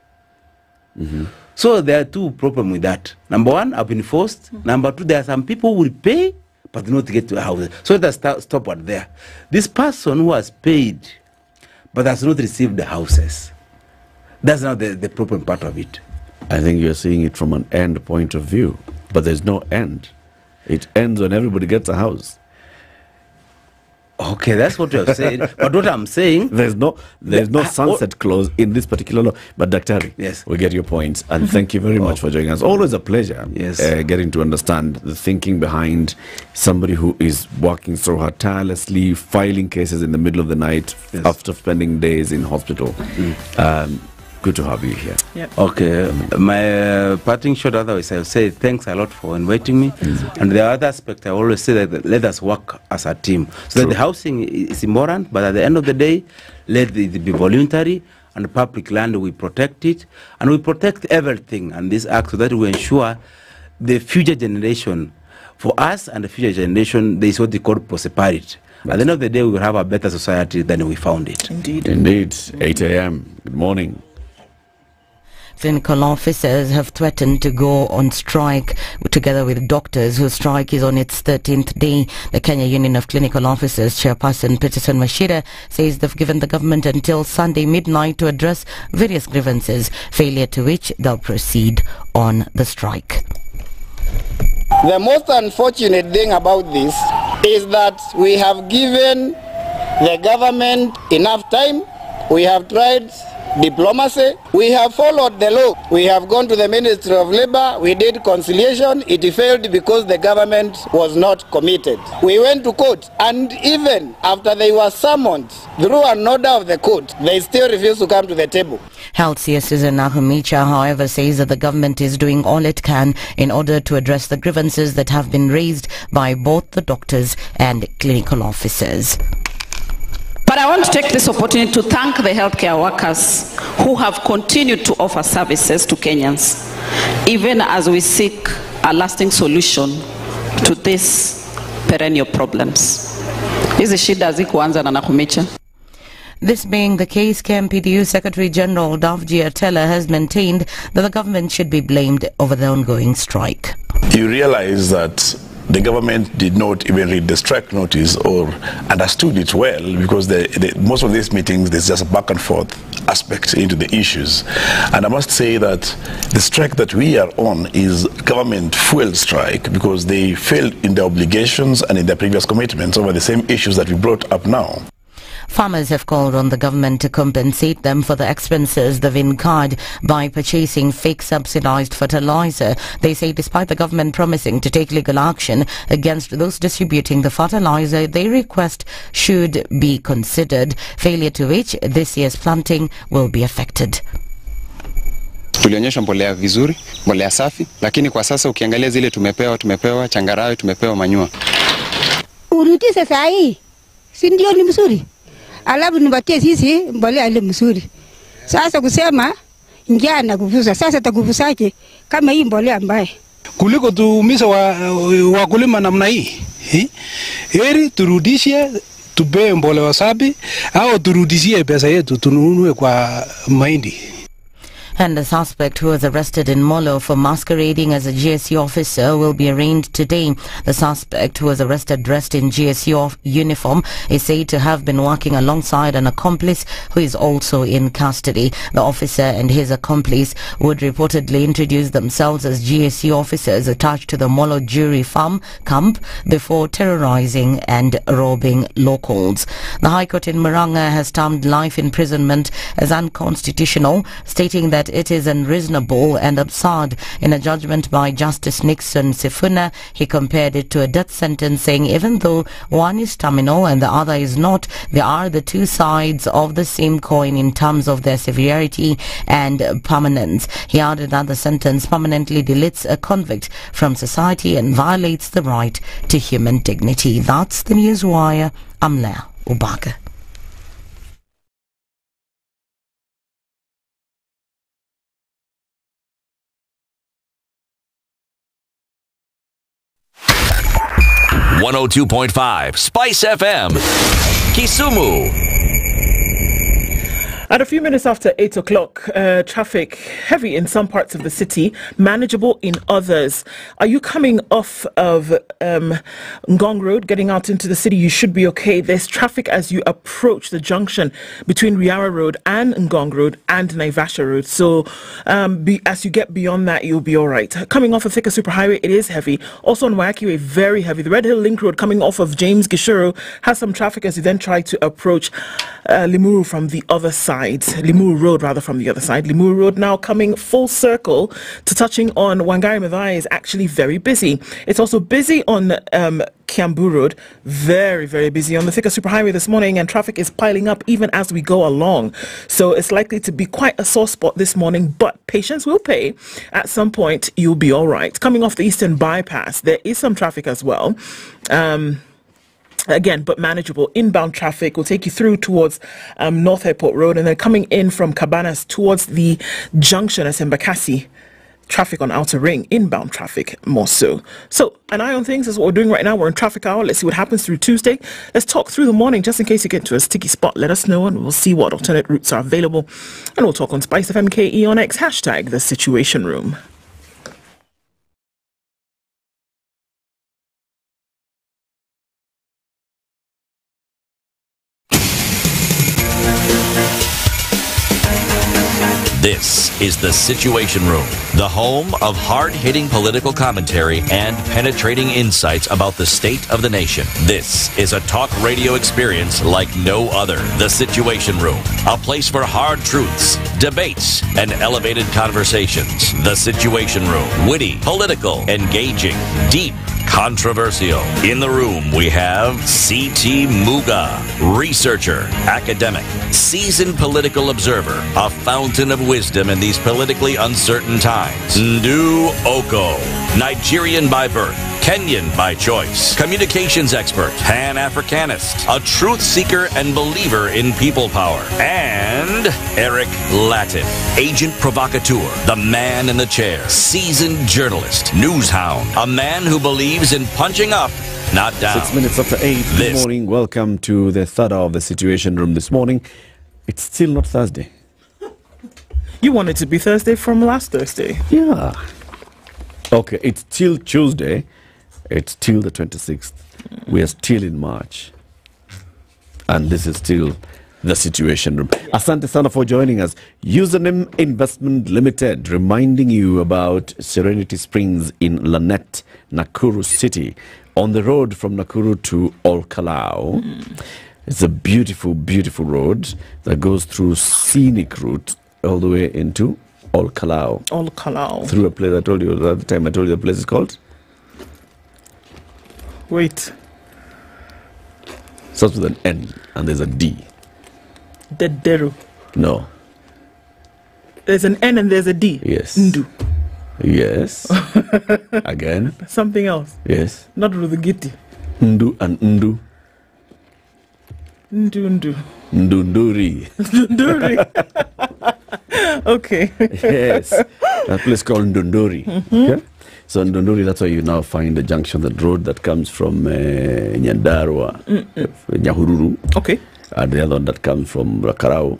Mm-hmm. So there are two problems with that. Number one, I've been forced. Mm-hmm. Number two, there are some people who will pay but not get to a house. So let's start, stop at there. This person who has paid but has not received the houses. That's not the, the problem part of it. I think you're seeing it from an end point of view, but there's no end. It ends when everybody gets a house. Okay, that's what you have said. but what I'm saying, there's no there's no I- sunset clause in this particular law. But Daktari, yes, we get your points, and thank you very much for joining us. Always a pleasure. Yes. uh, getting to understand the thinking behind somebody who is working so hard tirelessly, filing cases in the middle of the night after spending days in hospital. Um, good to have you here. Okay, my uh, parting shot otherwise I'll say thanks a lot for inviting me. And the other aspect I always say that let us work as a team. So that the housing is important, but at the end of the day, let it be voluntary and public land we protect it and we protect everything and this act so that we ensure the future generation for us and the future generation there is what they call prosperity. At the end of the day we will have a better society than we found it. Indeed. Indeed. 8 a.m. Good morning. Clinical officers have threatened to go on strike together with doctors whose strike is on its 13th day. The Kenya Union of Clinical Officers chairperson Peterson Wachira says they've given the government until Sunday midnight to address various grievances, failure to which they'll proceed on the strike. The most unfortunate thing about this is that we have given the government enough time. We have tried diplomacy. We have followed the law. We have gone to the Ministry of Labour. We did conciliation. It failed because the government was not committed. We went to court, and even after they were summoned through an order of the court, they still refused to come to the table. Health Susan Nakhumicha, however, says that the government is doing all it can in order to address the grievances that have been raised by both the doctors and clinical officers. But I want to take this opportunity to thank the healthcare workers who have continued to offer services to Kenyans, even as we seek a lasting solution to these perennial problems. Hizi shida hazikuanza na Nakhumicha. This being the case, KMPDU Secretary General Davji Atellah has maintained that the government should be blamed over the ongoing strike. you realize that the government did not even read the strike notice or understood it well because the, the, most of these meetings there's just a back and forth aspect into the issues. And i must say that the strike that we are on is government fuel strike because they failed in their obligations and in their previous commitments over the same issues that we brought up now Farmers have called on the government to compensate them for the expenses they've incurred by purchasing fake subsidized fertilizer. They say despite the government promising to take legal action against those distributing the fertilizer, they request should be considered, failure to which this year's planting will be affected. tulionyesha mbolea vizuri, mbolea safi, lakini kwa sasa ukiangalia zile tumepewa, tumepewa changarawe, tumepewa manyua. urudishe saa hii, si ndio? Ni mzuri, alafu nipatie sisi mbolea ile mzuri. Sasa kusema njaa na kufusa, sasa takufusaje kama hii mbolea mbaya? kuliko tuumize wakulima wa namna hii eh? heri turudishe tupee mbolea safi au turudishie pesa yetu tununue kwa mahindi And the suspect who was arrested in Molo for masquerading as a GSU officer will be arraigned today. The suspect who was arrested dressed in GSU uniform is said to have been working alongside an accomplice who is also in custody. The officer and his accomplice would reportedly introduce themselves as GSU officers attached to the Molo jury farm camp before terrorizing and robbing locals. The High Court in Murang'a has termed life imprisonment as unconstitutional, stating that it is unreasonable and absurd. In a judgment by Justice Nixon Sifuna, he compared it to a death sentence, saying even though one is terminal and the other is not, they are the two sides of the same coin in terms of their severity and permanence. He added that the sentence permanently deletes a convict from society and violates the right to human dignity. That's the Newswire. I'm Leah Ubaga. 102.5 Spice FM, Kisumu. At a few minutes after 8 o'clock, uh, traffic heavy in some parts of the city, manageable in others. Are you coming off of um, Ngong Road, getting out into the city? You should be okay. There's traffic as you approach the junction between Riara Road and Ngong Road and Naivasha Road. So um, be, as you get beyond that, you'll be all right. Coming off of Thika Superhighway, it is heavy. Also on Waiyaki Way, very heavy. The Red Hill Link Road coming off of James Gichuru has some traffic as you then try to approach uh, Limuru from the other side. Limuru Road, rather, from the other side. Limuru Road now coming full circle to touching on Wangari Maathai is actually very busy. It's also busy on um, Kiambu Road, very, very busy on the Thika Superhighway this morning, and traffic is piling up even as we go along. So it's likely to be quite a sore spot this morning, but patience will pay. At some point, you'll be all right. Coming off the Eastern Bypass, there is some traffic as well. Um, again, but manageable. Inbound traffic will take you through towards um, North Airport Road and then coming in from Cabanas towards the junction at Embakasi. Traffic on Outer Ring, inbound traffic more so. So, an eye on things is what we're doing right now. We're in traffic hour. Let's see what happens through Tuesday. Let's talk through the morning just in case you get to a sticky spot. Let us know and we'll see what alternate routes are available. And we'll talk on Spice FMKE on X hashtag the Situation Room. Is the Situation Room, the home of hard hitting political commentary and penetrating insights about the state of the nation. This is a talk radio experience like no other. The Situation Room, a place for hard truths, debates, and elevated conversations. The Situation Room, witty, political, engaging, deep, controversial. In the room, we have C.T. Muga, researcher, academic, seasoned political observer, a fountain of wisdom in these politically uncertain times. Ndu Okoh, Nigerian by birth. Kenyan by choice, communications expert, Pan Africanist, a truth seeker and believer in people power, and Eric Latiff, agent provocateur, the man in the chair, seasoned journalist, news hound, a man who believes in punching up, not down. Six minutes after eight. Good morning. Welcome to the third hour of the Situation Room this morning. It's still not Thursday. You wanted to be Thursday from last Thursday. Yeah. Okay, it's still Tuesday. It's still the 26th. We are still in March. And this is still the Situation Room. Asante sana for joining us. Username Investment Limited reminding you about Serenity Springs in Lanet, Nakuru City, on the road from Nakuru to Ol Kalou. Hmm. It's a beautiful, beautiful road that goes through scenic route all the way into Olkalau. Ol Kalou. Through a place I told you the other time I told you the place is called? Wait, Starts with an N and there's a D. Dederu. No. There's an N and there's a D. Yes. Ndu. Yes. Again. Something else. Yes. Not Rudhigiti. Ndu and Ndu. Ndu Ndunduri. Ndunduri. Okay. yes. That place called Ndunduri. Mhm. Okay? So Ndunduri, that's where you now find the junction, the road that comes from uh, Nyandarua, Mm, mm. Nyahururu. Okay. And the other one that comes from Rakarau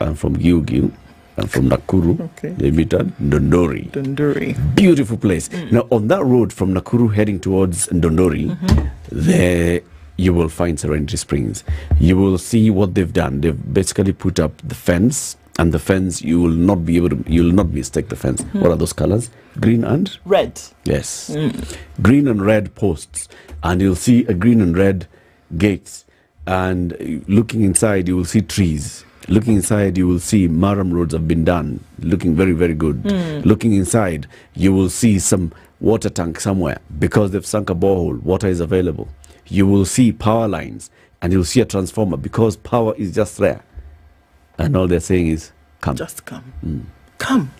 and from Giugiu. and from Nakuru, Okay. they meet at Dondori. Dunduri. Beautiful place. Now, on that road from Nakuru heading towards Dondori, there you will find Serenity Springs. You will see what they've done. They've basically put up the fence, and the fence you will not be able to, you will not mistake the fence. Hmm. What are those colors? Green and Red. yes, Mm. green and red posts, and you'll see a green and red gates. And looking inside, you will see trees. Looking inside, you will see murram roads have been done, looking very, very good. Mm. Looking inside, you will see some water tank somewhere because they've sunk a borehole. Water is available. You will see power lines, and you'll see a transformer because power is just there. And all they're saying is, "Come, Just come. Mm. Come.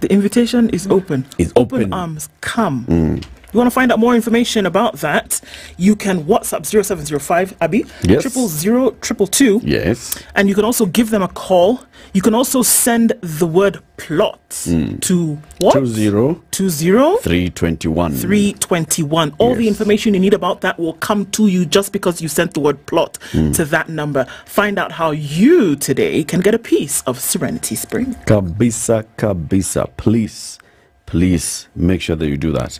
The invitation is open. It's open. open. arms. Come. Mm. You want to find out more information about that? You can WhatsApp 0705 Abby Yes. triple zero triple two. Yes. And you can also give them a call. You can also send the word plot Mm. to what? Two zero 20 three twenty one. 321. All the information you need about that will come to you just because you sent the word plot Mm. to that number. Find out how you today can get a piece of Serenity Spring. Kabisa, kabisa. Please, please make sure that you do that.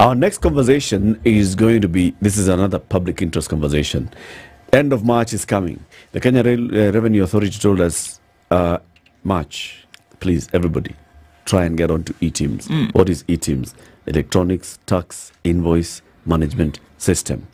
Our next conversation is going to be this is another public interest conversation. End of March is coming. The Kenya Rail, uh, Revenue Authority told us uh, March, please, everybody, try and get onto e-TIMS. Mm. What is e-TIMS? Electronics Tax Invoice Management System.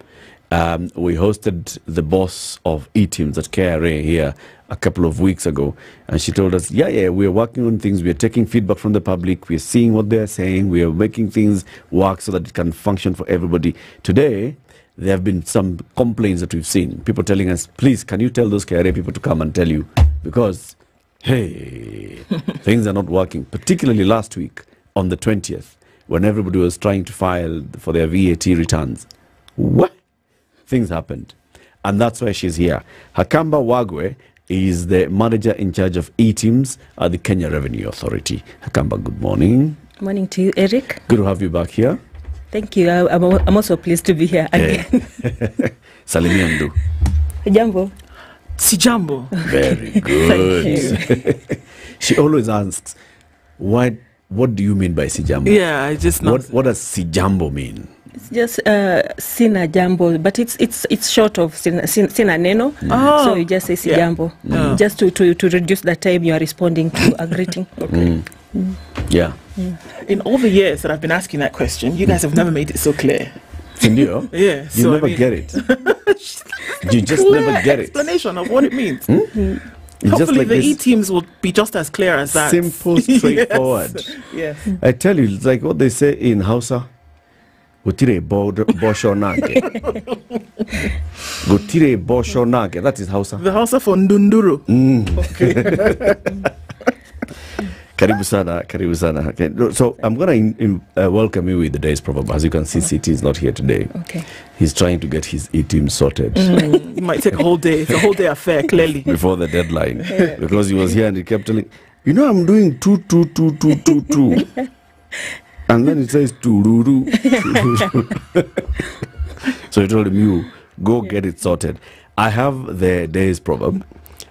Um, we hosted the boss of e-TIMS at KRA here a couple of weeks ago, and she told us, "Yeah, yeah, we're working on things. We're taking feedback from the public. We're seeing what they're saying. We are making things work so that it can function for everybody." Today, there have been some complaints that we've seen. People telling us, "Please, can you tell those KRA people to come and tell you?" Because, hey, things are not working. Particularly last week on the twentieth, when everybody was trying to file for their VAT returns. What? things happened. And that's why she's here. Hakamba Wagwe is the manager in charge of e-TIMS at the Kenya Revenue Authority. Hakamba, good morning. Morning to you, Eric. Good to have you back here. Thank you. I, I'm, I'm also pleased to be here again. Salimia Ndu. Jambo. Sijambo. Very good. Thank she always asks, what, what do you mean by Sijambo? Yeah, I just know. What, what does Sijambo mean? It's just uh, sina jambo, but it's it's it's short of sina, sin- sina neno. Oh. So you just say si Yeah. jambo, Mm. just to, to, to reduce the time you are responding to a greeting. Mm. Mm. Yeah. In all the years that I've been asking that question, you guys have never made it so clear. Sindio? Yeah, You so I never mean- get it. you just Clear never get it. explanation of what it means. It's just Hopefully, like the E TIMS will be just as clear as that. Simple, Yes. straightforward. Yes. I tell you, it's like what they say in Hausa. Gutire bosho nage. Gutire bosho nage. That is Hausa. The Hausa for Ndunduru. Mm. karibu sana, karibu sana. Okay. So I'm going to uh, welcome you with the day's proverb. As you can see, CT is not here today. Okay. He's trying to get his E-team sorted. Mm, it might take a whole day. It's a whole day affair, clearly. before the deadline because he was here and he kept telling, you know, I'm doing two, two, two, two, two, two. and then it says tururu. so he told him, you go get it sorted. I have the day's proverb.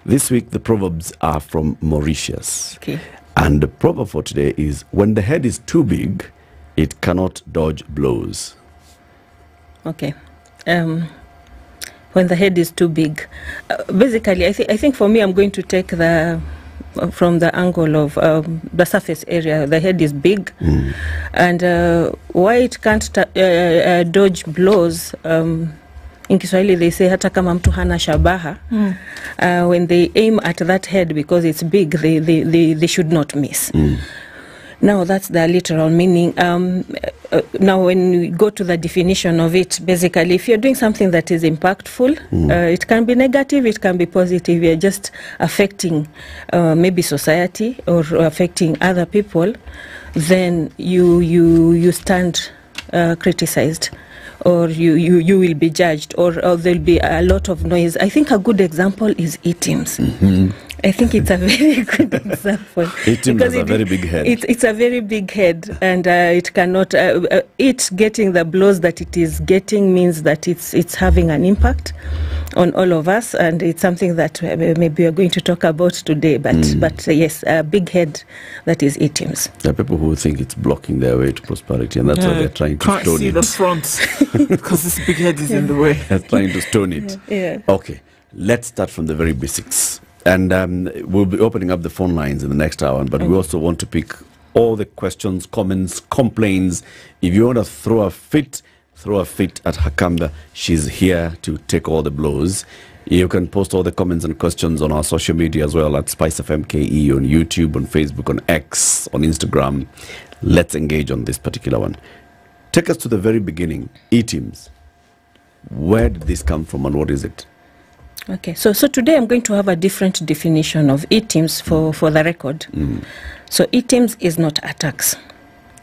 This week, the proverbs are from Mauritius. Okay. And the proverb for today is when the head is too big, it cannot dodge blows. Okay. Um, when the head is too big, uh, basically, I think I think for me, I'm going to take the from the angle of um, the surface area. The head is big, mm. and uh, why it can't uh, uh, dodge blows. Um, in Kiswahili they say hata kama mtu hana shabaha Mm. uh, when they aim at that head because it's big they, they, they, they should not miss now that's the literal meaning. Um, uh, now, when we go to the definition of it, basically, if you're doing something that is impactful, Mm. uh, it can be negative, it can be positive. You're just affecting uh, maybe society or affecting other people, then you you you stand uh, criticized. Or you, you, you will be judged, or, or there'll be a lot of noise. I think a good example is e-TIMS. I think it's a very good example. Etim has a it- very big head. It, it's a very big head, and uh, it cannot. Uh, uh, it getting the blows that it is getting means that it's it's having an impact on all of us, and it's something that uh, maybe we're going to talk about today. But Mm. but uh, yes, a big head that is ETIMS. There are people who think it's blocking their way to prosperity, and that's why they're trying to Can't stone see it. the front because this big head is in the way. They're trying to stone it. Yeah. Okay, let's start from the very basics. And um, we'll be opening up the phone lines in the next hour, but we also want to pick all the questions, comments, complaints. If you want to throw a fit, throw a fit at Hakamba. She's here to take all the blows. You can post all the comments and questions on our social media as well at Spice of MKE on YouTube, on Facebook, on X, on Instagram. Let's engage on this particular one. Take us to the very beginning. E-TIMS. Where did this come from and what is it? Okay, so so today I'm going to have a different definition of ETIMS for for the record. So ETIMS is not attacks.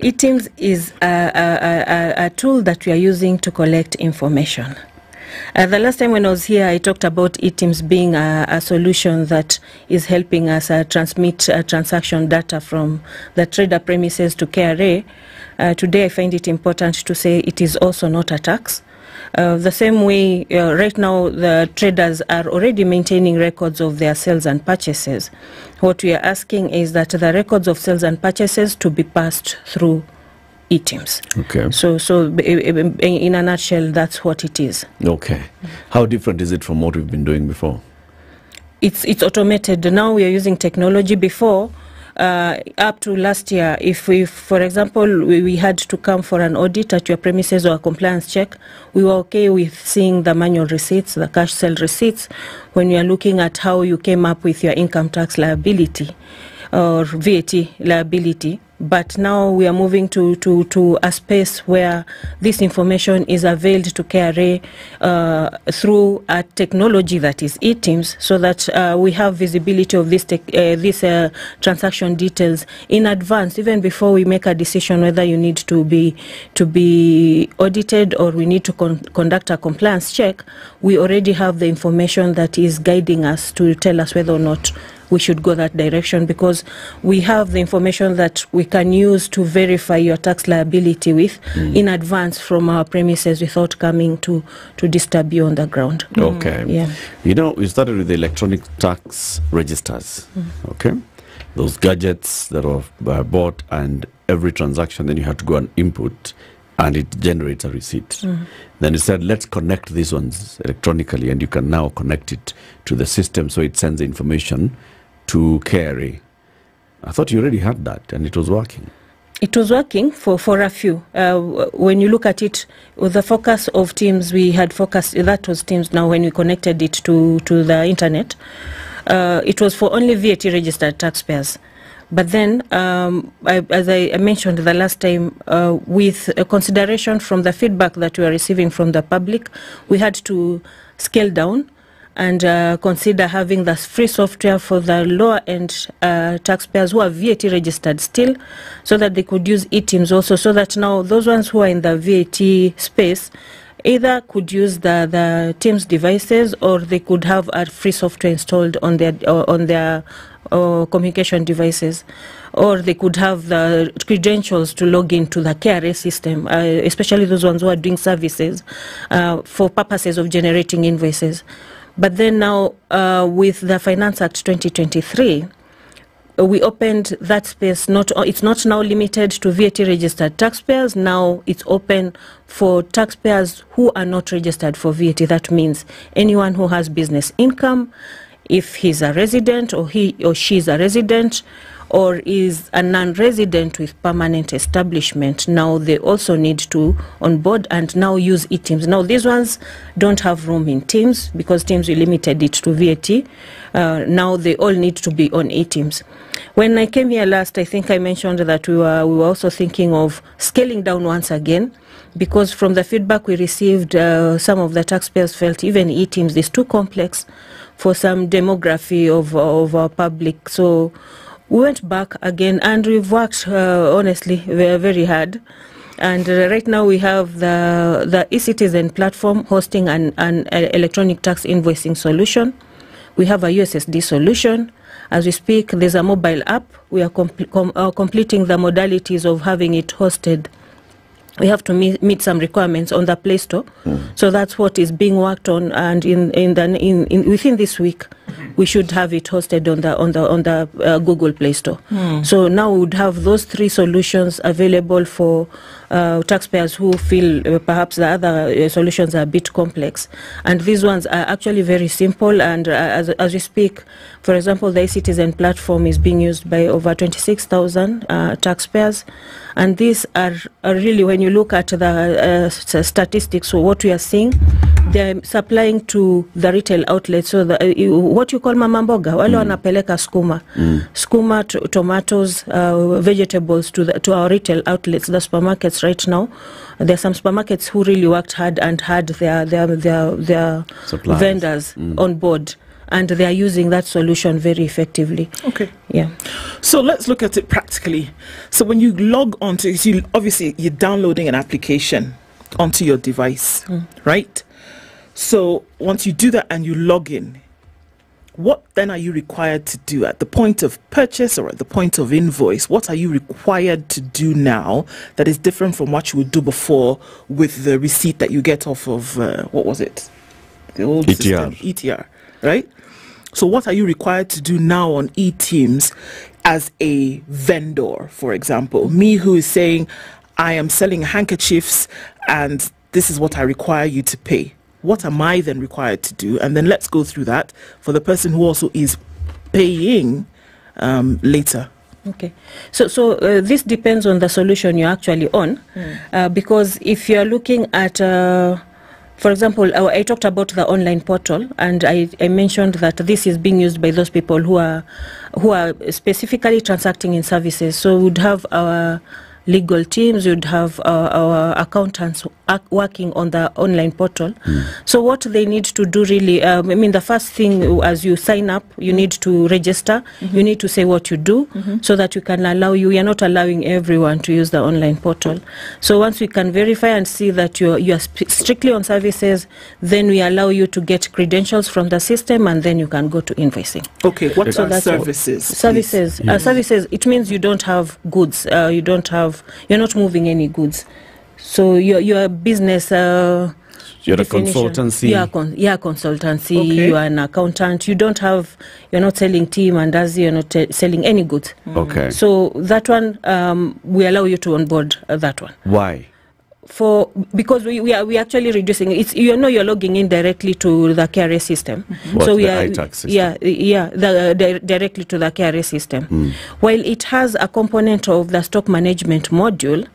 ETIMS is a, a, a, a tool that we are using to collect information. Uh, the last time when I was here, I talked about ETIMS being a, a solution that is helping us uh, transmit uh, transaction data from the trader premises to KRA. Uh, today, I find it important to say it is also not a tax. Uh, the same way, uh, right now, the traders are already maintaining records of their sales and purchases. What we are asking is that the records of sales and purchases to be passed through ETIMS. Okay. So, so in a nutshell, that's what it is. Okay. How different is it from what we've been doing before? It's it's automated. Now we are using technology. Before, uh, up to last year, if we, for example, we, we had to come for an audit at your premises or a compliance check, we were okay with seeing the manual receipts, the cash sale receipts, when we are looking at how you came up with your income tax liability or VAT liability. But now we are moving to, to, to a space where this information is availed to KRA uh, through a technology that is eTeams so that uh, we have visibility of this, tech, uh, this uh, transaction details in advance, even before we make a decision whether you need to be, to be audited or we need to con- conduct a compliance check. We already have the information that is guiding us to tell us whether or not we should go that direction because we have the information that we can use to verify your tax liability with in advance from our premises without coming to, to disturb you on the ground. Okay. Yeah. You know, we started with the electronic tax registers. Okay. Those gadgets that are uh, bought, and every transaction, then you have to go and input, and it generates a receipt. Mhm. Then you said, let's connect these ones electronically, and you can now connect it to the system so it sends the information to carry. I thought you already had that, and it was working. It was working for, for a few. Uh, when you look at it, with the focus of TIMS, we had focused, that was TIMS now when we connected it to, to the internet. Uh, it was for only VAT registered taxpayers. But then, um, I, as I mentioned the last time, uh, with consideration from the feedback that we are receiving from the public, we had to scale down and uh, consider having the free software for the lower end uh, taxpayers who are VAT registered still, so that they could use eTIMS also, so that now those ones who are in the VAT space either could use the, the TIMS devices or they could have a free software installed on their uh, on their uh, communication devices, or they could have the credentials to log into the KRA system, uh, especially those ones who are doing services uh, for purposes of generating invoices. But then now, uh, with the Finance Act 2023, uh, we opened that space. Not it's not now limited to VAT registered taxpayers. Now it's open for taxpayers who are not registered for VAT. That means anyone who has business income, if he's a resident or he or she's a resident, or is a non-resident with permanent establishment. Now they also need to onboard and now use eTIMS. Now these ones don't have room in TIMS because TIMS we limited it to VAT. Uh, now they all need to be on eTIMS. When I came here last, I think I mentioned that we were we were also thinking of scaling down once again. Because from the feedback we received, uh, some of the taxpayers felt even eTIMS is too complex for some demography of, of our public. So we went back again and we've worked uh, honestly very, very hard and uh, right now we have the the e-citizen platform hosting an, an electronic tax invoicing solution We have a USSD solution. As we speak, there's a mobile app. We are com- uh, completing the modalities of having it hosted. We have to meet, meet some requirements on the Play Store. So that's what is being worked on, and in in the in, in within this week, we should have it hosted on the on the on the uh, Google Play Store. Hmm. So now we would have those three solutions available for uh, taxpayers who feel uh, perhaps the other uh, solutions are a bit complex, and these ones are actually very simple. And uh, as as we speak, for example, the e-citizen platform is being used by over 26,000 uh, taxpayers, and these are, are really when you look at the uh, statistics. So what we are seeing, they're supplying to the retail outlets. So the, you, what you call mama mboga, wale mm. wanapeleka skuma mm. skuma, t- tomatoes, uh, vegetables to the, to our retail outlets, the supermarkets right now. There are some supermarkets who really worked hard and had their their their, their Suppliers. vendors mm. on board, and they are using that solution very effectively. Okay. Yeah. So let's look at it practically. So when you log onto, you obviously you're downloading an application onto your device, right? So once you do that and you log in, what then are you required to do at the point of purchase or at the point of invoice? What are you required to do now that is different from what you would do before with the receipt that you get off of uh, what was it? The old system, ETR. ETR, right? So what are you required to do now on e-TIMS as a vendor, for example? Me who is saying I am selling handkerchiefs and this is what I require you to pay. What am I then required to do? And then let's go through that for the person who also is paying um, later. Okay. So, so uh, this depends on the solution you're actually on, uh, because if you're looking at, uh, for example, uh, I talked about the online portal, and I, I mentioned that this is being used by those people who are who are specifically transacting in services. So, we'd have our legal teams, we'd have our, our accountants working on the online portal. So what they need to do really, um, I mean, the first thing uh, as you sign up, you need to register. You need to say what you do, so that we can allow you. We are not allowing everyone to use the online portal. So once we can verify and see that you are, you are sp- strictly on services, then we allow you to get credentials from the system, and then you can go to invoicing. Okay, what So are services? Services. Uh, services. It means you don't have goods. Uh, you don't have. You're not moving any goods. So your you're a business. Uh, You're a consultancy. You are con- yeah, consultancy. Okay. You are an accountant. You don't have. You're not selling tea mandazi. You're not uh, selling any goods. Mm. Okay. So that one, um, we allow you to onboard uh, that one Why? For because we, we are we actually reducing it's you know you're logging in directly to the KRA system What, so we the are system? yeah yeah the, di- directly to the KRA system mm. while it has a component of the stock management module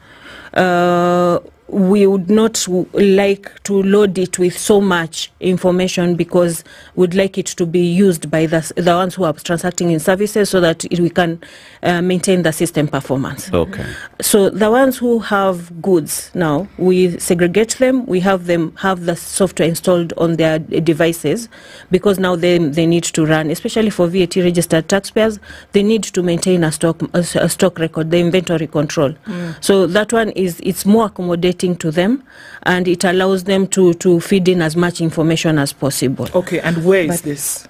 uh, we would not like to load it with so much information because we'd like it to be used by the, the ones who are transacting in services so that it, we can uh, maintain the system performance. Okay. So the ones who have goods now, we segregate them. We have them have the software installed on their devices because now they they need to run, especially for VAT registered taxpayers. They need to maintain a stock a, s- a stock record, the inventory control. So that one is it's more accommodating to them, and it allows them to to feed in as much information as possible. Okay, and where is But- this?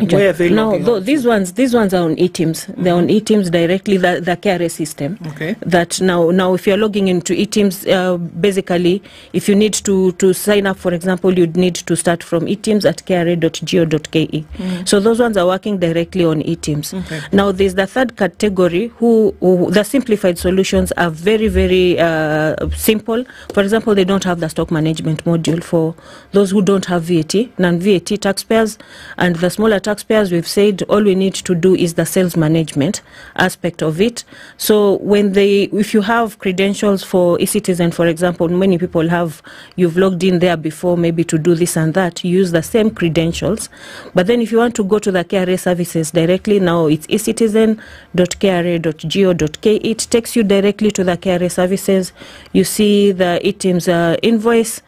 Where they no, on these ones, these ones are on eTIMS. They're on eTIMS directly, the, the KRA system. Okay. That now, now, if you're logging into eTIMS, uh, basically, if you need to to sign up, for example, you'd need to start from eTIMS at kra.go.ke. Mm. So those ones are working directly on eTIMS. Okay. Now, there's the third category who, who the simplified solutions are very, very uh, simple. For example, they don't have the stock management module for those who don't have VAT, non-VAT taxpayers, and the smaller taxpayers. We've said all we need to do is the sales management aspect of it. So when they, if you have credentials for e-citizen, for example, many people have, you've logged in there before, maybe to do this and that. Use the same credentials, but then if you want to go to the KRA services directly, now it's ecitizen.kra.go.ke. It takes you directly to the KRA services. You see the eTIMS uh, invoice.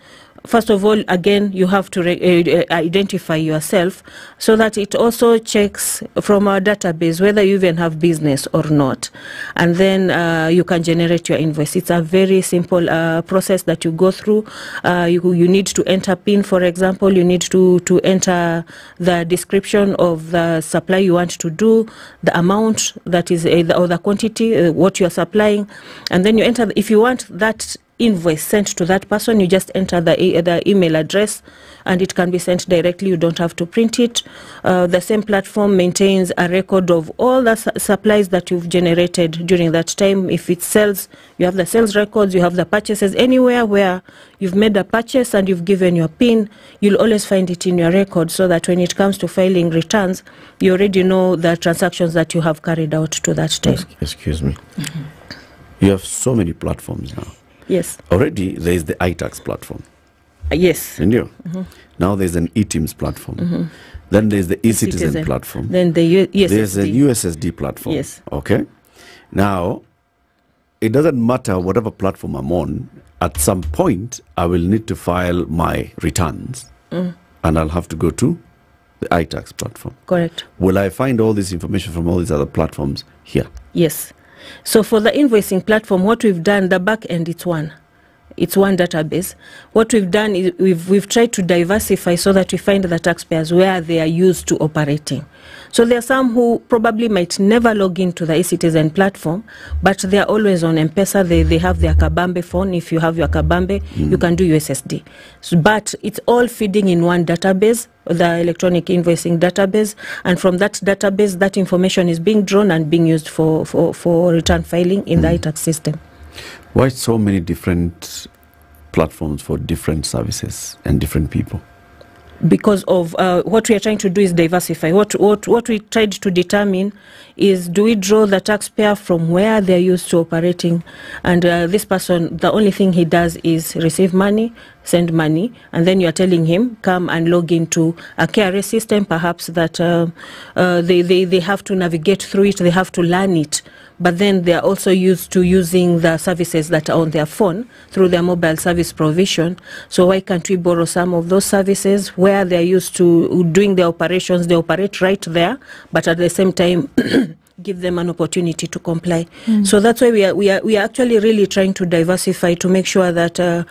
First of all, again, you have to uh, uh, identify yourself so that it also checks from our database whether you even have business or not. And then uh, you can generate your invoice. It's a very simple uh, process that you go through. Uh, you, you need to enter PIN, for example. You need to, to enter the description of the supply you want to do, the amount that is, or the quantity, what you are supplying. And then you enter, if you want that invoice sent to that person you just enter the, the email address and it can be sent directly you don't have to print it uh, the same platform maintains a record of all the su- supplies that you've generated during that time if it sells you have the sales records you have the purchases anywhere where you've made a purchase and you've given your pin you'll always find it in your record so that when it comes to filing returns you already know the transactions that you have carried out to that time Excuse me. You have so many platforms now. Yes Already, there is the iTax platform. Uh, yes And you? Mhm. Now there's an eTIMS platform. Mhm. Then there's the eCitizen Citizen. platform. Then the U- There's a USSD. USSD platform. Yes. Okay. Now, it doesn't matter whatever platform I'm on. At some point, I will need to file my returns, Mm. and I'll have to go to the iTax platform. correct Will I find all this information from all these other platforms here? Yes. So for the invoicing platform, what we've done, the back end, it's one. It's one database. What we've done is we've, we've tried to diversify so that we find the taxpayers where they are used to operating. So there are some who probably might never log into the eCitizen platform, but they are always on M-Pesa. They, they have their Kabambe phone. If you have your Kabambe, you can do USSD. So, but it's all feeding in one database, the electronic invoicing database. And from that database, that information is being drawn and being used for, for, for return filing in the iTax system. Why so many different platforms for different services and different people? because of uh, what we are trying to do is diversify. What, what, what we tried to determine is do we draw the taxpayer from where they're used to operating? And uh, this person, the only thing he does is receive money, send money, and then you're telling him, come and log into a KRA system, perhaps that uh, uh, they, they, they have to navigate through it, they have to learn it. But then they are also used to using the services that are on their phone through their mobile service provision. So why can't we borrow some of those services where they are used to doing their operations? They operate right there, but at the same time, give them an opportunity to comply. Mm. So that's why we are, we are we are actually really trying to diversify to make sure that uh,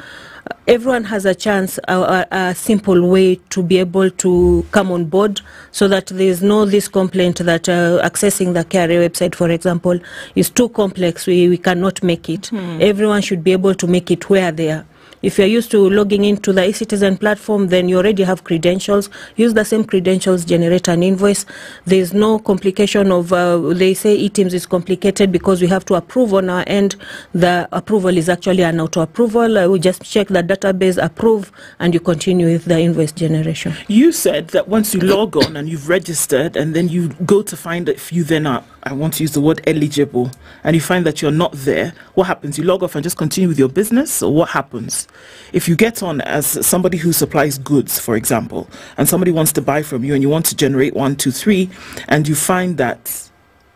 everyone has a chance, a, a, a simple way to be able to come on board, so that there is no this complaint that uh, accessing the KRA website, for example, is too complex. We we cannot make it. Hmm. Everyone should be able to make it where they are. If you're used to logging into the eCitizen platform, then you already have credentials. Use the same credentials, generate an invoice. There's no complication of, uh, they say eTIMS is complicated because we have to approve on our end. The approval is actually an auto approval. Uh, we just check the database, approve, and you continue with the invoice generation. You said that once you log on and you've registered, and then you go to find if you then are, I want to use the word eligible, and you find that you're not there, what happens? You log off and just continue with your business, or what happens? If you get on as somebody who supplies goods, for example, and somebody wants to buy from you and you want to generate one, two, three, and you find that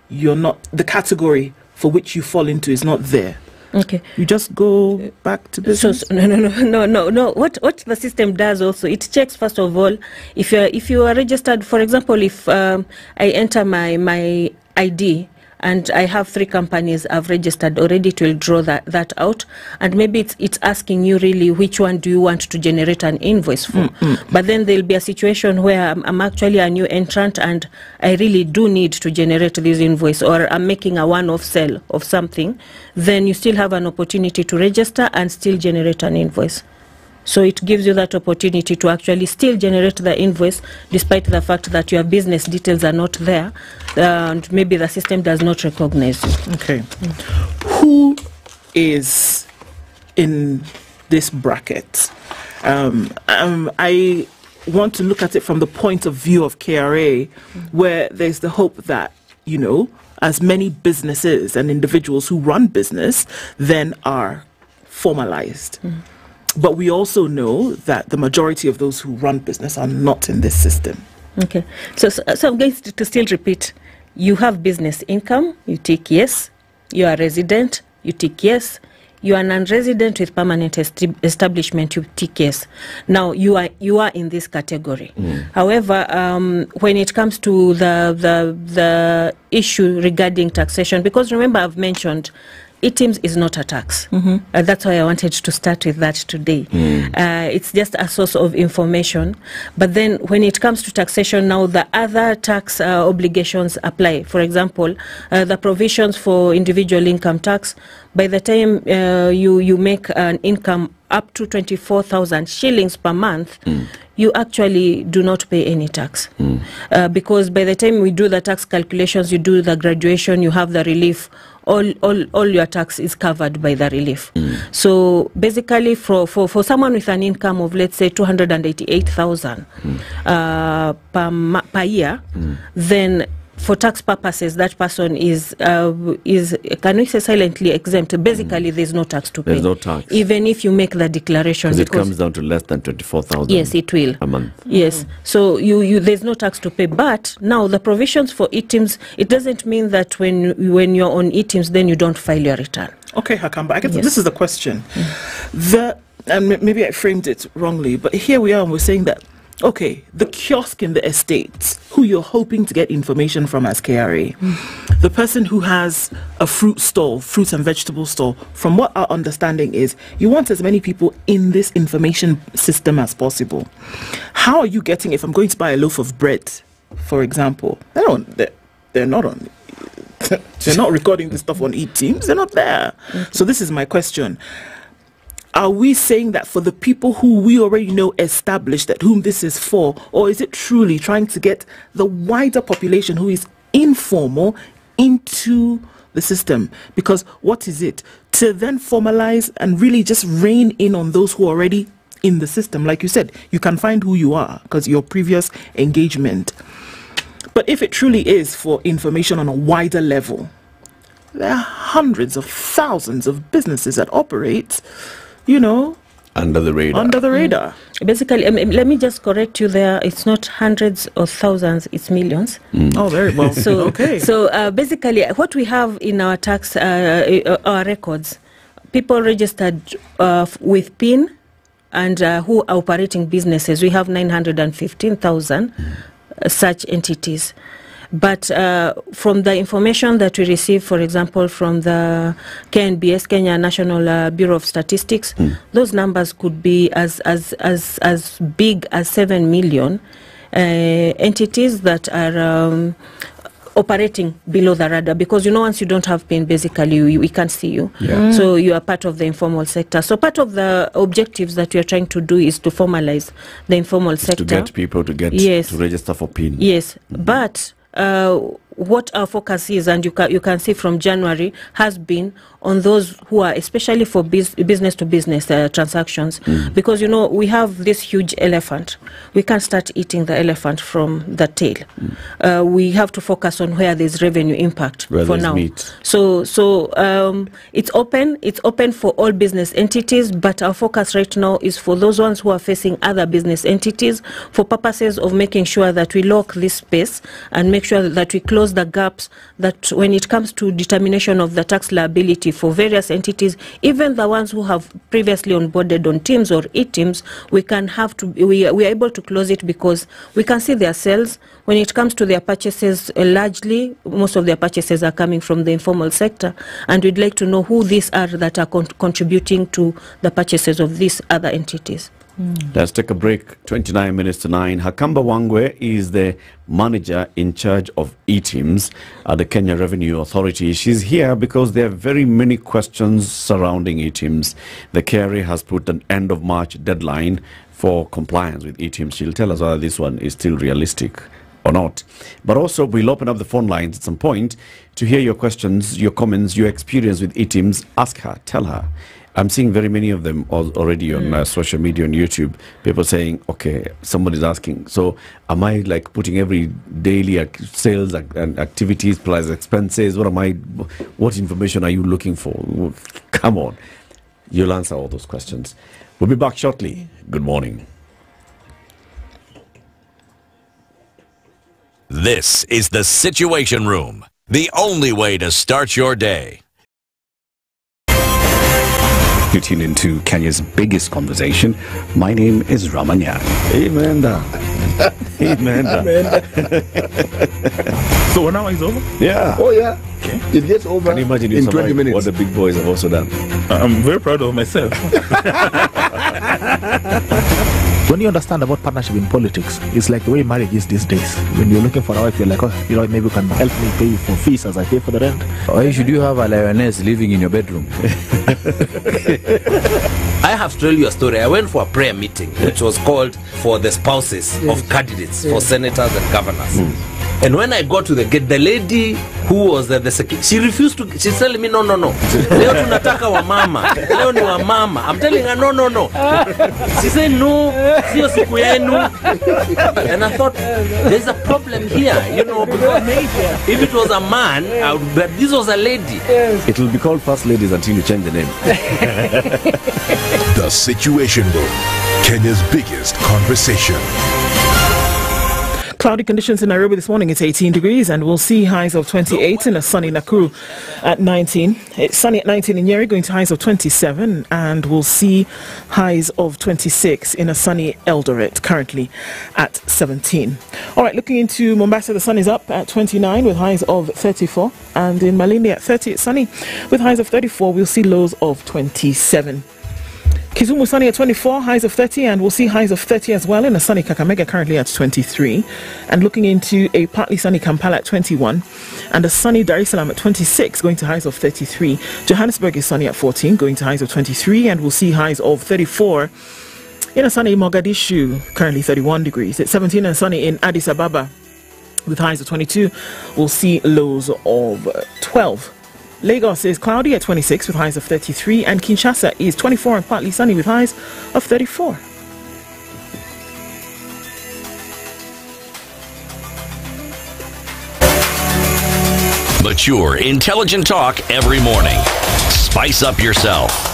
you're not, the category for which you fall into is not there. Okay. You just go back to business. so- no, no, no, no, no, no. What what the system does also, it checks first of all if you are if you are registered. For example, if um, I enter my my ID and I have three companies I've registered already, it will draw that that out, and maybe it's it's asking you really which one do you want to generate an invoice for. Mm, mm. But then there'll be a situation where I'm, I'm actually a new entrant and I really do need to generate this invoice or I'm making a one-off sale of something, then you still have an opportunity to register and still generate an invoice. So it gives you that opportunity to actually still generate the invoice despite the fact that your business details are not there and maybe the system does not recognize you. Okay. Who is in this bracket? Um, um, I want to look at it from the point of view of KRA, where there's the hope that, you know, as many businesses and individuals who run business then are formalized. But we also know that the majority of those who run business are not in this system. Okay. So, so, so I'm going to, to still repeat. You have business income, you take yes. You are resident, you take yes. you are a non-resident with permanent establishment with yes. Now you are you are in this category. However, um, when it comes to the the the issue regarding taxation, because remember I've mentioned. ETIMS is not a tax. Uh, that's why I wanted to start with that today. Uh, it's just a source of information. But then when it comes to taxation, now the other tax uh, obligations apply. For example, uh, the provisions for individual income tax, by the time uh, you, you make an income up to 24,000 shillings per month, you actually do not pay any tax. Uh, because by the time we do the tax calculations, you do the graduation, you have the relief, all, all, all your tax is covered by the relief. So basically, for, for, for someone with an income of, let's say, 288,000 uh, per, per year, then for tax purposes, that person is uh, is can we say silently exempt? Basically, mm. there's no tax to pay. There's no tax. even if you make the declaration. Because it comes down to less than 24,000 Yes, it will. a month. Yes. Mm. So you, you there's no tax to pay. But now the provisions for ETIMS, it doesn't mean that when when you're on ETIMS, then you don't file your return. Okay, Hakamba, I guess Yes. this is the question. Mm. The and maybe I framed it wrongly, but here we are and we're saying that okay, the kiosk in the estates, who you're hoping to get information from as KRA, the person who has a fruit stall, fruits and vegetable stall, from what our understanding is, you want as many people in this information system as possible. How are you getting if I'm going to buy a loaf of bread, for example? They don't they're, they're not on they're not recording this stuff on e-TIMS. They're not there. So this is my question. Are we saying that for the people who we already know established that whom this is for, or is it truly trying to get the wider population who is informal into the system? Because what is it? To then formalize and really just rein in on those who are already in the system. Like you said, you can find who you are because your previous engagement. But if it truly is for information on a wider level, there are hundreds of thousands of businesses that operate, you know, Under the radar. under the radar. Basically, um, let me just correct you there. It's not hundreds or thousands; it's millions. Oh, very well. So, okay. so uh, basically, what we have in our tax, uh, uh, our records, people registered uh, with PIN and uh, who are operating businesses, we have 915,000 uh, such entities. But uh, from the information that we receive, for example, from the KNBS, Kenya National uh, Bureau of Statistics, those numbers could be as, as, as, as big as 7 million uh, entities that are um, operating below the radar because you know once you don't have PIN basically we, we can't see you Yeah. Mm. so you are part of the informal sector so part of the objectives that we are trying to do is to formalize the informal sector To get people to get Yes. to register for PIN. Yes, but uh, what our focus is, and you can you can see from January, has been on those who are especially for bus- business to business uh, transactions, because you know we have this huge elephant. We can't start eating the elephant from the tail. Uh, we have to focus on where there's revenue impact Where for now. meat. So so um, it's open. It's open for all business entities, but our focus right now is for those ones who are facing other business entities for purposes of making sure that we lock this space and make sure that we close the gaps that when it comes to determination of the tax liability for various entities, even the ones who have previously onboarded on TIMS or e-TIMS, we can have to we, we are able to close it because we can see their sales. When it comes to their purchases uh, largely most of their purchases are coming from the informal sector and we'd like to know who these are that are con- contributing to the purchases of these other entities Let's take a break. 29 minutes to 9. Hakamba Wangwe is the manager in charge of e-TIMS at the Kenya Revenue Authority. She's here because there are very many questions surrounding e-TIMS. The KRA has put an end of March deadline for compliance with e-TIMS. She'll tell us whether this one is still realistic or not. But also, we'll open up the phone lines at some point to hear your questions, your comments, your experience with e-TIMS. Ask her, tell her. I'm seeing very many of them al- already on uh, social media on YouTube. People saying, "Okay, somebody's asking. So, am I like putting every daily ac- sales ac- and activities plus expenses? What am I? What information are you looking for? Come on, you'll answer all those questions. We'll be back shortly. Good morning. This is the Situation Room, the only way to start your day. You tune into Kenya's biggest conversation. My name is Ramanya. Amen. Amen. so one hour is over? Yeah. Oh, yeah. Okay. It gets over Can you imagine you in 20 minutes. what the big boys have also done? I'm very proud of myself. When you understand about partnership in politics, it's like the way marriage is these days. When you're looking for a wife, you're like, oh, you know, maybe you can help me pay for fees as I pay for the rent. Why should you have a lioness living in your bedroom? I have to tell you a story. I went for a prayer meeting, which was called for the spouses yes. of candidates yes. for senators and governors. And when I got to the gate, the lady who was the, the security, she refused to. She's telling me, no, no, no. Leo tunataka wamama. Leo ni wamama. I'm telling her, no, no, no. She said, no, sio siku yenu. And I thought, there's a problem here, you know, because if it was a man, I would, but this was a lady. It will be called First Ladies until you change the name. The Situation Room, Kenya's biggest conversation. Cloudy conditions in Nairobi this morning. It's 18 degrees, and we'll see highs of 28 in a sunny Nakuru at 19. It's sunny at 19 in Nyeri, going to highs of 27, and we'll see highs of 26 in a sunny Eldoret, currently at 17. All right, looking into Mombasa, the sun is up at 29 with highs of 34, and in Malindi at 30, it's sunny with highs of 34. We'll see lows of 27. Kisumu sunny at 24, highs of 30, and we'll see highs of 30 as well in a sunny Kakamega currently at 23. And looking into a partly sunny Kampala at 21, and a sunny Dar es Salaam at 26, going to highs of 33. Johannesburg is sunny at 14, going to highs of 23, and we'll see highs of 34. In a sunny Mogadishu, currently 31 degrees. It's 17 and sunny in Addis Ababa with highs of 22. We'll see lows of uh, 12. Lagos is cloudy at 26 with highs of 33, and Kinshasa is 24 and partly sunny with highs of 34. Mature, intelligent talk every morning. Spice up yourself.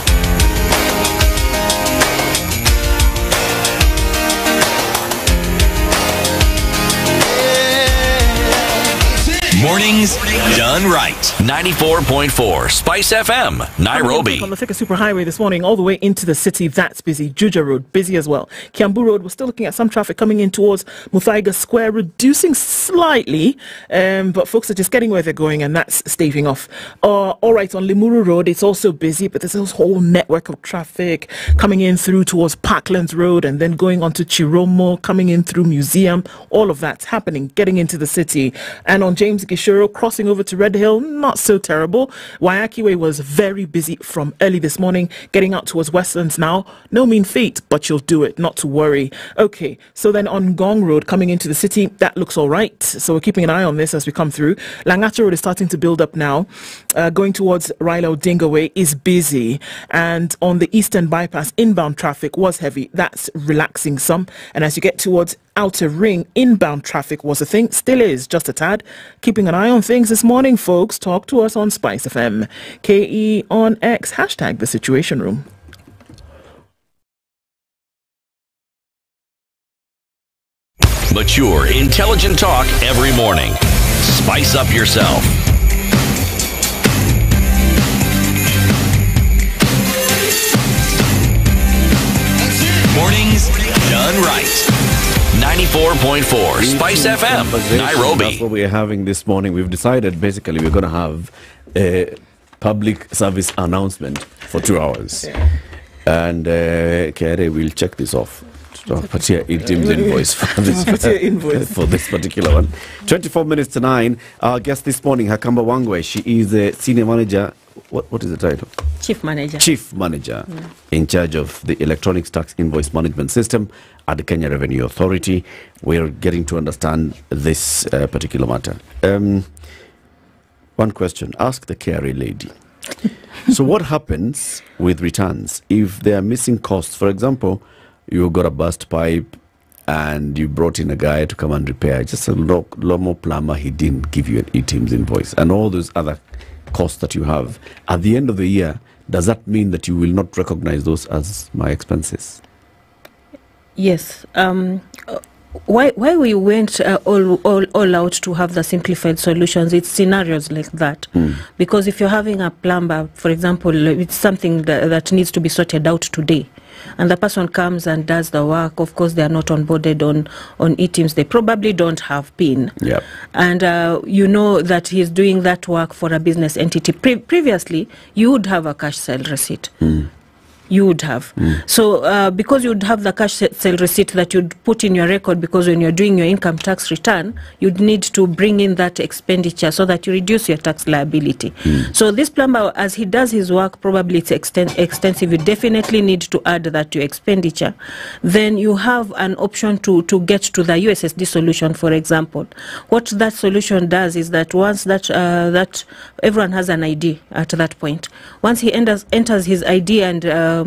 Mornings done right. 94.4 Spice FM, Nairobi. On the Thika Superhighway this morning, all the way into the city, that's busy. Juja Road, busy as well. Kiambu Road, we're still looking at some traffic coming in towards Muthaiga Square, reducing slightly, um, but folks are just getting where they're going, and that's staving off. Uh, all right, on Limuru Road, it's also busy, but there's this whole network of traffic coming in through towards Parklands Road and then going on to Chiromo, coming in through Museum. All of that's happening, getting into the city. And on James Gichuru, crossing over to Red Hill, not so terrible. Waiyaki Way was very busy from early this morning, getting out towards Westlands now. No mean feat, but you'll do it, not to worry. Okay, so then on Ngong Road, coming into the city, that looks all right. So we're keeping an eye on this as we come through. Langata Road is starting to build up now. Uh, going towards Raila Odinga Way is busy. And on the Eastern Bypass, inbound traffic was heavy. That's relaxing some. And as you get towards outer ring inbound traffic was a thing still is just a tad keeping an eye on things this morning folks talk to us on spice fm ke on x hashtag the situation room Mature, intelligent talk every morning. Spice up yourself. Mornings done right. 94.4 Spice FM, Nairobi. That's what we're having this morning. We've decided basically we're going to have a public service announcement for two hours. And uh, Kere will check this off. Patia TIMS invoice for this, invoice. for this particular one. 24 minutes to 9. Our guest this morning, Hakamba Wangwe. She is a senior manager. What, what is the title? Chief Manager. Chief Manager in charge of the Electronics Tax Invoice Management System at the Kenya Revenue Authority. We're getting to understand this uh, particular matter. Um, one question Ask the carry lady. so, what happens with returns if they are missing costs? For example, you got a burst pipe and you brought in a guy to come and repair, just a lo- Lomo plumber, he didn't give you an e-TIMS invoice, and all those other costs that you have. At the end of the year, does that mean that you will not recognize those as my expenses? Yes. Um, uh, why why we went uh, all, all all out to have the simplified solutions it's scenarios like that Mm. because if you're having a plumber for example it's something that, that needs to be sorted out today and the person comes and does the work. Of course they are not onboarded on on e-TIMS. They probably don't have pin. Yep. and uh, you know that he's doing that work for a business entity. Pre- previously you would have a cash sale receipt you would have. So, uh, because you'd have the cash sale receipt that you'd put in your record, because when you're doing your income tax return, you'd need to bring in that expenditure so that you reduce your tax liability. So, this plumber, as he does his work, probably it's exten- extensive. You definitely need to add that to expenditure. Then you have an option to, to get to the USSD solution, for example. What that solution does is that once that uh, that everyone has an ID at that point, once he enters enters his ID and uh,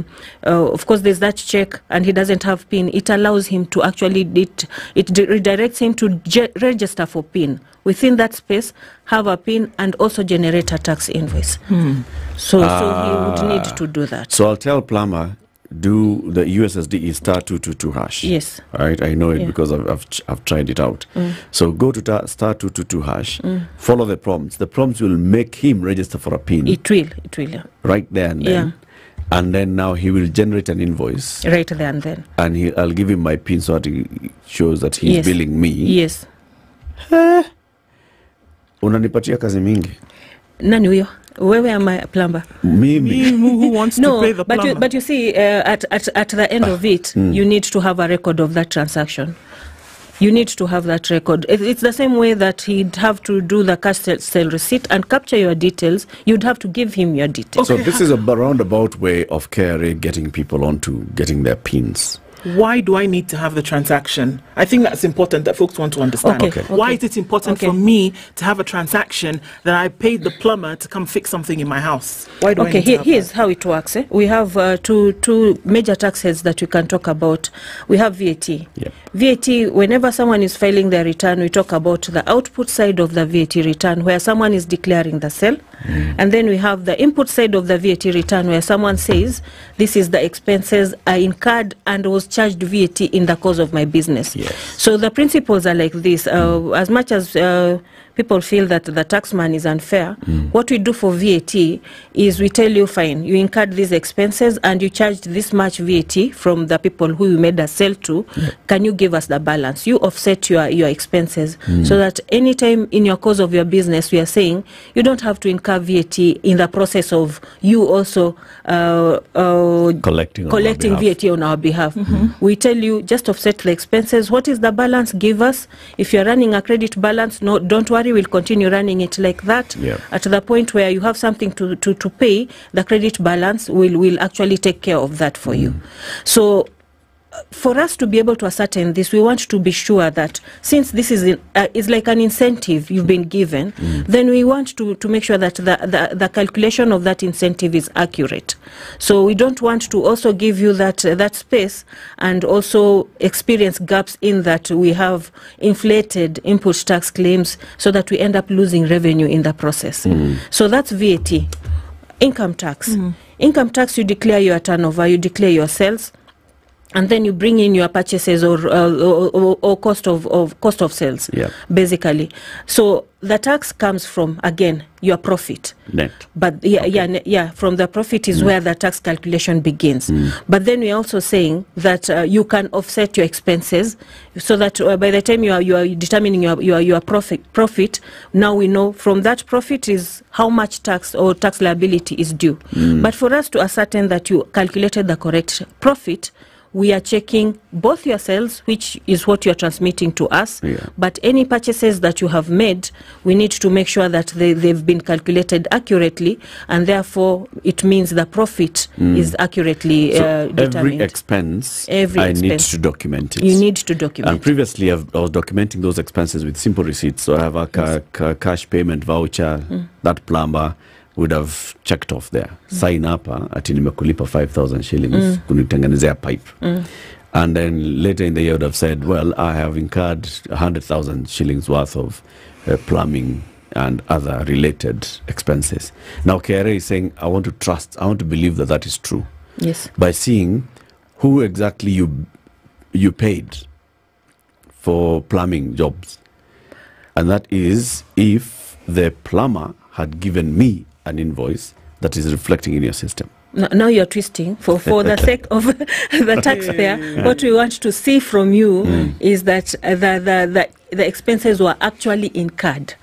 uh, of course there's that check and he doesn't have PIN, it allows him to actually it it redirects him to register for PIN within that space, have a PIN and also generate a tax invoice. So so he would need to do that. So I'll tell Plumber, do the USSD is star 222 hash. Yes. All right, I know it Yeah. because I've, I've, I've tried it out. Mm. So go to ta- star 222 hash, Mm. follow the prompts. The prompts will make him register for a PIN It will, it will, yeah. right there and then. And then now he will generate an invoice right there and then. and he, I'll give him my PIN so that he shows that he's Yes. billing me. Yes. Unanipatia kazi mingi. Nani huyo? Wewe ama plumber? Mimi. who wants no, to pay the plumber but you, but you see, uh, at, at, at the end of it, Mm. you need to have a record of that transaction. You need to have that record. It's the same way that he'd have to do the cash sale, sale receipt and capture your details. You'd have to give him your details. So this is a roundabout way of KRA getting people onto getting their pins. Why do I need to have the transaction? I think that's important that folks want to understand. Okay, Okay. Why is it important Okay. for me to have a transaction that I paid the plumber to come fix something in my house? Why do I okay, need to here, have here's how it works. Eh? We have uh, two two major tax heads that we can talk about. We have VAT. VAT. Whenever someone is filing their return, we talk about the output side of the VAT return, where someone is declaring the sale, and then we have the input side of the VAT return, where someone says, "This is the expenses I incurred and was charged VAT in the course of my business." So the principles are like this. Uh, As much as uh, people feel that the taxman is unfair, what we do for VAT is we tell you, fine, you incurred these expenses and you charged this much VAT from the people who you made a sale to. Can you give us the balance? You offset your, your expenses Mm. so that anytime in your course of your business, we are saying you don't have to incur VAT in the process of you also uh, uh, Collecting collecting behalf. VAT on our behalf. We tell you just offset the expenses. What is the balance? Give us. If you're running a credit balance, no, don't worry. We'll continue running it like that. Yeah. At the point where you have something to, to, to pay, the credit balance will will actually take care of that for mm. you. So for us to be able to ascertain this, we want to be sure that since this is in, uh, is like an incentive you've been given, then we want to, to make sure that the, the, the calculation of that incentive is accurate. So we don't want to also give you that uh, that space and also experience gaps in that we have inflated input tax claims so that we end up losing revenue in the process. So that's VAT. Income tax. Income tax, you declare your turnover, you declare your sales and then you bring in your purchases or uh, or, or, cost of, of cost of sales Yeah. basically so the tax comes from again your profit Net. but yeah yeah ne- yeah from the profit is Mm. where the tax calculation begins but then we're also saying that uh, you can offset your expenses so that uh, by the time you are you are determining your your, your profit profit now we know from that profit is how much tax or tax liability is due Mm. but for us to ascertain that you calculated the correct profit we are checking both your sales, which is what you are transmitting to us, Yeah. but any purchases that you have made, we need to make sure that they, they've been calculated accurately, and therefore it means the profit Mm. is accurately So uh, determined. every expense, Every I expense. need to document it. You need to document. And previously, I've, I was documenting those expenses with simple receipts. So I have a ca- ca- cash payment voucher. Mm. That plumber would have checked off there. mm. Sign up, uh, ati nimekulipa 5,000 shillings Mm. kunitengenezea pipe. Mm. And then later in the year, would have said, well, I have incurred 100,000 shillings worth of uh, plumbing and other related expenses. Now, KRA is saying, I want to trust, I want to believe that that is true Yes. by seeing who exactly you you paid for plumbing jobs. And that is if the plumber had given me an invoice that is reflecting in your system. No- Now you're twisting for, for the sake of the taxpayer. What we want to see from you Mm. is that uh, the, the, the, the expenses were actually incurred.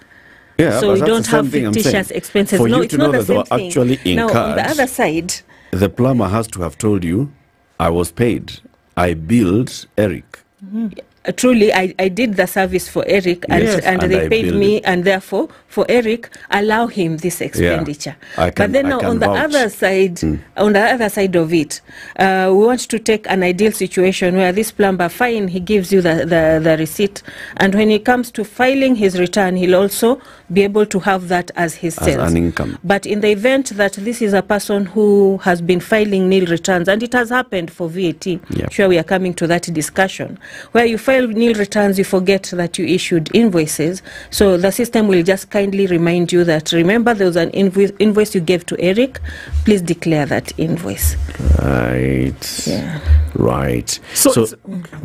Yeah, so but we don't have thing I'm saying. fictitious expenses. For no, you it's to not know the that same thing. actually Now, on the other side, The plumber has to have told you, I was paid. I billed Eric. uh, truly, I, I did the service for Eric, and, Yes. and, And they I paid me, and therefore, for Eric, allow him this expenditure. I can- but then now, on the vouch. other side, Mm. on the other side of it, uh, we want to take an ideal situation where this plumber, fine, he gives you the, the, the receipt, and when he comes to filing his return, he'll also be able to have that as his As sales. an income. But in the event that this is a person who has been filing nil returns, and it has happened for VAT, Yep. sure we are coming to that discussion, where you file nil returns, you forget that you issued invoices. So the system will just kindly remind you that remember there was an invoice, invoice you gave to Eric, please declare that invoice. Right. Yeah. Right. So So,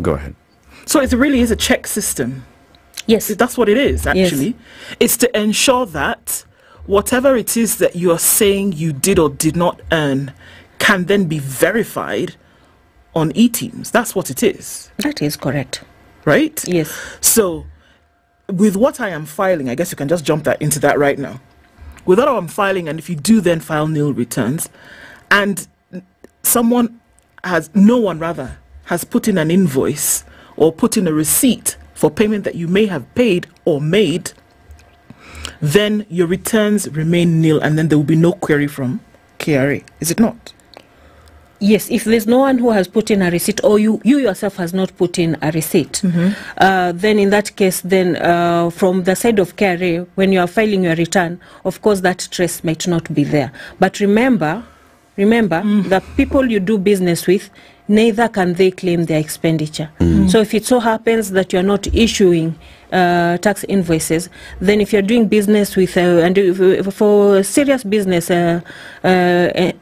go ahead. So it really is a check system. Yes. That's what it is, actually. It's to ensure that whatever it is that you are saying you did or did not earn can then be verified on e-TIMS. That's what it is. That is correct. Right? Yes. So with what I am filing, I guess you can just jump that into that right now. With what I'm filing, and if you do then file nil returns, and someone has, no one rather, has put in an invoice or put in a receipt for payment that you may have paid or made, then your returns remain nil and then there will be no query from KRA. Is it not? Yes, if there's no one who has put in a receipt or you, you yourself has not put in a receipt, uh, then in that case, then uh, from the side of KRA, when you are filing your return, of course that trace might not be there. But remember, remember, the people you do business with, neither can they claim their expenditure. Mm. So if it so happens that you're not issuing uh, tax invoices, then if you're doing business with, uh, and if, for serious business uh, uh,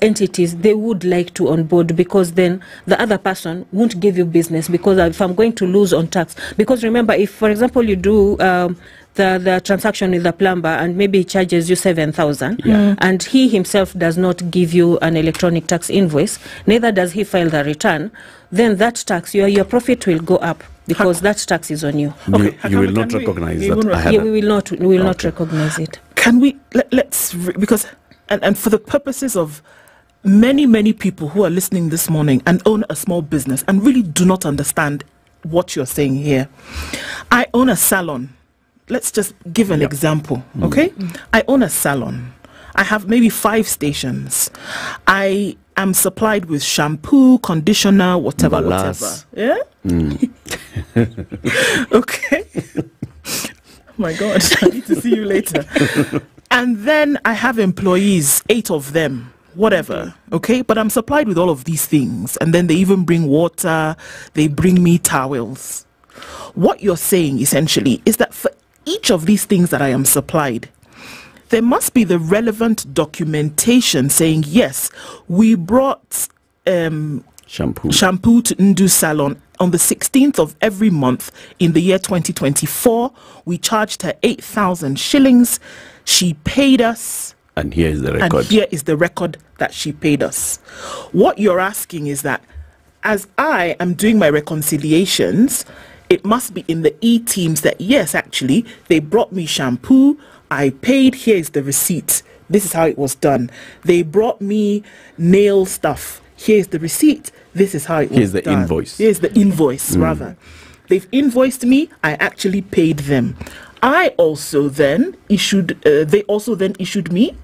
entities, they would like to onboard because then the other person won't give you business because if I'm going to lose on tax, because remember, if for example you do um, the, the transaction with the plumber and maybe he charges you 7,000 Yeah. Mm. and he himself does not give you an electronic tax invoice, neither does he file the return, then that tax, your, your profit will go up because that tax is on you. You, you will not recognize that. I Yeah, we will not, we will not recognize it. can we let, let's re- because and, and for the purposes of many many people who are listening this morning and own a small business and really do not understand what you're saying here i own a salon. Let's just give an example okay? I own a salon. I have maybe five stations. I am supplied with shampoo conditioner whatever Balas. whatever yeah? Mm. okay. oh my God, I need to see you later. And then I have employees, eight of them, whatever, okay? But I'm supplied with all of these things. And then they even bring water, they bring me towels. What you're saying essentially is that for each of these things that I am supplied, there must be the relevant documentation saying, yes, we brought um, shampoo. shampoo to Ndu Salon on the 16th of every month in the year 2024. We charged her 8,000 shillings. She paid us. And here is the record. And here is the record that she paid us. What you're asking is that as I am doing my reconciliations, it must be in the e TIMS that yes, actually, they brought me shampoo, I paid, here is the receipt. This is how it was done. They brought me nail stuff. Here's the receipt. This is how it Here's was the done. invoice. Here's the invoice, Mm. rather. They've invoiced me. I actually paid them. I also then issued. Uh, they also then issued me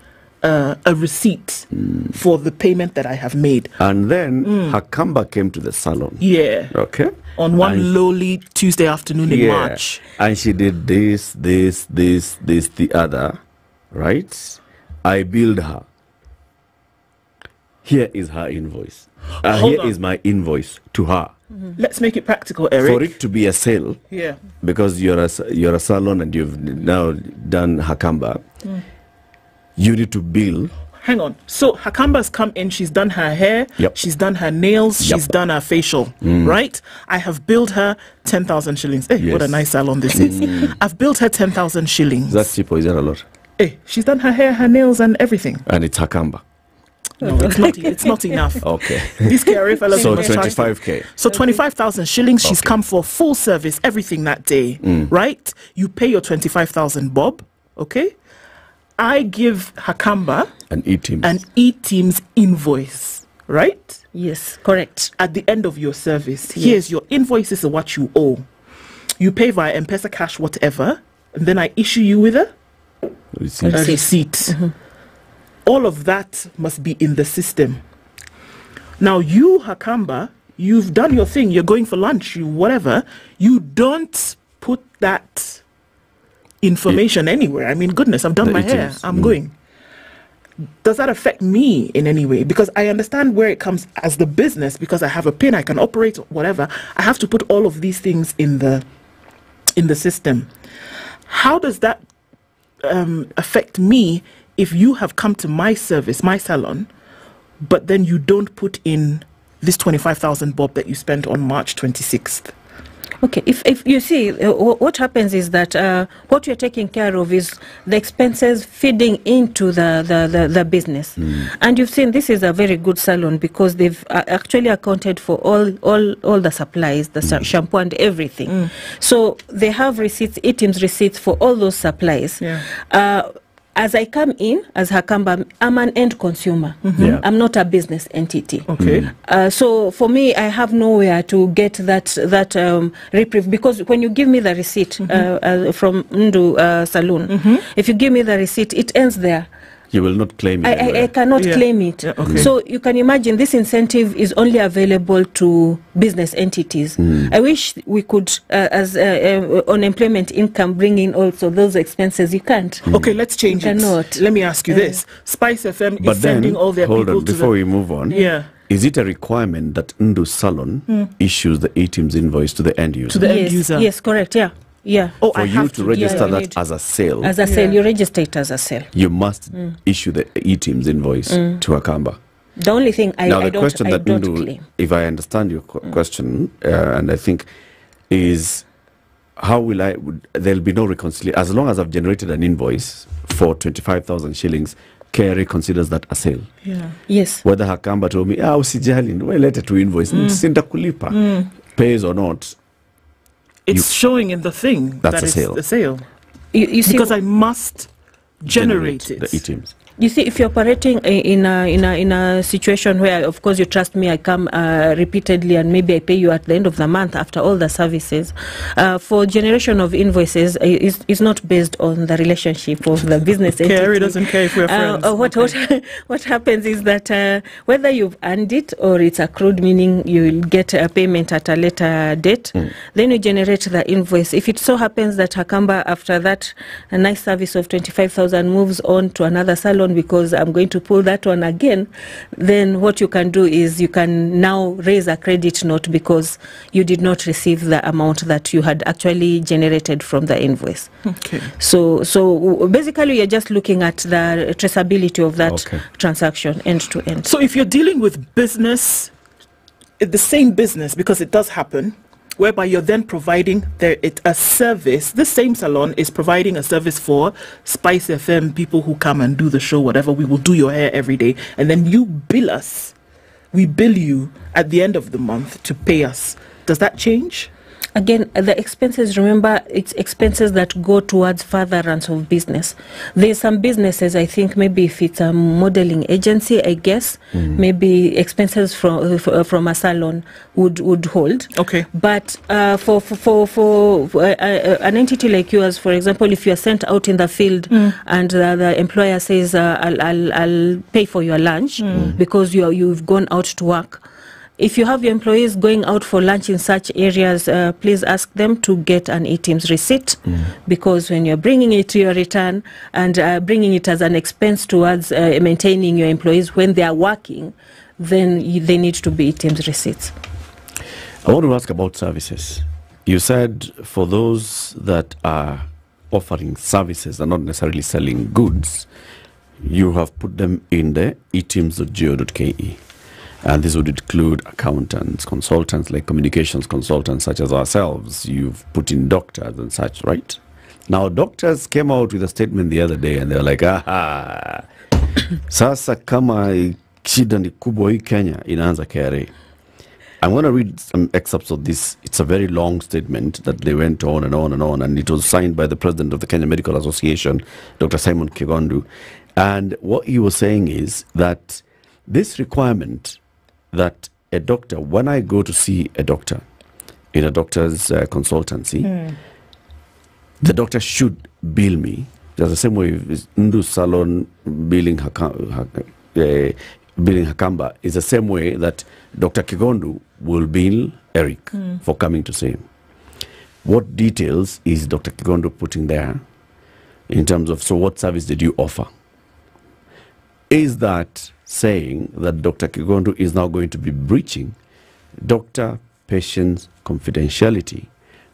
uh, a receipt for the payment that I have made. And then Mm. Hakamba came to the salon. Yeah. Okay. On one And- lowly Tuesday afternoon in March. And she did this, this, this, this, the other, right? I billed her. Here is her invoice. Uh, here on. is my invoice to her. Let's make it practical, Eric. For it to be a sale, Yeah. because you're a, you're a salon and you've now done Hakamba, Mm. you need to bill hang on. So Hakamba's come in, she's done her hair, Yep. she's done her nails, Yep. she's done her facial, Mm. right? I have billed her 10,000 shillings. Hey, what a nice salon this is. Mm. I've billed her 10,000 shillings. That's that cheap or is that a lot? Hey, she's done her hair, her nails, and everything. And it's Hakamba. No, it's not. It's not enough. Okay. These KRA fellas So 25k. So 25,000 shillings, she's Okay. come for full service, everything that day, Mm. right? You pay your 25,000 bob, okay? I give Hakamba An E-team. an E-TIMS invoice, right? Yes, correct. At the end of your service, Yes. here's your invoice, this is what you owe. You pay via M-Pesa cash, whatever, and then I issue you with a, Receipt. a receipt. All of that must be in the system. Now, you, Hakamba, you've done your thing, you're going for lunch, you whatever, you don't put that information anywhere. I mean, goodness, I've done my hair, items, I'm mm. going. Does that affect me in any way? Because I understand where it comes as the business, because I have a pin, I can operate whatever. I have to put all of these things in the in the system. How does that um, affect me if you have come to my service, my salon, but then you don't put in this 25,000 bob that you spent on March 26th? Okay, if, if you see, uh, what happens is that uh, what you're taking care of is the expenses feeding into the, the, the, the business. And you've seen this is a very good salon because they've uh, actually accounted for all, all, all the supplies, the sa- shampoo and everything. So they have receipts, items receipts for all those supplies. Yeah. As I come in as Hakamba, I'm an end consumer. Mhm. Yeah. I'm not a business entity. Okay. Mm. Uh, so for me, I have nowhere to get that that um, reprieve because when you give me the receipt Mm-hmm. uh, uh, from Ndu uh, Saloon, if you give me the receipt, it ends there. You will not claim it. I, I, I cannot Yeah. claim it. Yeah, okay. So you can imagine this incentive is only available to business entities. Mm. I wish we could, uh, as uh, uh, unemployment income, bring in also those expenses. You can't. Okay, let's change You it. cannot. Let me ask you Uh, this. Spice FM But is then, sending all their hold people on, to before the... we move on. Yeah. Is it a requirement that Ndu Salon Mm. issues the E-TIMS invoice to the end user? To the end user. Yes, correct. Yeah. Yeah. Oh, For I you have to to. register Yeah, that need- as a sale, As a sale, Yeah. you register it as a sale. you must Mm. issue the E-team's invoice Mm. to Akamba. The only thing I, now, I the don't, question I that don't Ndu, if I understand your qu- question, uh, and I think is how will I? Would, there'll be no reconciliation as long as I've generated an invoice for twenty-five thousand shillings. KRA considers that a sale. Yeah. Yes. Whether Hakamba told me, ah, usijali, it to invoice, Mm. sintakulipa, Mm. pays or not, It's showing in the thing That's that a it's sale. the sale. You, you see, because I must generate, it. the E-TIMS. You see, if you're operating in a, in a, in a situation where, of course, you trust me, I come uh, repeatedly and maybe I pay you at the end of the month after all the services. Uh, for generation of invoices, uh, is is not based on the relationship of the business entity. Kerry doesn't care if we're Uh, friends. uh, what, what, what happens is that uh, whether you've earned it or it's accrued, meaning you'll get a payment at a later date, then you generate the invoice. If it so happens that Hakamba, after that a nice service of 25,000, moves on to another salon because I'm going to pull that one again, then what you can do is you can now raise a credit note because you did not receive the amount that you had actually generated from the invoice. Okay. So, so basically, you're just looking at the traceability of that Okay. transaction end to end. So if you're dealing with business, the same business, because it does happen, whereby you're then providing the, it, a service, this same salon is providing a service for Spice FM people who come and do the show, whatever. We will do your hair every day. And then you bill us. We bill you at the end of the month to pay us. Does that change? Again, the expenses, remember, it's expenses that go towards further runs of business. There's some businesses, I think, maybe if it's a modeling agency, I guess, maybe expenses from uh, f- from a salon would, would hold. Okay. But uh, for, for, for, for uh, uh, an entity like yours, for example, if you are sent out in the field Mm. and uh, the employer says, uh, I'll, I'll, I'll pay for your lunch Mm. because you are, you've gone out to work. If you have your employees going out for lunch in such areas, uh, please ask them to get an eTIMS receipt because when you're bringing it to your return and uh, bringing it as an expense towards uh, maintaining your employees when they are working, then you, they need to be eTIMS receipts. I want to ask about services. You said for those that are offering services and not necessarily selling goods, you have put them in the etims.go.ke. And this would include accountants, consultants like communications consultants such as ourselves. You've put in doctors and such, right? Now, doctors came out with a statement the other day and they were like, aha, sasa kama shida ni kubwa hii Kenya inaanza KRA. I'm going to read some excerpts of this. It's a very long statement that they went on and on and on, and it was signed by the president of the Kenya Medical Association, Dr. Simon Kigondu. And what he was saying is that this requirement that a doctor, when I go to see a doctor in a doctor's uh, consultancy, the doctor should bill me. Just the same way Ndu Salon billing Haka, Haka, uh, billing Hakamba is the same way that Dr. Kigondu will bill Eric Mm. for coming to see him. What details is Dr. Kigondu putting there in terms of so what service did you offer? Is that saying that Dr. Kigondu is now going to be breaching doctor patient confidentiality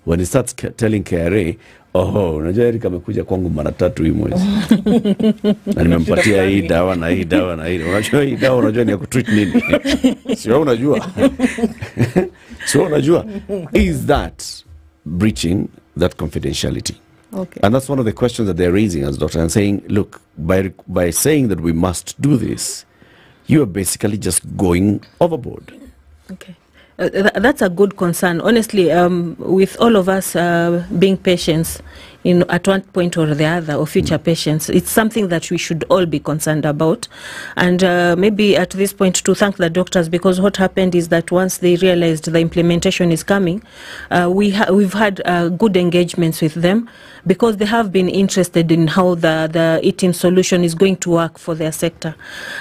when he starts telling KRA, oh, unajua Eric amekuja kwangu mara tatu hii mwezi na nimempatia hii dawa na hii dawa na hii. Unajua hii dawa unajua ni ya kutreat nini? Sio unajua. Sio unajua. Is that breaching that confidentiality? Okay. And that's one of the questions that they're raising as doctor and saying, look, by by saying that we must do this, you are basically just going overboard. Okay. Uh, th- that's a good concern. Honestly, um, with all of us uh, being patients, in at one point or the other, or future patients, it's something that we should all be concerned about. And uh, maybe at this point to thank the doctors because what happened is that once they realized the implementation is coming, uh, we ha- we've had uh, good engagements with them because they have been interested in how the the eating solution is going to work for their sector.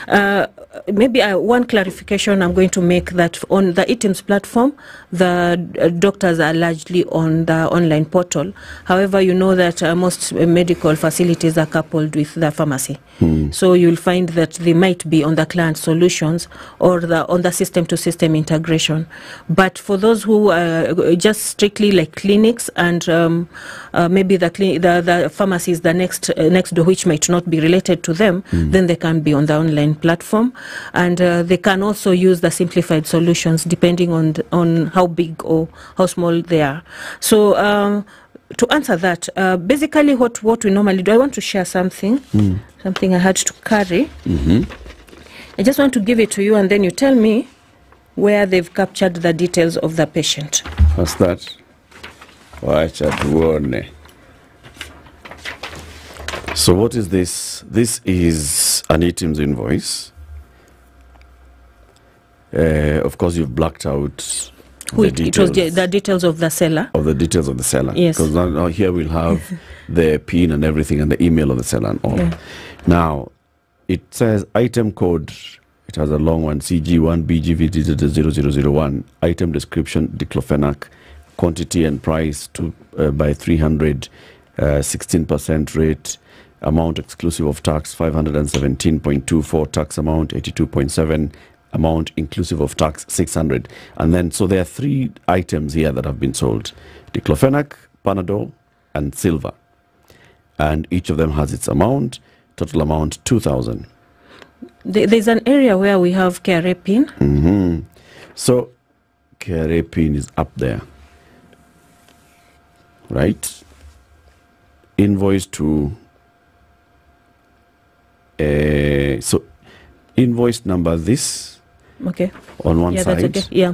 Uh, maybe uh, one clarification I'm going to make that on the eTIMS platform, the uh, doctors are largely on the online portal. However, you know that uh, most uh, medical facilities are coupled with the pharmacy. So you'll find that they might be on the client solutions or the on the system to system integration. But for those who are just strictly like clinics and um, uh, maybe the, the the pharmacy is the next uh, next door which might not be related to them, then they can be on the online platform, and uh, they can also use the simplified solutions depending on on how big or how small they are. So. Um, to answer that, uh, basically, what, what we normally do, I want to share something, Mm. something I had to carry. Mm-hmm. I just want to give it to you, and then you tell me where they've captured the details of the patient. What's that? Wacha tuone. So what is this? This is an eTIMS invoice. Uh, of course, you've blacked out Who the it, it was the, details of the seller. of the details of the seller. Yes. Because now, here we'll have the PIN and everything and the email of the seller and all. Yeah. Now, it says item code. It has a long one, CG1BGV0001. Item description, diclofenac. Quantity and price to, uh, by 300, uh, 16% rate. Amount exclusive of tax, 517.24. Tax amount, 82.7. Amount inclusive of tax, 600. And then, so there are three items here that have been sold. Diclofenac, Panadol, and silver and each of them has its amount. Total amount 2,000. There's an area where we have KRA pin. hmm So, KRA pin is up there, right? Invoice to. Uh, so, invoice number this Okay. on one yeah, side. That's okay. Yeah.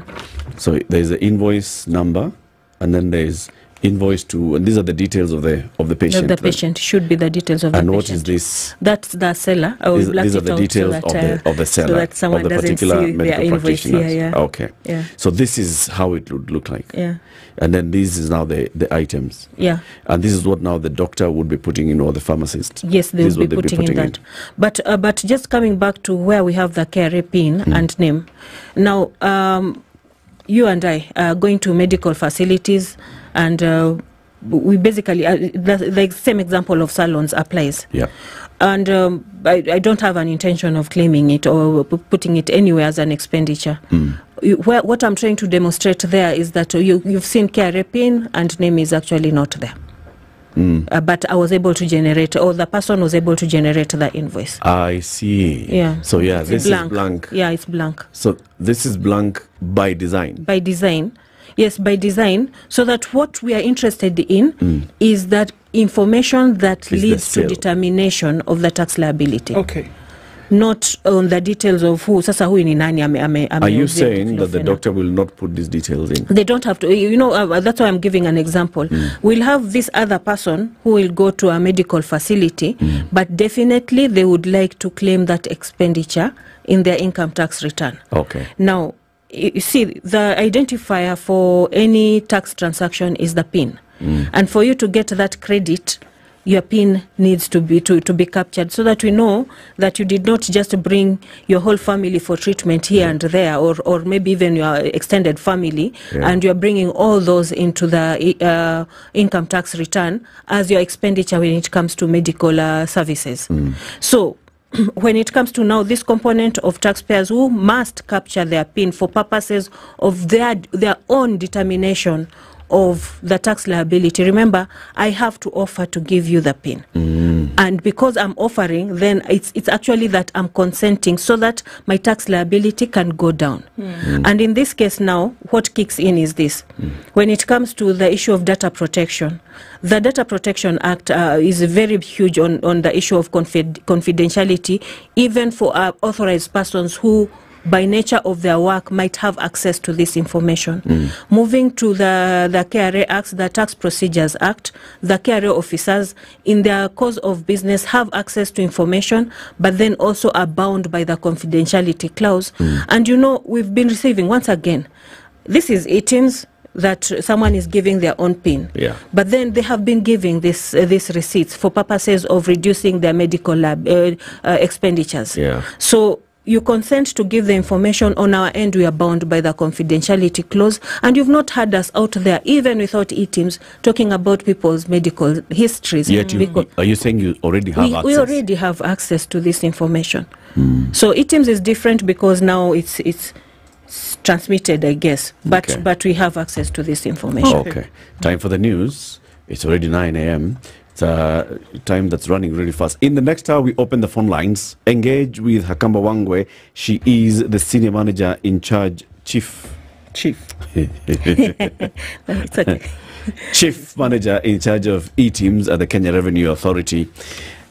So there's the invoice number, and then there's invoice to, and these are the details of the of the The, patient. the patient should be the details of the what patient. what is this? That's the seller. I will These, black these are the details so that, of uh, the of the seller so that someone of the particular medical practitioner. Yeah. Okay. Yeah. So this is how it would look like. Yeah. And then this is now the the items. Yeah. And this is what now the doctor would be putting in, or the pharmacist. Yes, they is will what be putting, in that. But uh, but just coming back to where we have the KRA pin and name. Now, um, you and I are going to medical facilities, and uh, we basically uh, the, the same example of salons applies. Yeah. And um, I, I don't have an intention of claiming it or p- putting it anywhere as an expenditure. You- Where, what I'm trying to demonstrate there is that you, you've seen KRA pin and name is actually not there. Mm. uh, but I was able to generate, or the person was able to generate the invoice. I see. Yeah. So yeah, It's this blank. is blank. Yeah, it's blank So this is blank by design. by design. Yes, by design, so that what we are interested in Mm. is that information that Is leads to determination of the tax liability. Okay. Not on the details of who. Sasa huyu ni nani ame, ame, ame Are you saying that the doctor will not put these details in? They don't have to. You know, uh, that's why I'm giving an example. We'll have this other person who will go to a medical facility, but definitely they would like to claim that expenditure in their income tax return. Okay. Now, y- you see, the identifier for any tax transaction is the PIN. Mm. And for you to get that credit, your PIN needs to be to, to be captured so that we know that you did not just bring your whole family for treatment here yeah. and there, or, or maybe even your extended family, Yeah. and you're bringing all those into the uh, income tax return as your expenditure when it comes to medical uh, services. Mm. So, when it comes to now this component of taxpayers who must capture their PIN for purposes of their their own determination of the tax liability, remember, I have to offer to give you the PIN. And because I'm offering, then it's, it's actually that I'm consenting so that my tax liability can go down. And in this case now, what kicks in is this. When it comes to the issue of data protection, the Data Protection Act uh, is very huge on, on the issue of confid- confidentiality, even for uh, authorized persons who by nature of their work might have access to this information. Moving to the, the KRA Act, the Tax Procedures Act, the KRA officers in their course of business have access to information, but then also are bound by the confidentiality clause. And you know, we've been receiving, once again, this is eTIMS that someone is giving their own PIN. Yeah. But then they have been giving this uh, these receipts for purposes of reducing their medical lab uh, uh, expenditures. Yeah. So you consent to give the information on our end, we are bound by the confidentiality clause, and you've not had us out there, even without e-teams, talking about people's medical histories. Yet you, Because are you saying you already have we, access? we already have access to this information. mm. So e-teams is different because now it's it's, transmitted, I guess, but Okay. but we have access to this information. Okay. Time for the news. It's already 9 a.m. A time that's running really fast. In the next hour, we open the phone lines. Engage with Hakamba Wangwe. She is the senior manager in charge, chief. Chief. It's okay. Chief manager in charge of e-TIMS at the Kenya Revenue Authority.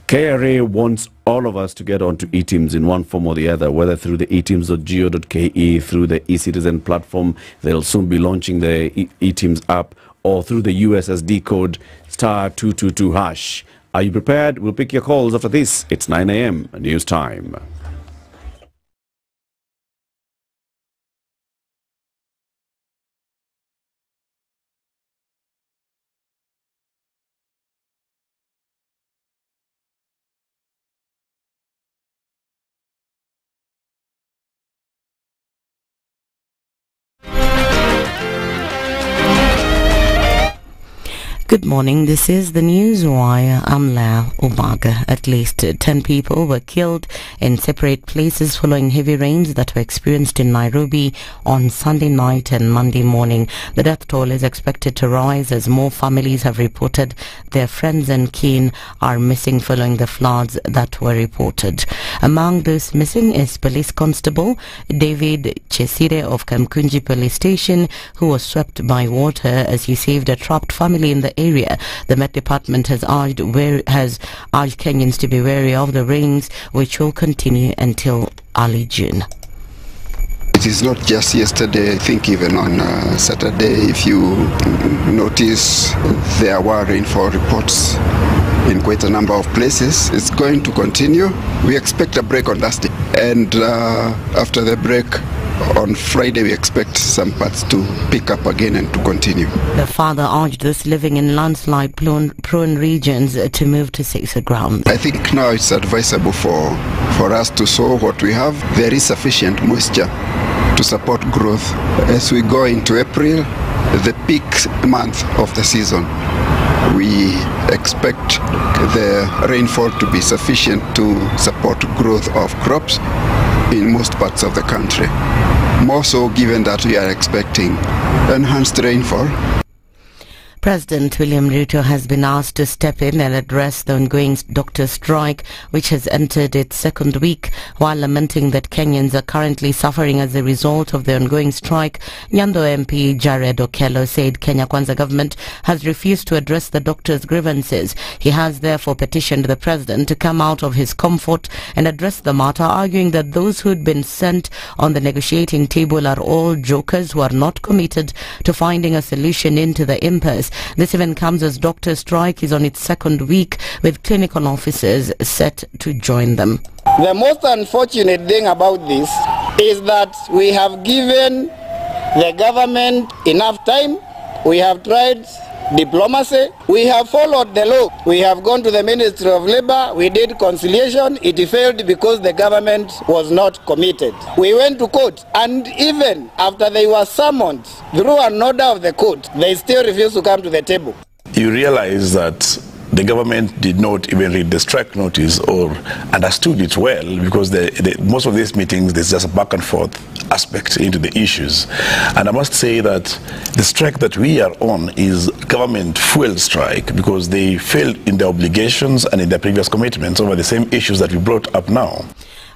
KRA wants all of us to get onto e-TIMS in one form or the other, whether through the etims.go.ke, through the e-citizen platform. They'll soon be launching the e- e-TIMS app or through the USSD code star 222 hash. Are you prepared? We'll pick your calls after this. It's 9 a.m. news time. Good morning. This is the news wire. I'm Lau Umaga. At least uh, 10 people were killed in separate places following heavy rains that were experienced in Nairobi on Sunday night and Monday morning. The death toll is expected to rise as more families have reported their friends and kin are missing following the floods that were reported. Among those missing is Police Constable David Chesire of Kamukunji Police Station, who was swept by water as he saved a trapped family in the area. The Met Department has urged where has urged Kenyans to be wary of the rains, which will continue until early June. It is not just yesterday, I think even on uh, Saturday, if you notice, there were rainfall reports in quite a number of places. It's going to continue. We expect a break on Thursday. And uh, after the break on Friday, we expect some parts to pick up again and to continue. The father urged those living in landslide prone, regions to move to safer ground. I think now it's advisable for, for us to sow what we have. There is sufficient moisture to support growth. As we go into April, the peak month of the season, we expect the rainfall to be sufficient to support growth of crops in most parts of the country. More so given that we are expecting enhanced rainfall President William Ruto has been asked to step in and address the ongoing doctor strike, which has entered its second week. While lamenting that Kenyans are currently suffering as a result of the ongoing strike, Nyando MP Jared Okello said Kenya Kwanza government has refused to address the doctors' grievances. He has therefore petitioned the president to come out of his comfort and address the matter, arguing that those who'd been sent on the negotiating table are all jokers who are not committed to finding a solution into the impasse. This event comes as doctor strike is on its second week, with clinical officers set to join them. The most unfortunate thing about this is that we have given the government enough time. We have tried diplomacy. We have followed the law. We have gone to the Ministry of Labor. We did conciliation. It failed because the government was not committed. We went to court, and even after they were summoned through an order of the court, they still refused to come to the table. You realize that the government did not even read the strike notice or understood it well because the, the, most of these meetings there's just back and forth aspect into the issues. And i must say that the strike that we are on is government fuel strike because they failed in their obligations and in their previous commitments over the same issues that we brought up now.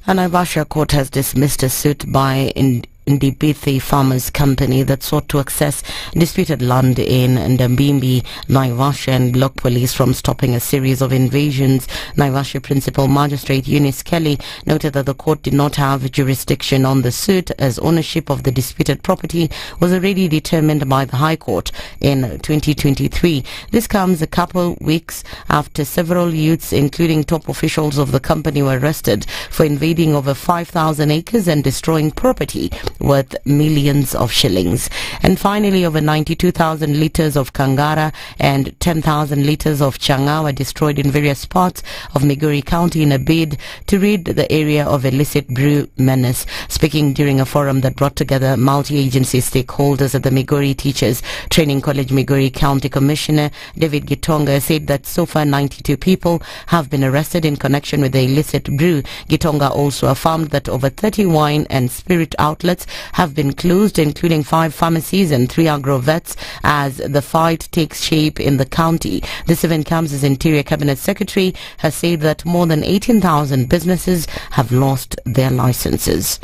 An Naivasha court has dismissed a suit by in Ndibithi Farmers Company that sought to access disputed land in Ndambimbi, Naivasha and block police from stopping a series of invasions. Naivasha Principal Magistrate Eunice Kelly noted that the court did not have jurisdiction on the suit as ownership of the disputed property was already determined by the High Court in 2023. This comes a couple weeks after several youths, including top officials of the company, were arrested for invading over 5,000 acres and destroying property worth millions of shillings. And finally, over 92,000 litres of Kangara and 10,000 litres of Changa were destroyed in various parts of Migori County in a bid to rid the area of illicit brew menace. Speaking during a forum that brought together multi-agency stakeholders at the Migori Teachers Training College Migori County Commissioner David Gitonga said that so far 92 people have been arrested in connection with the illicit brew. Gitonga also affirmed that over 30 wine and spirit outlets have been closed, including five pharmacies and three agro vets, as the fight takes shape in the county. This event comes as Interior Cabinet Secretary has said that more than 18,000 businesses have lost their licenses.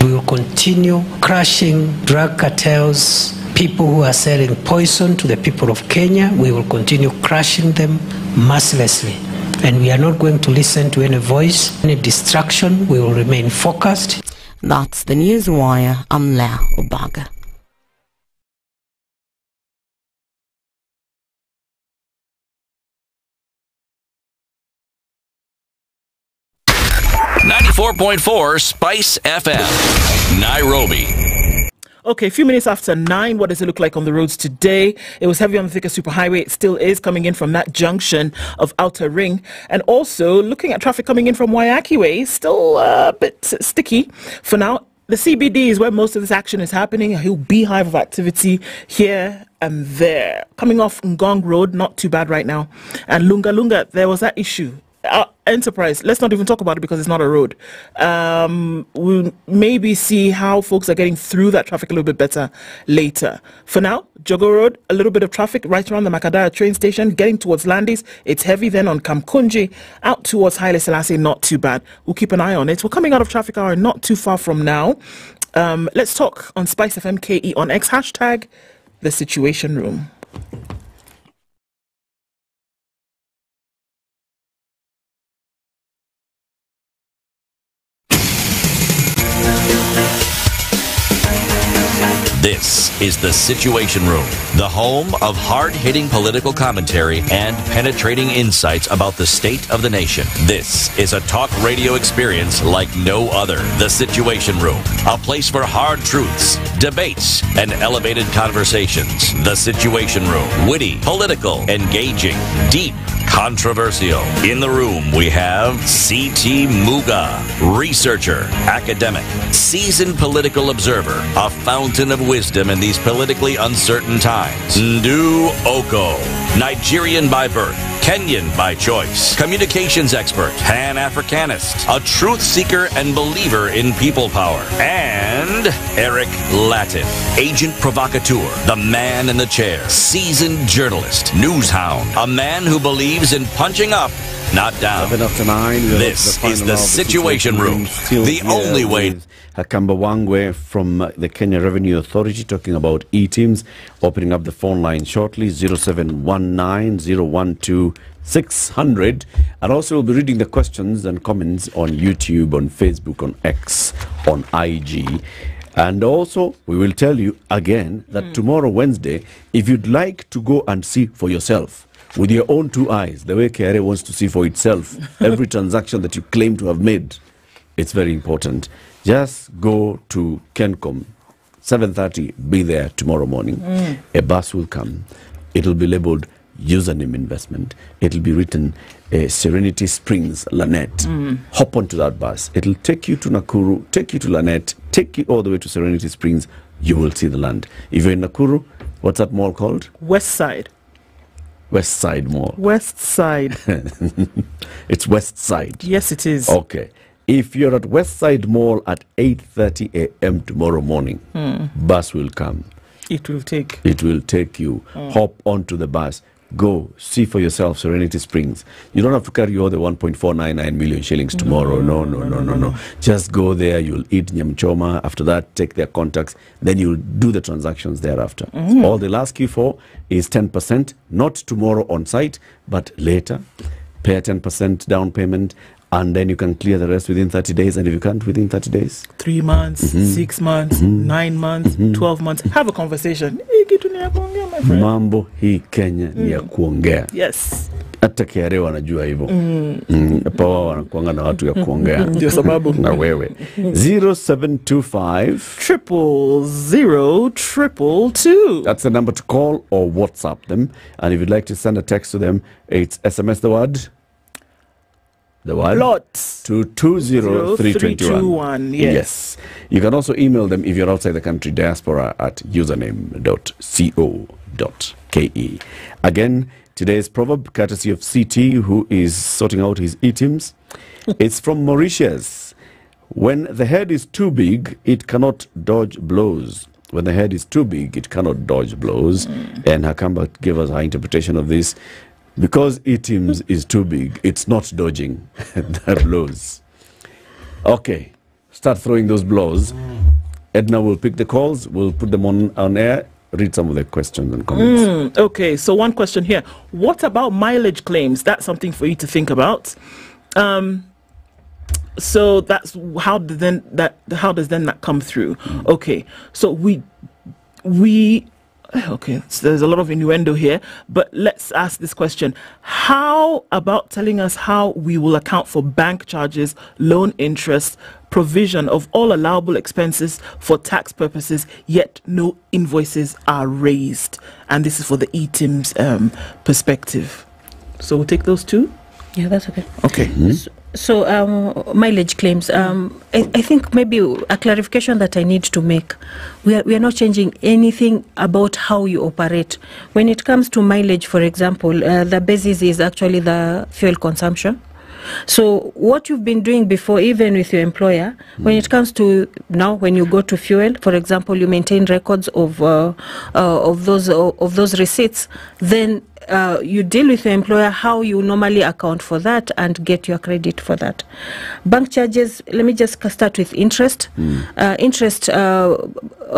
We will continue crushing drug cartels, people who are selling poison to the people of Kenya. We will continue crushing them mercilessly. And we are not going to listen to any voice, any distraction. We will remain focused. That's the news wire. I'm Lea Obaga. Ninety-four point four Spice FM, Nairobi. Okay, a few minutes after nine, what does it look like on the roads today? It was heavy on the Thika Superhighway. It still is coming in from that junction of Outer Ring. And also looking at traffic coming in from Waiyaki Way, still a bit sticky. For now, the CBD is where most of this action is happening. A whole beehive of activity here and there. Coming off Ngong Road, not too bad right now. And Lunga Lunga, there was that issue. Uh, enterprise. Let's not even talk about it because it's not a road. Um, we'll maybe see how folks are getting through that traffic a little bit better later. For now jogoo road a little bit of traffic right around the makadara train station getting towards landhies. It's heavy then on kamukunji out towards haile selassie not too bad. We'll keep an eye on it. We're coming out of traffic hour not too far from now. Um, let's talk on spice fm ke on x hashtag the situation room 'This is the Situation Room, the home of hard hitting political commentary and penetrating insights about the state of the nation. This is a talk radio experience like no other. The Situation Room, a place for hard truths, debates, and elevated conversations. The Situation Room, witty, political, engaging, deep, controversial. In the room, we have C.T. Muga, researcher, academic, seasoned political observer, a fountain of wisdom in these politically uncertain times. Ndu Okoh, Nigerian by birth, Kenyan by choice, communications expert, Pan Africanist, a truth seeker and believer in people power, and Eric Latiff, agent provocateur, the man in the chair, seasoned journalist, news hound, a man who believes in punching up, not down. Seven after nine. we're This up is the Situation Room, Still the only way- with Hakamba Wangwe from the Kenya Revenue Authority talking about e-TIMS, opening up the phone line shortly, 0719-012-600. And also we'll be reading the questions and comments on YouTube, on Facebook, on X, on IG. And also, we will tell you again that hmm. tomorrow, Wednesday, if you'd like to go and see for yourself, with your own two eyes, the way KRA wants to see for itself, every transaction that you claim to have made, it's very important. Just go to Kencom, 7.30, be there tomorrow morning. Mm. A bus will come. It'll be labeled username investment. It'll be written uh, Serenity Springs, Lanet. Mm. Hop onto that bus. It'll take you to Nakuru, take you to Lanet, take you all the way to Serenity Springs. You will see the land. If you're in Nakuru, what's that mall called? West Side. West Side Mall. West Side. it's West Side. Yes, it is. Okay. If you're at West Side Mall at 8:30 a.m. tomorrow morning, Hmm. bus will come. It will take. It will take you. Mm. Hop onto the bus. Go see for yourself Serenity Springs. You don't have to carry all the 1.499 million shillings tomorrow. No, no, no, no, no. Just go there. You'll eat nyamchoma. After that, take their contacts. Then you'll do the transactions thereafter. Mm. All they'll ask you for is 10%, not tomorrow on site, but later. Pay a 10% down payment, and then you can clear the rest within 30 days. And if you can't within 30 days, Three months, mm-hmm. six months, mm-hmm. nine months, mm-hmm. 12 months. Have a conversation. Hii kitu ni ya kuongea, my friend. mambo hii Kenya ni ya Mm. kuongea. Yes. hata KRA wanajua hivyo Mm. mm. pa wao wanakuanga na watu ya kuongea Ndio sababu. na wewe 0725 triple zero triple two. That's the number to call or WhatsApp them. And if you'd like to send a text to them, it's SMS the word. The word. Lots. To 20321. 321, yes. You can also email them if you're outside the country, diaspora at username.co.ke. Again, today's proverb, courtesy of CT, who is sorting out his items. it's from Mauritius. When the head is too big, it cannot dodge blows. When the head is too big, it cannot dodge blows. Hmm. And Hakamba gave us her interpretation of this. Because items is too big, it's not dodging the blows. Okay, start throwing those blows. Ednah will pick the calls. We'll put them on, on air. Read some of the questions and comments. Mm, okay, so one question here. What about mileage claims? That's something for you to think about. Um, so that's how then that how does then that come through? Okay, so we we okay. So there's a lot of innuendo here, but let's ask this question: How about telling us how we will account for bank charges, loan interest, provision of all allowable expenses for tax purposes, yet no invoices are raised? And this is for the ETIMS um, perspective. So we'll take those two. Yeah, that's okay. Okay. So um, mileage claims. Um, I, I think maybe a clarification that I need to make. We are, we are not changing anything about how you operate. When it comes to mileage, for example, uh, the basis is actually the fuel consumption. So what you've been doing before, even with your employer, when it comes to now, when you go to fuel, for example, you maintain records of uh, uh, of those of those receipts. Then uh, you deal with your employer how you normally account for that and get your credit for that. Bank charges. Let me just start with interest. Uh, interest uh,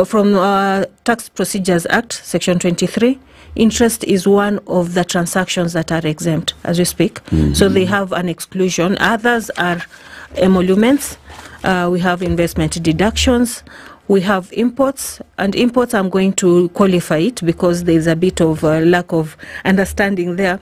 from uh, Tax Procedures Act, Section 23. Interest is one of the transactions that are exempt as we speak. So they have an exclusion. Others are emoluments. Uh, we have investment deductions. We have imports, and imports I'm going to qualify it because there's a bit of uh, lack of understanding there.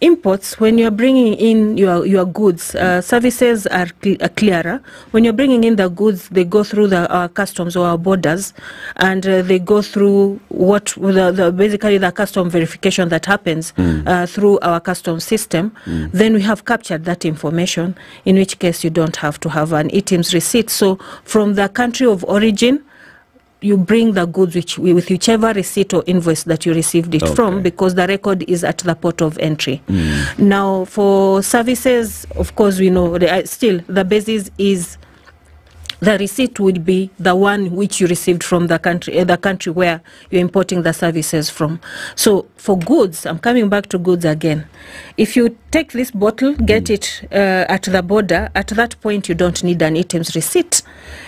Imports, when you're bringing in your, your goods, uh, services are, cl- are clearer. When you're bringing in the goods, they go through the, our customs or our borders, and uh, they go through what the, the, basically the custom verification that happens Mm. uh, through our custom system. Mm. Then we have captured that information, in which case you don't have to have an ETIMS receipt. So from the country of origin, you bring the goods which with whichever receipt or invoice that you received it from because the record is at the port of entry. Now, for services, of course, we know uh, still the basis is the receipt would be the one which you received from the country, uh, the country where you're importing the services from. So for goods, I'm coming back to goods again. If you take this bottle, get it uh, at the border, at that point you don't need an eTIMS receipt.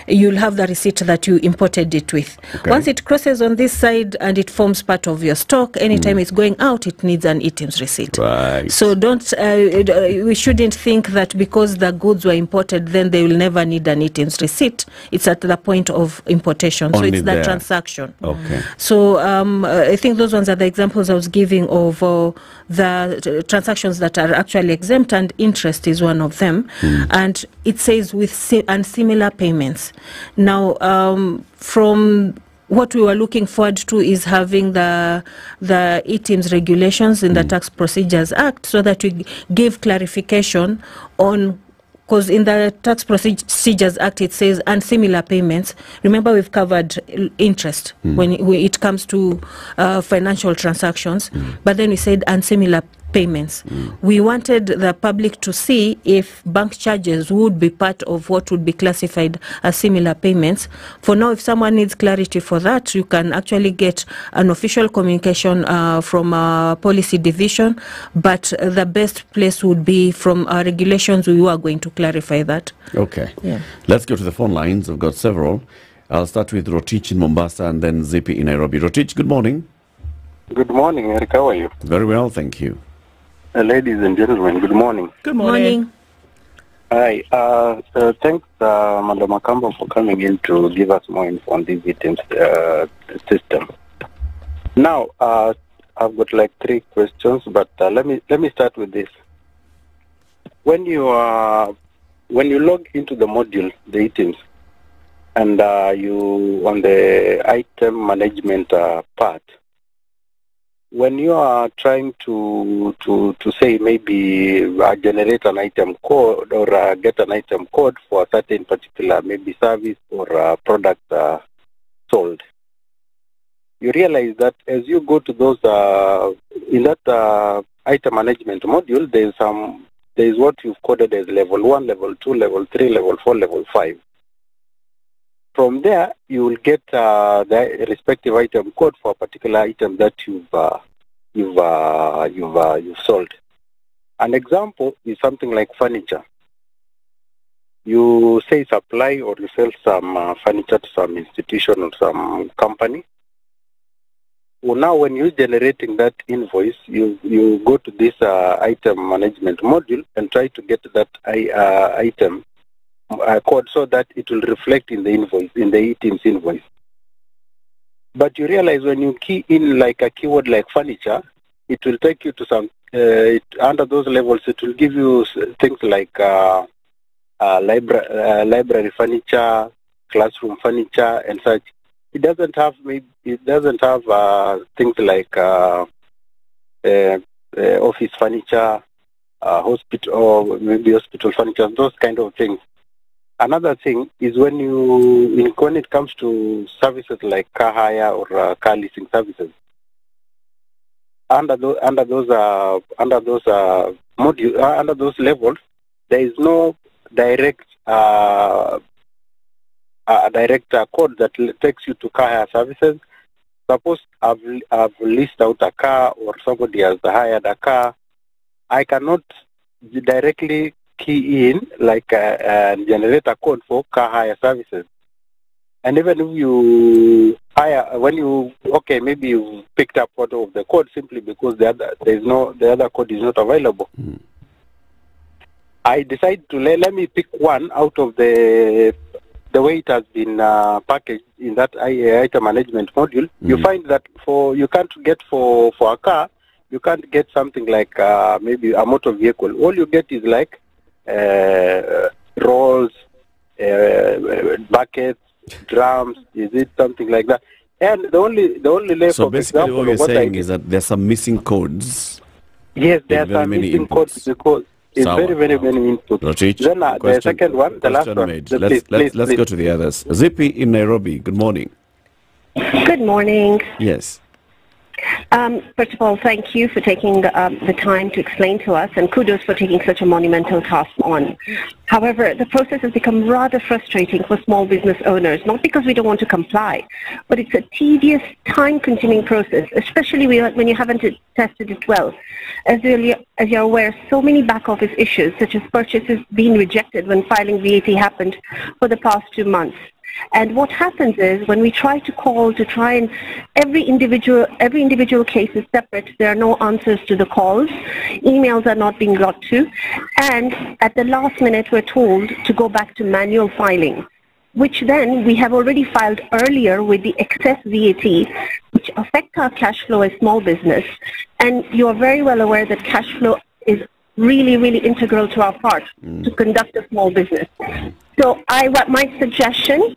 You'll have the receipt that you imported it with. Okay. Once it crosses on this side and it forms part of your stock, anytime it's going out, it needs an eTIMS receipt. Right. So don't uh, uh, we shouldn't think that because the goods were imported, then they will never need an eTIMS receipt. It's at the point of importation, Only so it's the there. transaction. Okay. So um, uh, I think those ones are the examples I was giving of uh, the uh, transactions that are actually exempt, and interest is one of them. And it says with si- and similar payments. Now, um, from what we were looking forward to is having the the ETIMS regulations in the Tax Procedures Act, so that we give clarification on because in the Tax Procedures Act it says and similar payments. Remember, we've covered interest Mm. when it, comes to uh, financial transactions, but then we said and similar payments. We wanted the public to see if bank charges would be part of what would be classified as similar payments. For now, if someone needs clarity for that, you can actually get an official communication uh, from our policy division, but uh, the best place would be from our regulations. We are going to clarify that. Okay. Yeah. Let's go to the phone lines. I've got several. I'll start with Rotich in Mombasa and then Zippy in Nairobi. Rotich, good morning. Good morning, Eric. How are you? Very well, thank you. Uh, ladies and gentlemen, good morning. Good morning. Hi. Uh, uh, thanks, uh, Madam Hakamba, for coming in to give us more info on this victims uh, system. Now, uh, I've got like three questions, but uh, let me let me start with this. When you are when you log into the module, the eTIMS, and uh, you on the item management uh, part, when you are trying to to to say maybe uh, generate an item code or uh, get an item code for a certain particular maybe service or uh, product uh, sold, you realize that as you go to those uh, in that uh, item management module, there is some there is what you've coded as level one, level two, level three, level four, level five. From there, you will get uh, the respective item code for a particular item that you've uh, you've uh, you've uh, you've sold. An example is something like furniture. You say supply or you sell some uh, furniture to some institution or some company. Well, now when you're generating that invoice, you you go to this uh, item management module and try to get that I, uh, item uh, code so that it will reflect in the invoice, in the ETIMS invoice. But you realize when you key in like a keyword like furniture, it will take you to some, uh, it, under those levels, it will give you things like uh, uh, libra- uh, library furniture, classroom furniture, and such. It doesn't have maybe, it doesn't have uh, things like office furniture, uh, hospital, or maybe hospital furniture, those kind of things. Another thing is when you, when it comes to services like car hire or uh, car leasing services, under those, under those, uh, under those uh, uh, under those levels, there is no direct, uh, uh, direct code that takes you to car hire services. Suppose I've, I've leased out a car or somebody has hired a car, I cannot directly key in like uh, and generate a code for car hire services. And even if you hire, when you okay, maybe you picked up part of the code simply because the other there is no the other code is not available. I decide to let, let me pick one out of the the way it has been uh, packaged in that item management module. You find that for you can't get for for a car, you can't get something like uh, maybe a motor vehicle. All you get is like uh, rolls, uh, buckets, drums. Is it something like that? And the only the only level So basically, example what you're what saying did- is that there's some missing codes. yes, in there are some many missing codes because it's Sawa. very very many inputs. Rotich, Then uh, the second one, the last one. made. The- Let's, please, let's, please, let's please. go to the others. Zippy in Nairobi, good morning. Good morning. Yes. Um, first of all, thank you for taking um, the time to explain to us, and kudos for taking such a monumental task on. However, the process has become rather frustrating for small business owners, not because we don't want to comply, but it's a tedious, time-consuming process, especially when you haven't tested it well. As you're, as you're aware, so many back-office issues, such as purchases being rejected when filing VAT, happened for the past two months. And what happens is when we try to call to try and every individual every individual case is separate. There are no answers to the calls. Emails are not being got to, and at the last minute we're told to go back to manual filing, which then we have already filed earlier with the excess VAT, which affect our cash flow as small business. And you are very well aware that cash flow is really, really integral to our part to mm. conduct a small business. So I, what my suggestion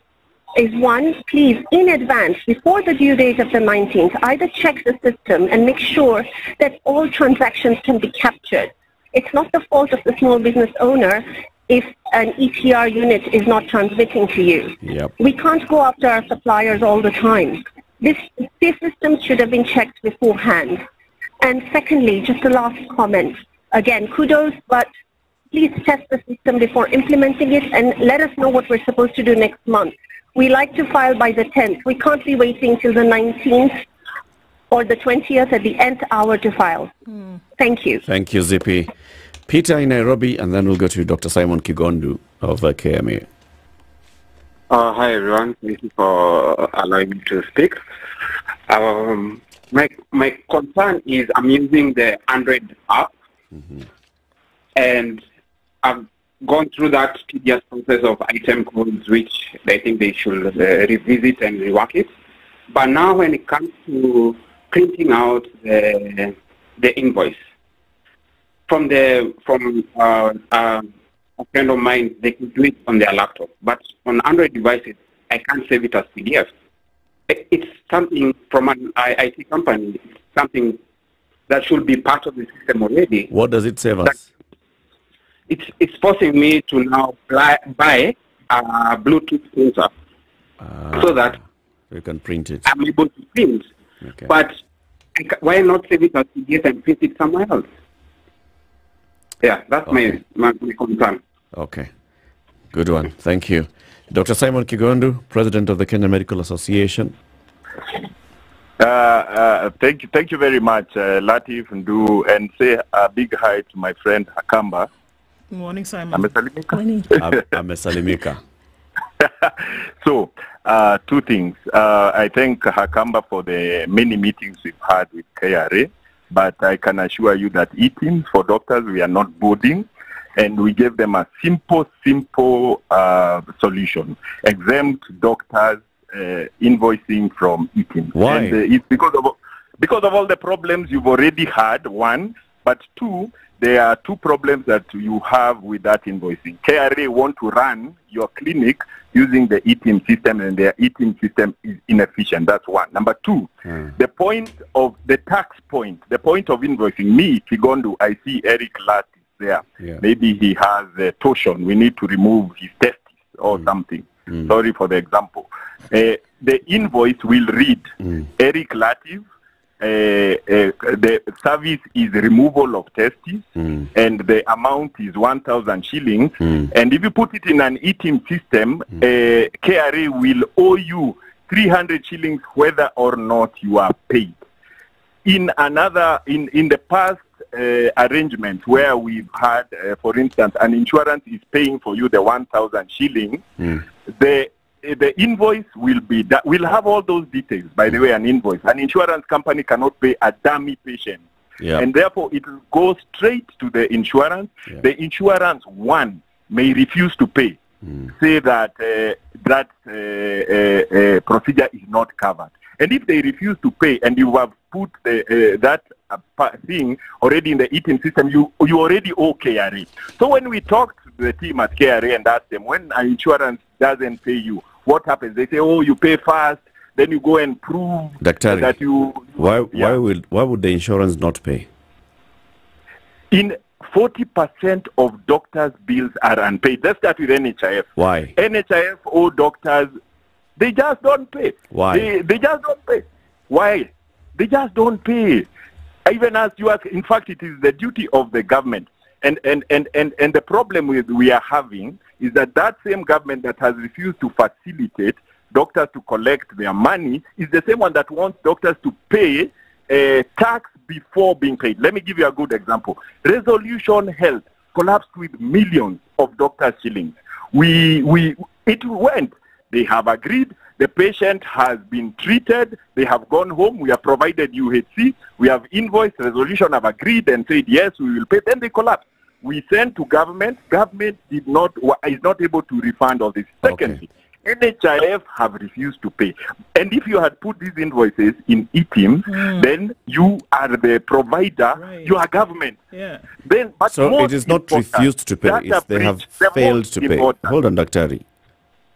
is one, please, in advance, before the due date of the 19th, either check the system and make sure that all transactions can be captured. It's not the fault of the small business owner if an ETR unit is not transmitting to you. Yep. We can't go after our suppliers all the time. This, these systems should have been checked beforehand. And secondly, just a last comment. Again, kudos, but please test the system before implementing it and let us know what we're supposed to do next month. We like to file by the 10th. We can't be waiting till the 19th or the 20th at the nth hour to file. Thank you. Thank you, Zippy. Peter in Nairobi, and then we'll go to Dr. Simon Kigondu of uh, KMA. Uh, hi everyone, thank you for allowing me to speak. Um, my my concern is I'm using the Android app, and I've gone through that tedious process of item codes, which I think they should uh, revisit and rework it. But now, when it comes to printing out the the invoice from the from uh, uh, a friend of mine, they can do it on their laptop, but on Android devices, I can't save it as PDF. It's something from an IT company, it's something that should be part of the system already. What does it save us? It's it's forcing me to now buy, buy a Bluetooth printer so that You can print it. I'm able to print. Okay. But why not save it as PDF and print it somewhere else? Yeah, that's my, my, my concern. Okay. Good one. Thank you. Dr. Simon Kigondu, President of the Kenya Medical Association. Uh, uh, thank you, thank you very much, uh, Latiff Ndu, and say a big hi to my friend Hakamba. Good morning, Simon. Amesalimika. Am- Amesalimika. So, uh, two things. Uh, I thank Hakamba for the many meetings we've had with KRA, but I can assure you that eTIMS for doctors, we are not boarding, and we gave them a simple, simple uh, solution. Exempt doctors uh, invoicing from eTIMS. Why? And, uh, it's because of because of all the problems you've already had, one, but two, there are two problems that you have with that invoicing. KRA want to run your clinic using the eTIMS system and their eTIMS system is inefficient. That's one. Number two, hmm. the point of the tax point, the point of invoicing, me, Kigondu, I see Eric Lat is there. Yeah. Maybe he has a torsion. We need to remove his testes or hmm. something. Hmm. Sorry for the example. Uh, the invoice will read Eric Latiff, the service is removal of testes, and the amount is 1,000 shillings. And if you put it in an eTIMS system, uh, KRA will owe you 300 shillings whether or not you are paid. In another, in, in the past uh, arrangement where we've had, uh, for instance, an insurance is paying for you the 1,000 shillings, the the invoice will be that will have all those details. By the way, an invoice. An insurance company cannot pay a dummy patient, Yeah. and therefore it will go straight to the insurance. The insurance one may refuse to pay, say that uh, that uh, uh, uh, procedure is not covered. And if they refuse to pay, and you have put the, uh, that uh, thing already in the eTIMS system, you you already owe KRA. So when we talk to the team at KRA and ask them when an insurance doesn't pay you, what happens? They say, oh, you pay first, then you go and prove Daktari, that you why, why, will, why would the insurance not pay? in 40% of doctors' bills are unpaid. Let's start with NHIF. Why? NHIF owe oh, doctors They just don't pay. Why? They, they just don't pay. Why? They just don't pay. I even as you ask, in fact, it is the duty of the government. And, and, and, and, and the problem with we are having is that that same government that has refused to facilitate doctors to collect their money is the same one that wants doctors to pay uh, tax before being paid. Let me give you a good example. Resolution Health collapsed with millions of doctors' shillings. We, we, it went. They have agreed. The patient has been treated. They have gone home. We have provided UHC. We have invoiced. Resolution have agreed and said yes, we will pay. Then they collapse. We sent to government. Government did not is not able to refund all this. Secondly, NHIF have refused to pay. And if you had put these invoices in eTIM, hmm. then you are the provider. You are government. Yeah. Then, but So it is not refused to pay, it's they have failed to pay. important- Hold on, Dr. Ari.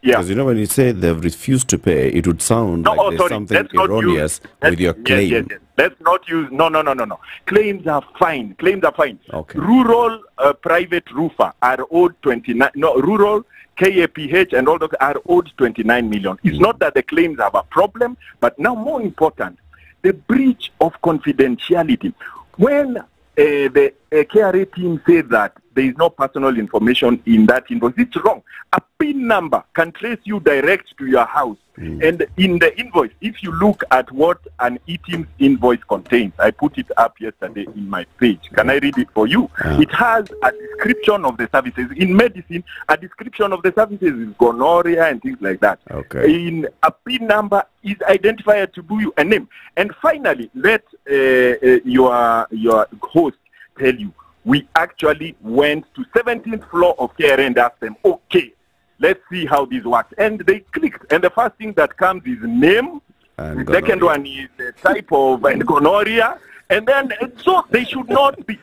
Yeah. Because you know when you say they've refused to pay, it would sound No, like oh, there's sorry. something Let's erroneous with your claim. yes, yes. yes. Let's not use. No, no, no, no, no. Claims are fine. Claims are fine. Okay. Rural uh, private roofer are owed 29. No, rural KAPH and all those are owed 29 million. It's not that the claims have a problem, but now more important, the breach of confidentiality. When uh, the uh, KRA team said that there is no personal information in that invoice, it's wrong. A PIN number can trace you direct to your house. And in the invoice, if you look at what an eTIMS invoice contains, I put it up yesterday in my page. Can I read it for you? It has a description of the services. In medicine, a description of the services is gonorrhea and things like that. Okay. In a PIN number is identifier to give you a name. And finally, let uh, uh, your your host tell you, we actually went to 17th floor of KRA and asked them, okay, let's see how this works. And they clicked, and the first thing that comes is name. And the second one is the type of and gonorrhea, and then so they should not be.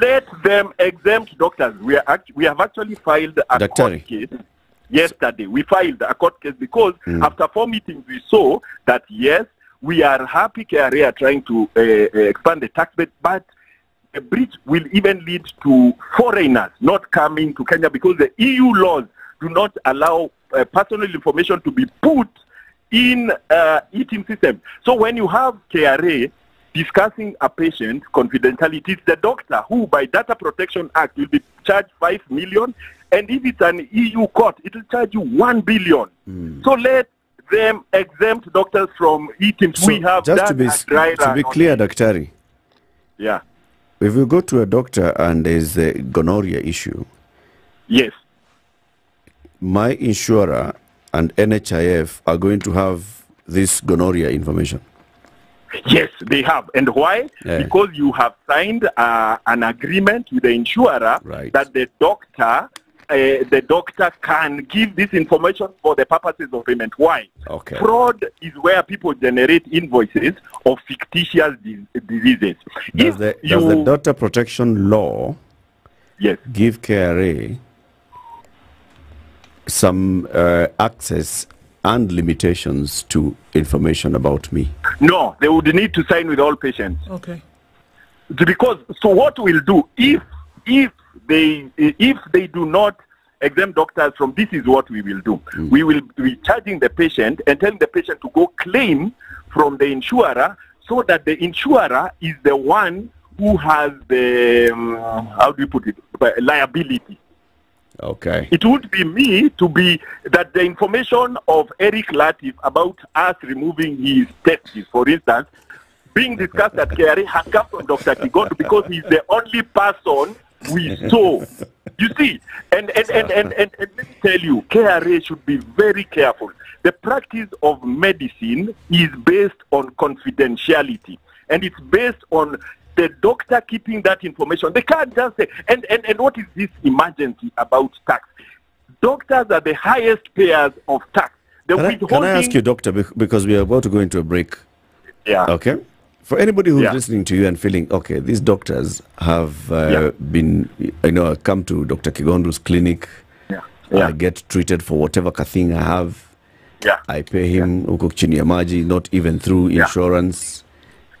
Let them exempt doctors. We are act- we have actually filed a court case yesterday. We filed a court case because Mm. after four meetings we saw that yes, we are happy are trying to uh, expand the tax base, but the breach will even lead to foreigners not coming to Kenya because the EU laws do not allow uh, personal information to be put in uh, eTIMS system. So when you have KRA discussing a patient confidentiality, it's the doctor who, by Data Protection Act, will be charged five million, and if it's an EU court, it will charge you one billion. So let them exempt doctors from eTIMS. So we have just to be, to be clear. Ari, Yeah. If you go to a doctor and there's a gonorrhea issue, Yes. my insurer and NHIF are going to have this gonorrhea information. Yes, they have. And why? Yeah. Because you have signed uh, an agreement with the insurer right. that the doctor, uh, the doctor can give this information for the purposes of payment. Why? Okay. Fraud is where people generate invoices of fictitious dis- diseases. Does the, does the data protection law yes. give KRA some uh, access and limitations to information about me? No, they would need to sign with all patients. Okay. because so what we'll do if if they if they do not exempt doctors from this is what we will do we will be charging the patient and telling the patient to go claim from the insurer so that the insurer is the one who has the um, how do you put it liability Okay. it would be me to be that the information of Eric Latiff about us removing his testes, for instance, being discussed at KRA has come from Dr. Kigondu because he's the only person we saw. You see, and and, and, and, and, and let me tell you, KRA should be very careful. The practice of medicine is based on confidentiality, and it's based on the doctor keeping that information. They can't just say, and, and, and what is this emergency about tax? Doctors are the highest payers of tax. The Can I, can I ask you, doctor, because we are about to go into a break? Yeah. Okay. For anybody who's Yeah. listening to you and feeling, okay, these doctors have uh, Yeah. been, you know, come to Dr. kigondu's clinic. Yeah. Yeah. I get treated for whatever thing I have. Yeah. I pay him huko chini ya maji, not even through Yeah. insurance.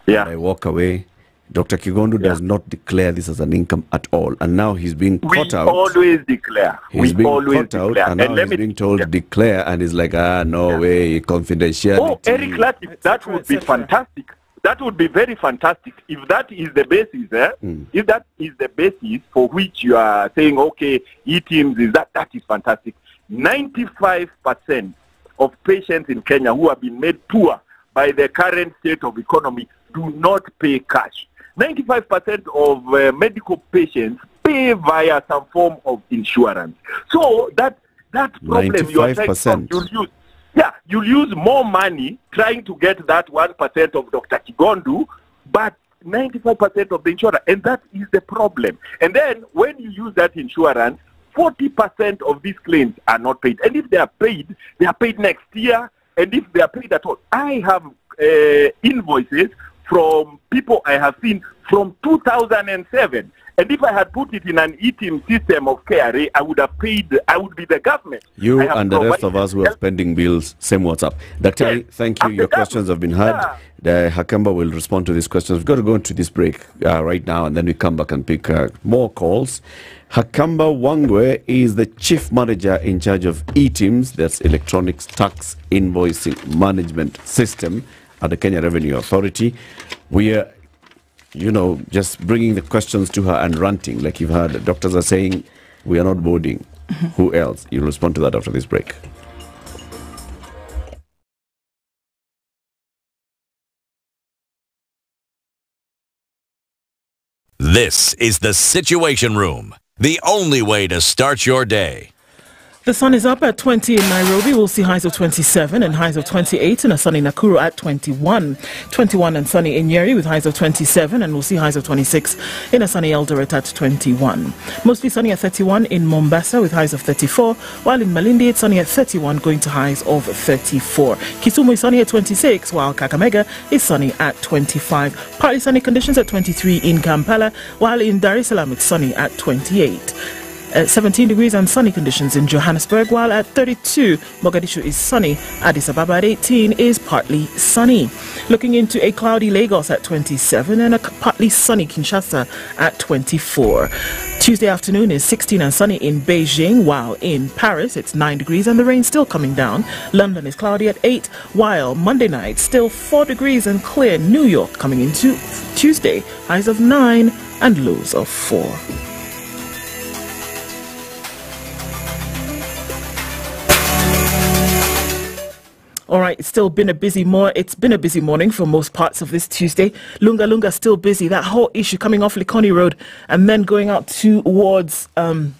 Yeah. I walk away. Dr. Kigondu does not declare this as an income at all, and now he's being We caught out. always declare. He's we being always caught declare. out, and, and now he's me being told declare, and he's like, ah, no way, confidentiality. Oh, Eric Latif, that would be fantastic. That would be very fantastic if that is the basis. Eh? Hmm. If that is the basis for which you are saying, okay, e-TIMS is that, that is fantastic. 95% of patients in Kenya who have been made poor by the current state of economy do not pay cash. 95% of uh, medical patients pay via some form of insurance. So that that problem you are trying to 95%. use yeah, you'll use more money trying to get that one percent of Dr. Kigondu, but 95% of the insurance, and that is the problem. And then when you use that insurance, 40% of these claims are not paid. And if they are paid, they are paid next year. And if they are paid at all, I have uh, invoices from people I have seen from 2007. And if I had put it in an e-team system of KRA, I would have paid, I would be the government. You and the rest of us who are spending bills, same WhatsApp. up. Dr. thank you. Your questions have been heard. The Hakamba will respond to these questions. We've got to go into this break uh, right now, and then we come back and pick uh, more calls. Hakamba Wangwe is the chief manager in charge of e-TIMS, that's electronics tax invoicing management system at the Kenya Revenue Authority. We are you know, just bringing the questions to her and ranting, like you've heard. Doctors are saying, we are not boarding. Mm-hmm. Who else? You'll respond to that after this break. This is the Situation Room, the only way to start your day. The sun is up at 20 in Nairobi. We'll see highs of 27 and highs of 28 and a sunny Nakuru at 21. 21 and sunny in Nyeri with highs of 27 and we'll see highs of 26 in a sunny Eldoret at 21. Mostly sunny at 31 in Mombasa with highs of 34, while in Malindi it's sunny at 31 going to highs of 34. Kisumu is sunny at 26 while Kakamega is sunny at 25. Partly sunny conditions at 23 in Kampala, while in Dar es Salaam it's sunny at 28. Uh, 17 degrees and sunny conditions in Johannesburg, while at 32, Mogadishu is sunny. Addis Ababa at 18 is partly sunny. Looking into a cloudy Lagos at 27 and a partly sunny Kinshasa at 24. Tuesday afternoon is 16 and sunny in Beijing, while in Paris it's 9 degrees and the rain still coming down. London is cloudy at 8, while Monday night still 4 degrees and clear. New York coming into Tuesday, highs of 9 and lows of 4. All right, it's still been a busy more. It's been a busy morning for most parts of this Tuesday. Lunga Lunga still busy. That whole issue coming off Likoni Road and then going out towards um,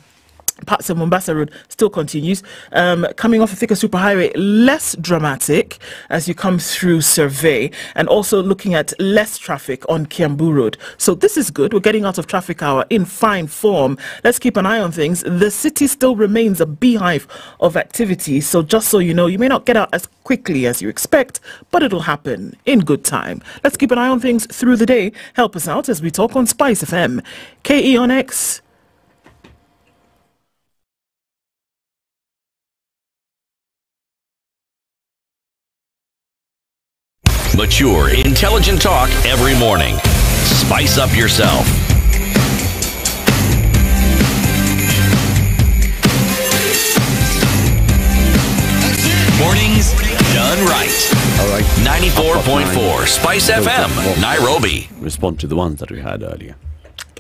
parts of Mombasa Road still continues. Um, coming off the Thika Superhighway, less dramatic as you come through Survey, and also looking at less traffic on Kiambu Road. So this is good. We're getting out of traffic hour in fine form. Let's keep an eye on things. The city still remains a beehive of activity. So just so you know, you may not get out as quickly as you expect, but it'll happen in good time. Let's keep an eye on things through the day. Help us out as we talk on Spice FM. KE on X. Mature, intelligent talk every morning. Spice up yourself. Mornings done right. All right. 94.4 Spice FM, Nairobi. Respond to the ones that we had earlier.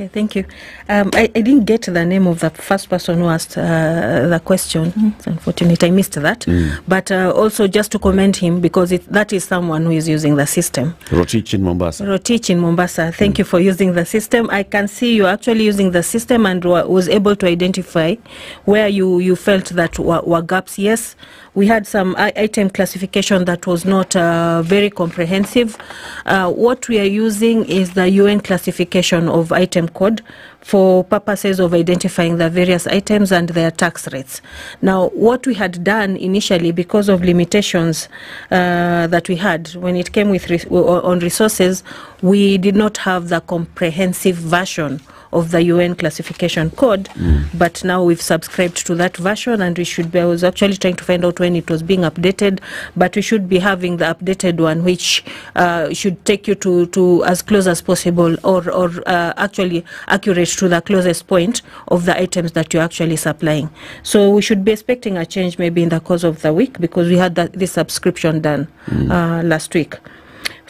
Okay, thank you. Um, I, I didn't get the name of the first person who asked uh, the question. Mm. It's unfortunate, I missed that. Mm. But uh, also, just to commend him because it, that is someone who is using the system. Rotich in Mombasa. Rotich in Mombasa, thank mm. you for using the system. I can see you actually using the system and was able to identify where you, you felt that were, were gaps. Yes, we had some item classification that was not uh, very comprehensive. Uh, what we are using is the UN classification of item code for purposes of identifying the various items and their tax rates. Now, what we had done initially, because of limitations uh, that we had when it came with res- on resources, we did not have the comprehensive version of the UN classification code. But now we've subscribed to that version, and we should be. I was actually trying to find out when it was being updated, but we should be having the updated one, which uh, should take you to, to as close as possible, or or uh, actually accurate to the closest point of the items that you're actually supplying. So we should be expecting a change maybe in the course of the week because we had that, this subscription done uh, last week.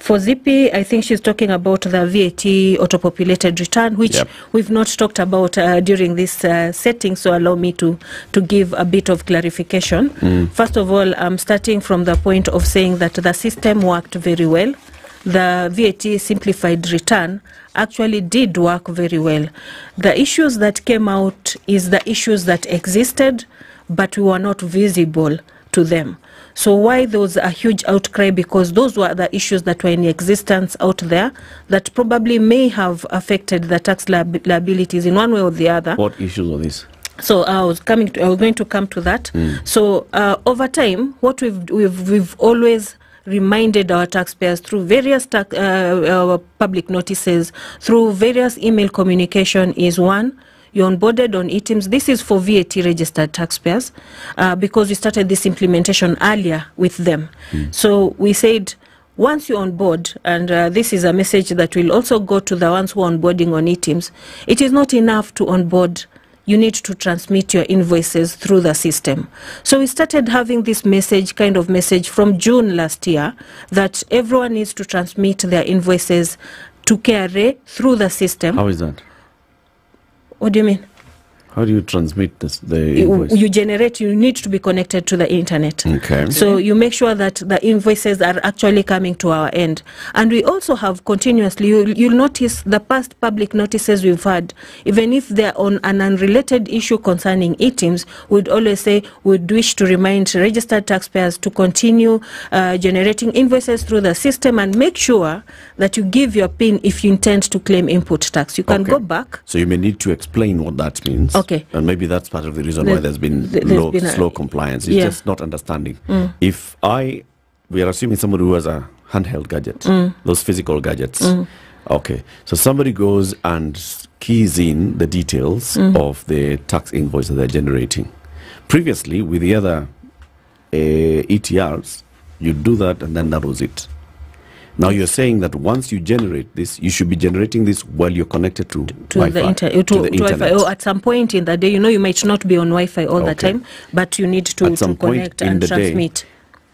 For Zippy, I think she's talking about the VAT auto-populated return, which Yep. we've not talked about uh, during this uh, setting. So allow me to to give a bit of clarification. Mm. First of all, I'm starting from the point of saying that the system worked very well. The VAT simplified return actually did work very well. The issues that came out is the issues that existed, but we were not visible to them. So why there was a huge outcry? Because those were the issues that were in existence out there that probably may have affected the tax liab- liabilities in one way or the other. What issues are these? So I was coming. To, I was going to come to that. Mm. So uh, over time, what we've we've we've always reminded our taxpayers through various ta uh, uh, public notices, through various email communication is one. You're onboarded on eTIMS. This is for VAT registered taxpayers uh, because we started this implementation earlier with them. So we said once you're on board, and uh, this is a message that will also go to the ones who are onboarding on eTIMS, it is not enough to onboard. You need to transmit your invoices through the system. So we started having this message, kind of message from June last year, that everyone needs to transmit their invoices to KRA through the system. How is that? odumeen How do you transmit this, the You, invoice? you generate, you need to be connected to the internet. Okay. So you make sure that the invoices are actually coming to our end. And we also have continuously, you, you'll notice the past public notices we've had, even if they're on an unrelated issue concerning eTIMS, we'd always say we'd wish to remind registered taxpayers to continue uh, generating invoices through the system and make sure that you give your PIN if you intend to claim input tax. You can Okay. go back So you may need to explain what that means. Okay. And maybe that's part of the reason There- why there's been there's low, been a- slow compliance. It's Yeah. just not understanding. Mm. If I, we are assuming somebody who has a handheld gadget, Mm. those physical gadgets. Mm. Okay. So somebody goes and keys in the details Mm. of the tax invoice that they're generating. Previously, with the other uh, ETRs, you do that and then that was it. Now you're saying that once you generate this, you should be generating this while you're connected to, to Wi-Fi, the, inter- to, to the to Wi-Fi. internet. Or at some point in the day, you know, you might not be on Wi-Fi all the time, but you need to, to point connect and the day, transmit.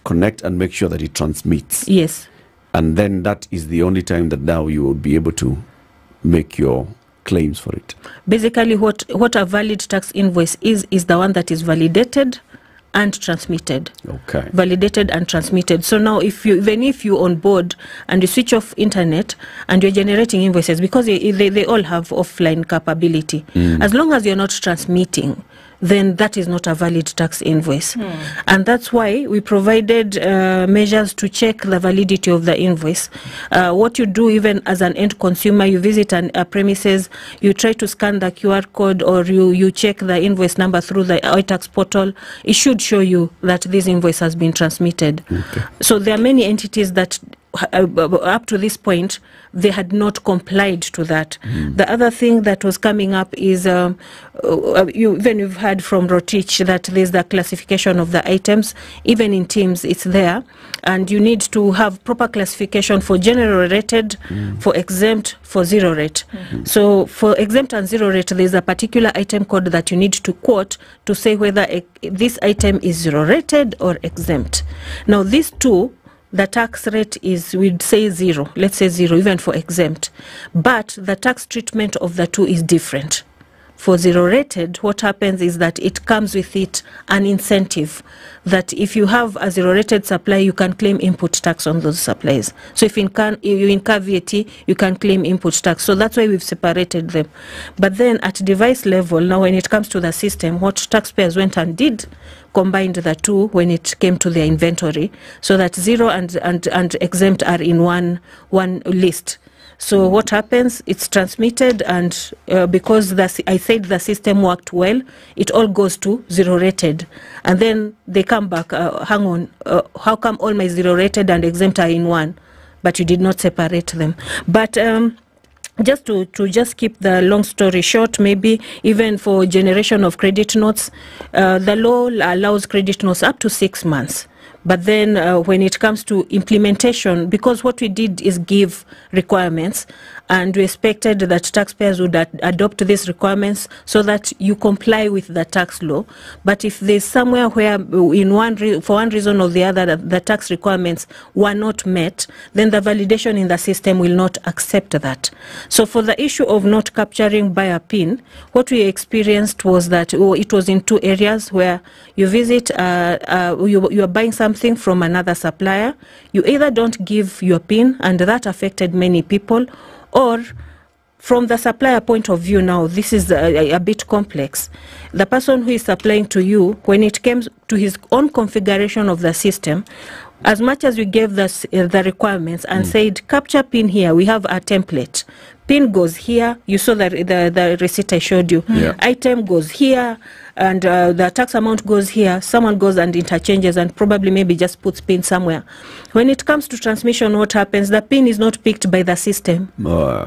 connect and make sure that it transmits. Yes. And then that is the only time that now you will be able to make your claims for it. Basically, what what a valid tax invoice is is the one that is validated and transmitted. Okay. Validated and transmitted. So now, if you even if you on board and you switch off internet and you're generating invoices because they, they, they all have offline capability, Mm. as long as you're not transmitting, then that is not a valid tax invoice. And that's why we provided uh, measures to check the validity of the invoice. Uh, what you do, even as an end consumer, you visit an, a premises, you try to scan the QR code or you, you check the invoice number through the iTax portal. It should show you that this invoice has been transmitted. So there are many entities that Uh, up to this point they had not complied to that. Hmm. The other thing that was coming up is um, uh, uh you, even you've heard from Rotich that there's the classification of the items. Even in eTIMS, it's there, and you need to have proper classification for general rated, hmm. for exempt, for zero rate. Hmm. So for exempt and zero rate, there's a particular item code that you need to quote to say whether e- this item is zero rated or exempt. Now these two the tax rate is we'd say zero let's say zero even for exempt. But the tax treatment of the two is different for zero rated what happens is that it comes with it an incentive that if you have a zero rated supply you can claim input tax on those supplies. So if if you incur VAT you can claim input tax. So that's why we've separated them. But then at device level now when it comes to the system what taxpayers went and did combined the two when it came to their inventory so that zero and, and, and exempt are in one, one list. So what happens? It's transmitted, and uh, because the, I said the system worked well, it all goes to zero rated, and then they come back. Uh, hang on, uh, how come all my zero rated and exempt are in one, but you did not separate them? But um, just to, to just keep the long story short, maybe even for generation of credit notes, uh, the law allows credit notes up to six months. But then uh, when it comes to implementation, because what we did is give requirements, and we expected that taxpayers would ad- adopt these requirements so that you comply with the tax law. But if there's somewhere where, in one for one reason or the other, that the tax requirements were not met, then the validation in the system will not accept that. So, for the issue of not capturing buyer PIN, what we experienced was that oh, it was in two areas where you visit, uh, uh, you, you are buying something from another supplier, you either don't give your PIN, and that affected many people, or from the supplier point of view now this is a, a bit complex. The person who is supplying to you when it comes to his own configuration of the system as much as we gave the, uh, the requirements and mm. said capture pin here we have a template. Pin goes here. You saw the, the, the receipt i showed you. Yeah. item goes here and uh, the tax amount goes here someone goes and interchanges and probably maybe just puts pin somewhere when it comes to transmission what happens the pin is not picked by the system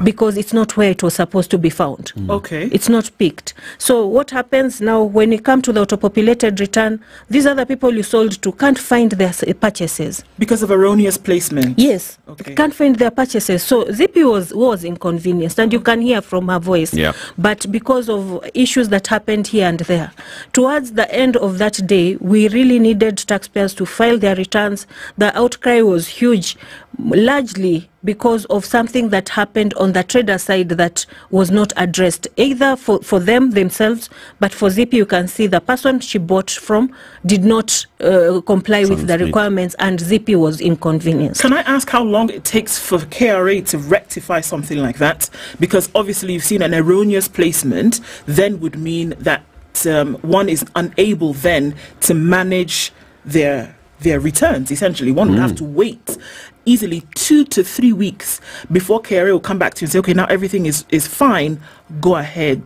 because it's not where it was supposed to be found. Okay. It's not picked. So what happens now when you come to the auto-populated return, these other people you sold to can't find their purchases. Because of erroneous placement. Yes. Okay. Can't find their purchases. So Zippy was, was inconvenienced and you can hear from her voice. Yeah. But because of issues that happened here and there, towards the end of that day, we really needed taxpayers to file their returns. The outcry was huge, largely because of something that happened on the trader side that was not addressed, either for, for them themselves, but for Zippy, you can see the person she bought from did not uh, comply with the Sounds requirements, and Zippy was inconvenienced. Can I ask how long it takes for KRA to rectify something like that? Because obviously you've seen an erroneous placement, then would mean that um, one is unable then to manage their their returns. Essentially, one would have Mm. to wait easily two to three weeks before KRA will come back to you and say, okay, now everything is is fine. Go ahead.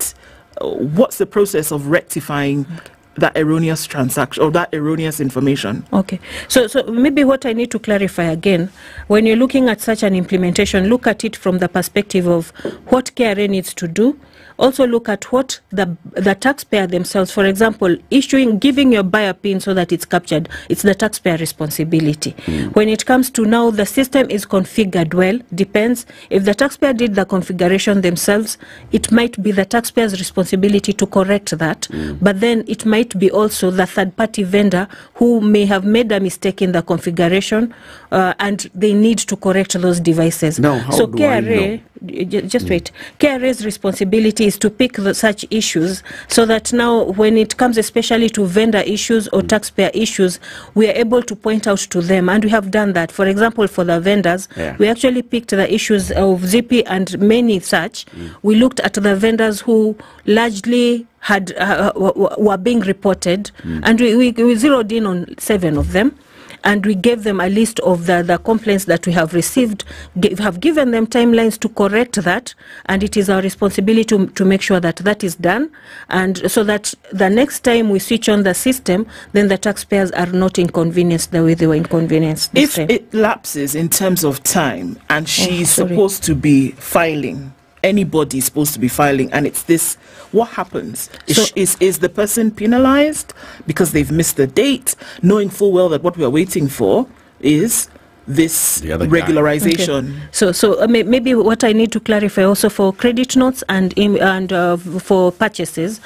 Uh, What's the process of rectifying that erroneous transaction or that erroneous information? Okay. So, so maybe what I need to clarify again, when you're looking at such an implementation, look at it from the perspective of what KRA needs to do. Also look at what the the taxpayer themselves, for example, issuing, giving your buyer pin so that it's captured, it's the taxpayer responsibility. When it comes to now, the system is configured well, depends. If the taxpayer did the configuration themselves, it might be the taxpayer's responsibility to correct that. But then it might be also the third party vendor who may have made a mistake in the configuration uh, and they need to correct those devices. Now, how so do I j- just wait. KRA's responsibility is to pick the, such issues so that now when it comes especially to vendor issues or mm. taxpayer issues, we are able to point out to them and we have done that. For example, for the vendors, Yeah. we actually picked the issues of Zippy and many such. Mm. We looked at the vendors who largely had uh, uh w- were being reported, mm. and we, we, we zeroed in on seven of them. And we gave them a list of the, the complaints that we have received, gi- have given them timelines to correct that, and it is our responsibility to, to make sure that that is done, and so that the next time we switch on the system, then the taxpayers are not inconvenienced the way they were inconvenienced if time. it lapses in terms of time and she's oh, sorry. supposed to be filing anybody is supposed to be filing and it's this what happens is, sh- is is the person penalized because they've missed the date knowing full well that what we are waiting for is this regularization Okay. So, so uh, may- maybe what I need to clarify also for credit notes and im- and uh, for purchases,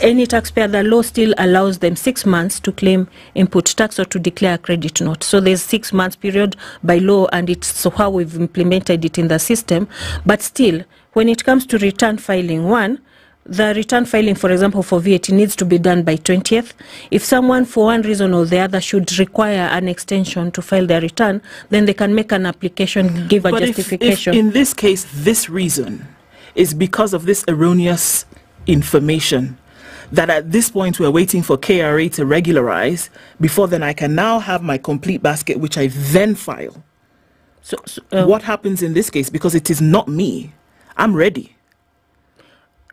any taxpayer, the law still allows them six months to claim input tax or to declare a credit note. So there's six months period by law, and it's so how we've implemented it in the system. But still, when it comes to return filing, one. The return filing, for example, for VAT needs to be done by 20th. If someone, for one reason or the other, should require an extension to file their return, then they can make an application, give a but if, if in this case this reason is because of this erroneous information that at this point we're waiting for KRA to regularize before then I can now have my complete basket which I then file. So, uh, what happens in this case because it is not me. I'm ready.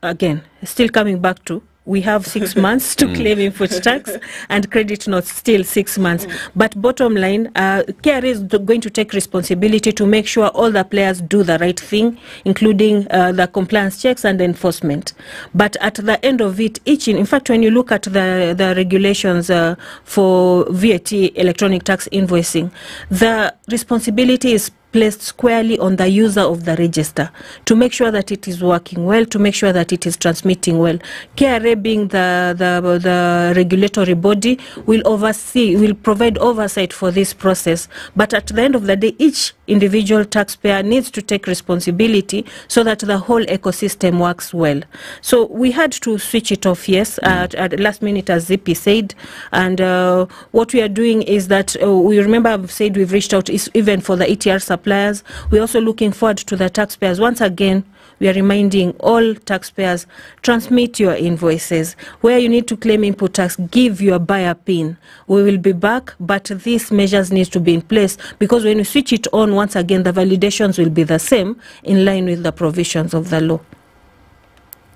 Again, still coming back to we have six months to Mm. claim input tax and credit notes still six months. But bottom line, uh, KRA is going to take responsibility to make sure all the players do the right thing, including uh, the compliance checks and enforcement. But at the end of it, each in, in fact, when you look at the, the regulations uh, for VAT electronic tax invoicing, the responsibility is placed squarely on the user of the register to make sure that it is working well, to make sure that it is transmitting well. KRA being the, the, the regulatory body will oversee, will provide oversight for this process. But at the end of the day, each individual taxpayer needs to take responsibility so that the whole ecosystem works well. So we had to switch it off, yes, at, at last minute, as Zippy said. And uh, what we are doing is that uh, we remember I've said we've reached out even for the ETR suppliers. We're also looking forward to the taxpayers. Once again, we are reminding all taxpayers transmit your invoices. Where you need to claim input tax, give your buyer PIN. We will be back, but these measures need to be in place because when you switch it on, once again, the validations will be the same in line with the provisions of the law.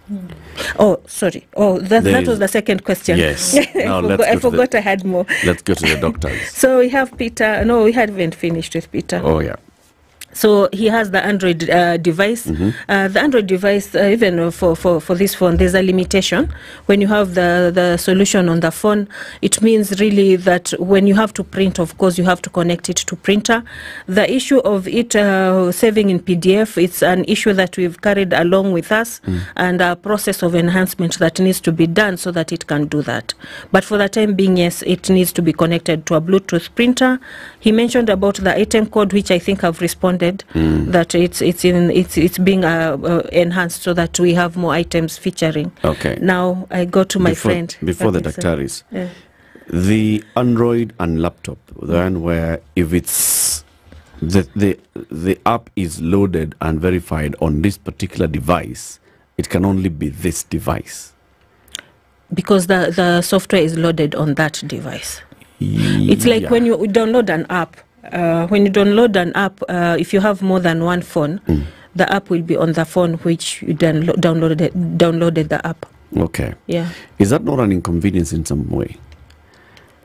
Hmm. Oh, sorry. Oh, that, There that is- was the second question. Yes. I Now forgot, let's I go to the- forgot I had more. Let's go to the doctors. So we have Peter. No, we haven't finished with Peter. Oh, yeah. So he has the Android uh, device. Mhm. Uh, the Android device, uh, even for, for, for this phone, there's a limitation. When you have the, the solution on the phone, it means really that when you have to print, of course, you have to connect it to printer. The issue of it uh, saving in PDF, it's an issue that we've carried along with us and a process of enhancement that needs to be done so that it can do that. But for the time being, yes, it needs to be connected to a Bluetooth printer. He mentioned about the item code, which I think I've responded Mm. that it's it's in it's it's being uh, uh, enhanced so that we have more items featuring. Okay. Now I go to my before, friend Before the so- Yeah. the Android and laptop, the one where if it's the, the the app is loaded and verified on this particular device, it can only be this device. because the the software is loaded on that device. It's like Yeah. when you download an app. Uh, when you download an app, uh, if you have more than one phone, Mm. the app will be on the phone which you downlo- downloaded downloaded the app. Okay. Yeah. Is that not an inconvenience in some way?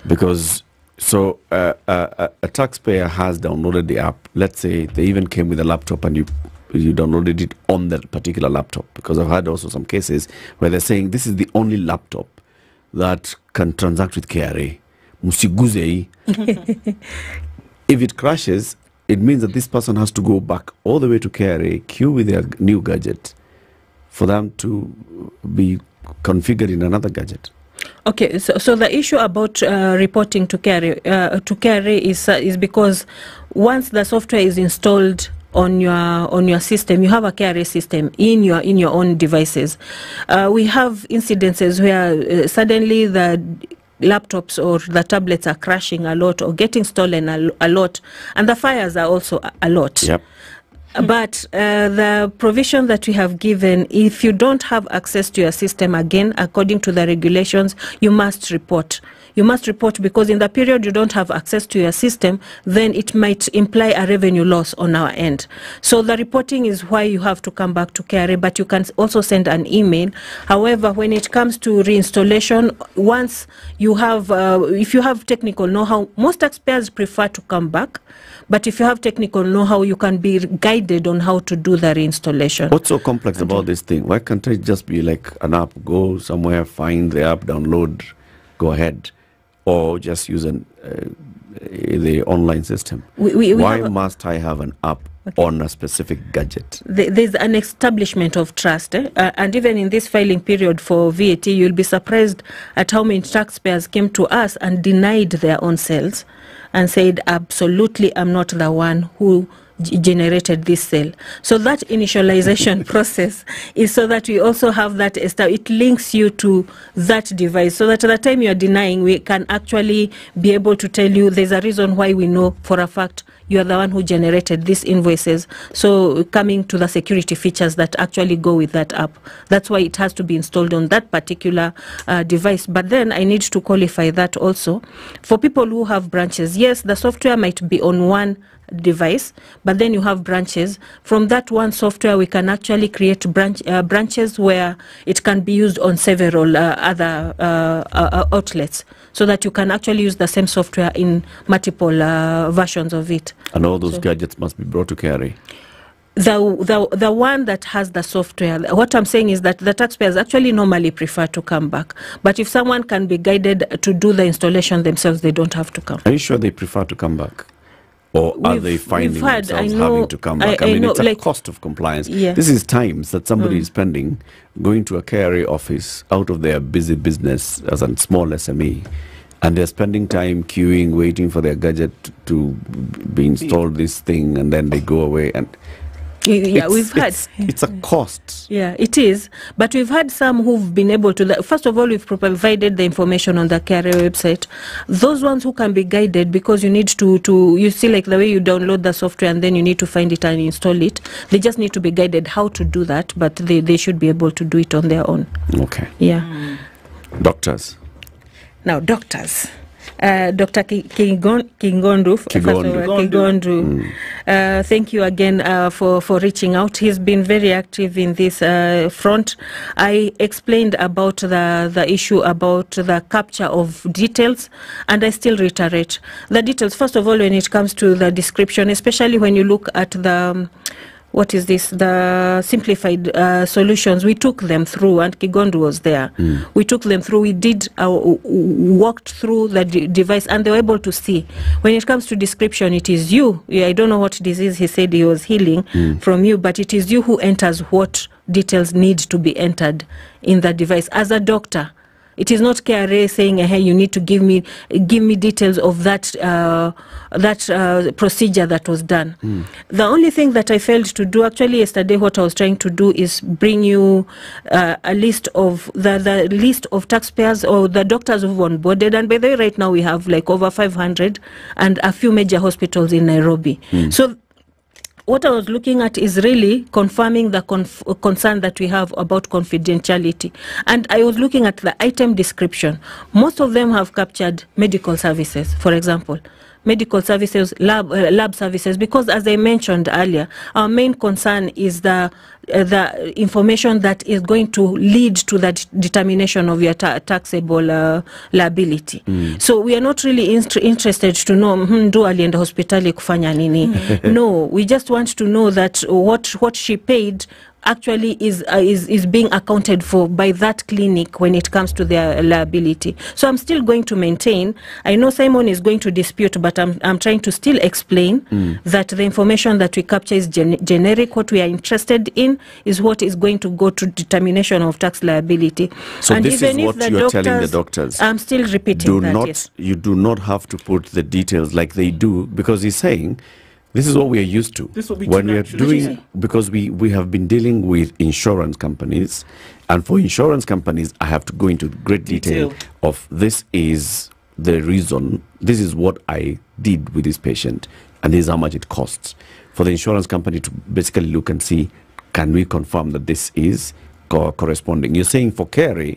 Because so uh, uh, a- a taxpayer has downloaded the app. Let's say they even came with a laptop and you you downloaded it on that particular laptop. Because I've had also some cases where they're saying this is the only laptop that can transact with KRA. Musiguze hii. if it crashes, it means that this person has to go back all the way to KRA, queue with their new gadget for them to be configured in another gadget. Okay, so, so the issue about uh, reporting to KRA uh, to KRA is uh, is because once the software is installed on your on your system, you have a KRA system in your in your own devices. Uh, we have incidences where uh, suddenly the laptops or the tablets are crashing a lot or getting stolen a, a lot, and the fires are also a, a lot. Yep. But uh, the provision that we have given, if you don't have access to your system again, according to the regulations, you must report. You must report because in the period you don't have access to your system, then it might imply a revenue loss on our end. So the reporting is why you have to come back to KRA, but you can also send an email. However, when it comes to reinstallation, once you have, uh, if you have technical know-how, most taxpayers prefer to come back. But if you have technical know-how, you can be guided on how to do the reinstallation. What's so complex about this thing? Why can't it just be like an app? Go somewhere, find the app, download, go ahead, or just use an, uh, the online system? We- we- we Why a- must I have an app on a specific gadget? Th- there's an establishment of trust. eh? Uh, and even in this filing period for VAT, you'll be surprised at how many taxpayers came to us and denied their own sales and said, absolutely, I'm not the one who generated this cell. So that initialization process is so that we also have that, it links you to that device so that at the time you're denying, we can actually be able to tell you there's a reason why we know for a fact you are the one who generated these invoices. So coming to the security features that actually go with that app. That's why it has to be installed on that particular uh, device. But then I need to qualify that also. For people who have branches, yes, the software might be on one device, but then you have branches. From that one software, we can actually create branch, uh, branches where it can be used on several uh, other uh, uh, outlets, so that you can actually use the same software in multiple uh, versions of it. And all those So- gadgets must be brought to KRA. the the the one that has the software what i'm saying is that the taxpayers actually normally prefer to come back but if someone can be guided to do the installation themselves they don't have to come Are you sure they prefer to come back? Or are We've- they finding had- themselves know- having to come back? I, I mean, know, it's a like- cost of compliance. Yeah. This is times that somebody Mm. is spending going to a KRA office out of their busy business as a small SME. And they're spending time queuing, waiting for their gadget to be installed, this thing, and then they go away. And yeah it's- we've had it's, it's a cost. Yeah, it is. But we've had some who've been able to. First of all, we've provided the information on the KRA website. Those ones who can be guided because you need to, to you see, like the way you download the software and then you need to find it and install it. They just need to be guided how to do that, but they, they should be able to do it on their own. Okay. Yeah. Doctors. Now, doctors. Uh, Dr. Ki- Kingon- Kingondu, f- first Kigondu. Kigondu. Uh, thank you again uh, for, for reaching out. He's been very active in this uh, front. I explained about the, the issue about the capture of details, and I still reiterate the details. First of all, when it comes to the description, especially when you look at the um, what is this? The simplified uh, solutions. We took them through, and Kigondu was there. We took them through. We did uh, w- w- walked through the de- device, and they were able to see. When it comes to description, it is you. I don't know what disease he said he was healing Mm. from you, but it is you who enters what details need to be entered in the device as a doctor. It is not KRA saying, "Hey, you need to give me give me details of that uh, that uh, procedure that was done." The only thing that I failed to do, actually, yesterday, what I was trying to do is bring you uh, a list of the, the list of taxpayers or the doctors who've onboarded. And by the way, right now we have like over 500 and a few major hospitals in Nairobi. Mm. So what I was looking at is really confirming the conf- concern that we have about confidentiality. And I was looking at the item description. Most of them have captured medical services, for example. Medical services, lab, uh, lab services, because as I mentioned earlier, our main concern is the uh, the information that is going to lead to the determination of your ta- taxable uh, liability. Mm. So we are not really in interested to know "Hmm, ndo alienda hospitali kufanya nini. no, we just want to know that what what she paid actually is uh, is is being accounted for by that clinic when it comes to their liability. So I'm still going to maintain. I know Simon is going to dispute, but I'm I'm trying to still explain Mm. that the information that we capture is gen- generic. What we are interested in is what is going to go to determination of tax liability. So and this is even if what the you are telling the doctors- doctors. I'm still repeating do that. not yes. you do not have to put the details like they do because he's saying this is what we are used to This will be when we are doing because we we have been dealing with insurance companies. And for insurance companies i have to go into great detail, Detail. of this is the reason. This is what i did with this patient. And this is how much it costs. For the insurance company to basically look and see can we confirm that this is co- corresponding? You're saying for KRA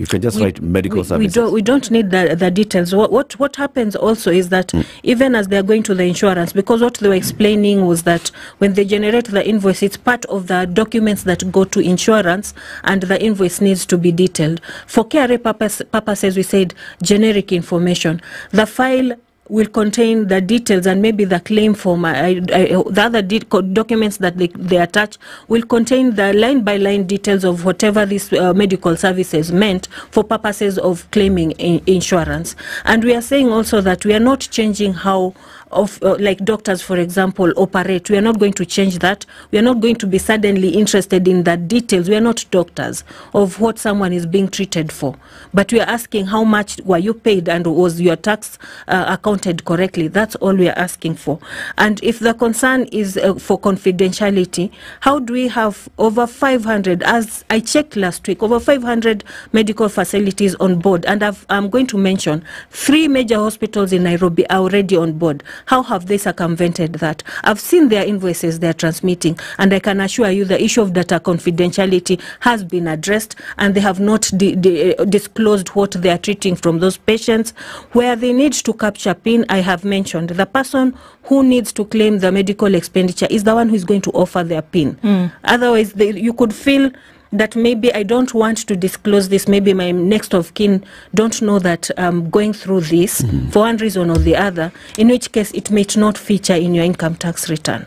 you can just We- write medical we, services We don't, we don't need the, the details. What, what, what happens also is that mm. even as they're going to the insurance, because what they were explaining was that when they generate the invoice, it's part of the documents that go to insurance and the invoice needs to be detailed. For KRA purpose, purposes, we said generic information. The file will contain the details and maybe the claim form, I, I, the other documents that they, they attach will contain the line by line details of whatever these uh, medical services meant for purposes of claiming in- insurance. And we are saying also that we are not changing how of uh, like doctors for example operate. We are not going to change that. We are not going to be suddenly interested in the details. We are not doctors of what someone is being treated for. But we are asking how much were you paid and was your tax uh, accounted correctly? That's all we are asking for. And if the concern is uh, for confidentiality how do we have over 500 as i checked last week over 500 medical facilities on board? And I've, i'm going to mention three major hospitals in nairobi are already on board how have they circumvented that? I've seen their invoices they're transmitting, and I can assure you the issue of data confidentiality has been addressed, and they have not di- di- uh, disclosed what they are treating from those patients. Where they need to capture PIN, I have mentioned the person who needs to claim the medical expenditure is the one who is going to offer their PIN. Mm. Otherwise, they, you could feel that maybe I don't want to disclose this. Maybe my next of kin don't know that I'm going through this for one reason or the other, in which case it may not feature in your income tax return.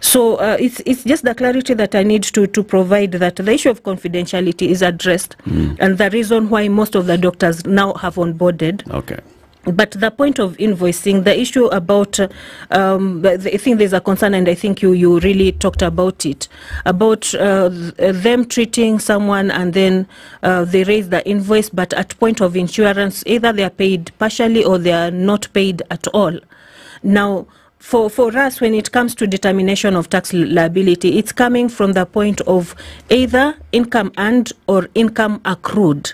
So uh, it's, it's just the clarity that I need to, to provide that the issue of confidentiality is addressed and the reason why most of the doctors now have onboarded Okay. But the point of invoicing, the issue about, um, I think there's a concern, and I think you, you really talked about it, about uh, them treating someone and then uh, they raise the invoice, but at point of insurance, either they are paid partially or they are not paid at all. Now, for, for us, when it comes to determination of tax liability, it's coming from the point of either income earned or income accrued.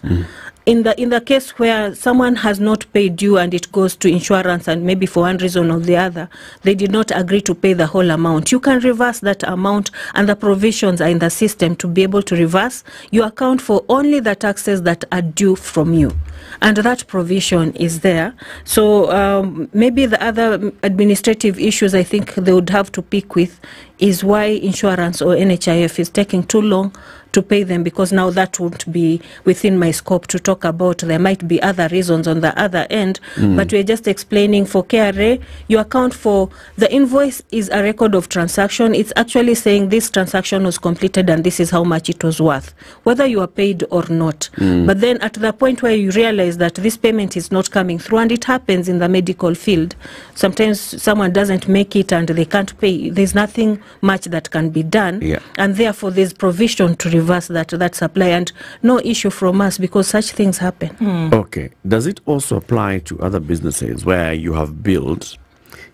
In the in the case where someone has not paid you and it goes to insurance and maybe for one reason or the other they did not agree to pay the whole amount, you can reverse that amount and the provisions are in the system to be able to reverse. You account for only the taxes that are due from you, and that provision is there. So um, maybe the other administrative issues I think they would have to pick with is why insurance or NHIF is taking too long to pay them because now that won't be within my scope to talk about. There might be other reasons on the other end, Mm. but we're just explaining for KRA, you account for the invoice is a record of transaction. It's actually saying this transaction was completed and this is how much it was worth, whether you are paid or not. Mm. But then at the point where you realize that this payment is not coming through, and it happens in the medical field, sometimes someone doesn't make it and they can't pay. There's nothing much that can be done Yeah. and therefore there's provision to reverse that that supply and no issue from us because such things happen hmm. Okay. Does it also apply to other businesses where you have billed,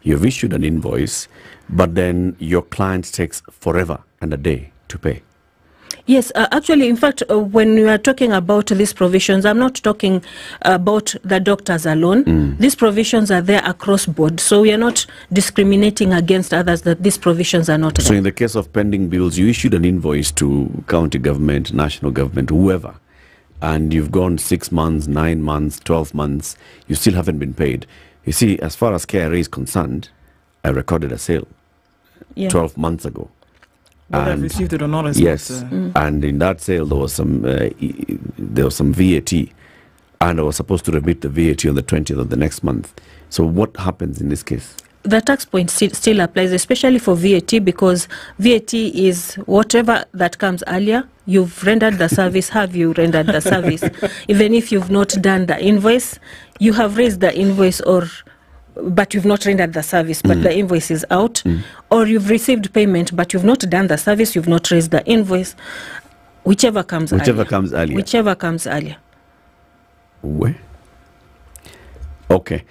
you've issued an invoice, but then your client takes forever and a day to pay? Yes uh, actually in fact uh, when we are talking about these provisions i'm not talking about the doctors alone Mm. these provisions are there across board so we are not discriminating against others that these provisions are not So, there in the case of pending bills, you issued an invoice to county government, national government, whoever, and you've gone six months, nine months, 12 months, you still haven't been paid. You see, as far as KRA is concerned, I recorded a sale Yeah. 12 months ago. Whether I've received it or not is yes, not, uh, Mm. and in that sale there was some uh, there was some VAT, and I was supposed to remit the VAT on the 20th of the next month. So what happens in this case? the tax point still, still applies, especially for VAT, because VAT is whatever that comes earlier. You've rendered the service. Have you rendered the service? Even if you've not done the invoice, you have raised the invoice, or but you've not rendered the service, but Mm. the invoice is out, mm. or you've received payment, but you've not done the service. You've not raised the invoice. Whichever comes Whichever earlier. comes earlier. Whichever comes earlier. Where? Okay.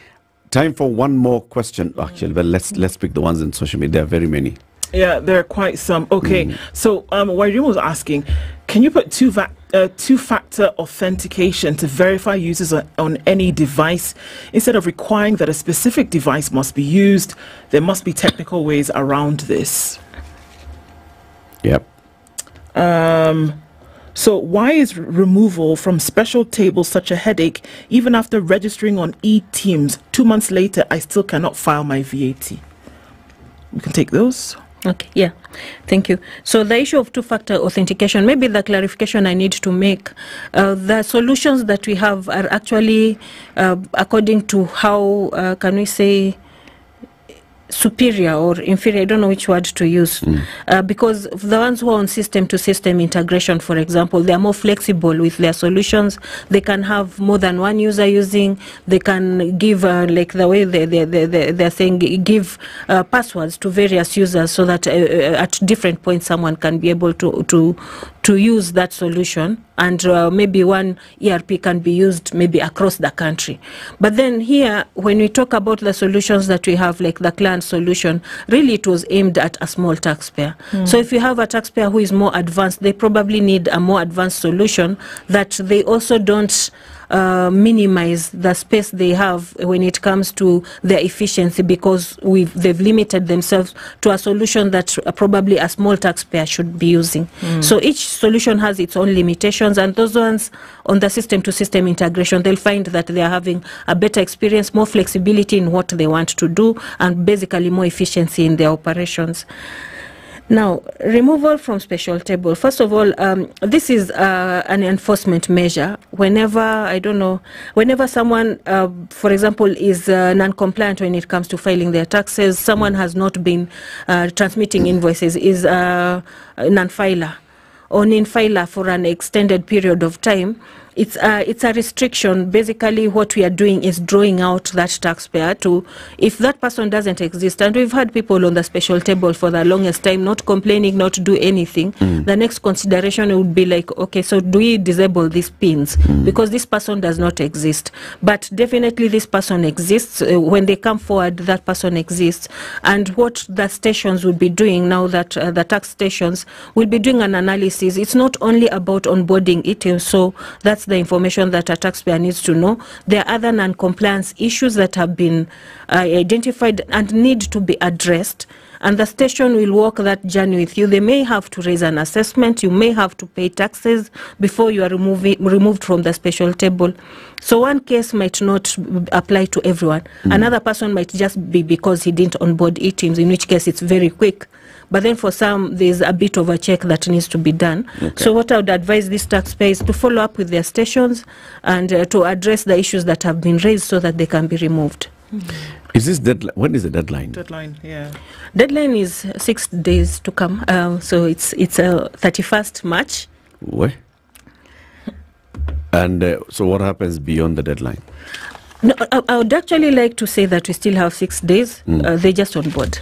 Time for one more question. Actually, but let's let's pick the ones in social media. There are very many. Yeah, there are quite some. Okay, Mm. so um, Wairimu was asking, can you put two va- uh, two-factor authentication to verify users on, on any device instead of requiring that a specific device must be used? There must be technical ways around this. Yep. Um, so why is removal from special tables such a headache even after registering on e-TIMS? Two months later, I still cannot file my VAT. We can take those. Okay, yeah, thank you. So the issue of two-factor authentication, maybe the clarification I need to make, uh, the solutions that we have are actually uh, according to how uh, can we say superior or inferior, I don't know which word to use, uh, because the ones who are on system to system integration, for example, they are more flexible with their solutions. They can have more than one user using, they can give, uh, like the way they, they, they, they, they're saying, give uh, passwords to various users so that uh, uh, at different points someone can be able to, to, to use that solution and uh, maybe one ERP can be used maybe across the country. But then here, when we talk about the solutions that we have, like the client solution, really it was aimed at a small taxpayer. Mm. So if you have a taxpayer who is more advanced, they probably need a more advanced solution that they also don't uh, minimize the space they have when it comes to their efficiency because we've, they've limited themselves to a solution that probably a small taxpayer should be using. Mm. So each solution has its own limitations, and those ones on the system to system integration, they'll find that they are having a better experience, more flexibility in what they want to do, and basically more efficiency in their operations. Now, removal from special table. First of all, um, this is uh, an enforcement measure. Whenever, I don't know, whenever someone, uh, for example, is uh, non-compliant when it comes to filing their taxes, someone has not been uh, transmitting invoices, is uh, a non-filer or non-filer for an extended period of time, it's a, it's a restriction. Basically, what we are doing is drawing out that taxpayer to, if that person doesn't exist, and we've had people on the special table for the longest time not complaining, not do anything, Mm. the next consideration would be like, okay, so do we disable these pins? Because this person does not exist. But definitely this person exists. Uh, when they come forward, that person exists. And what the stations will be doing now that uh, the tax stations will be doing an analysis. It's not only about onboarding it, so that's the information that a taxpayer needs to know. There are other non-compliance issues that have been uh, identified and need to be addressed. And the station will walk that journey with you. They may have to raise an assessment. You may have to pay taxes before you are removing, removed from the special table. So one case might not apply to everyone. Another person might just be because he didn't onboard e-TIMS, in which case it's very quick. But then for some, there's a bit of a check that needs to be done. Okay. So what I would advise these taxpayers to follow up with their stations and uh, to address the issues that have been raised so that they can be removed. Is this deadline? When is the deadline? Deadline, yeah. Deadline is six days to come. Um, so it's it's uh, 31st March. Where? And uh, so, what happens beyond the deadline? No, I, I would actually like to say that we still have six days. Mm. Uh, they're just on board.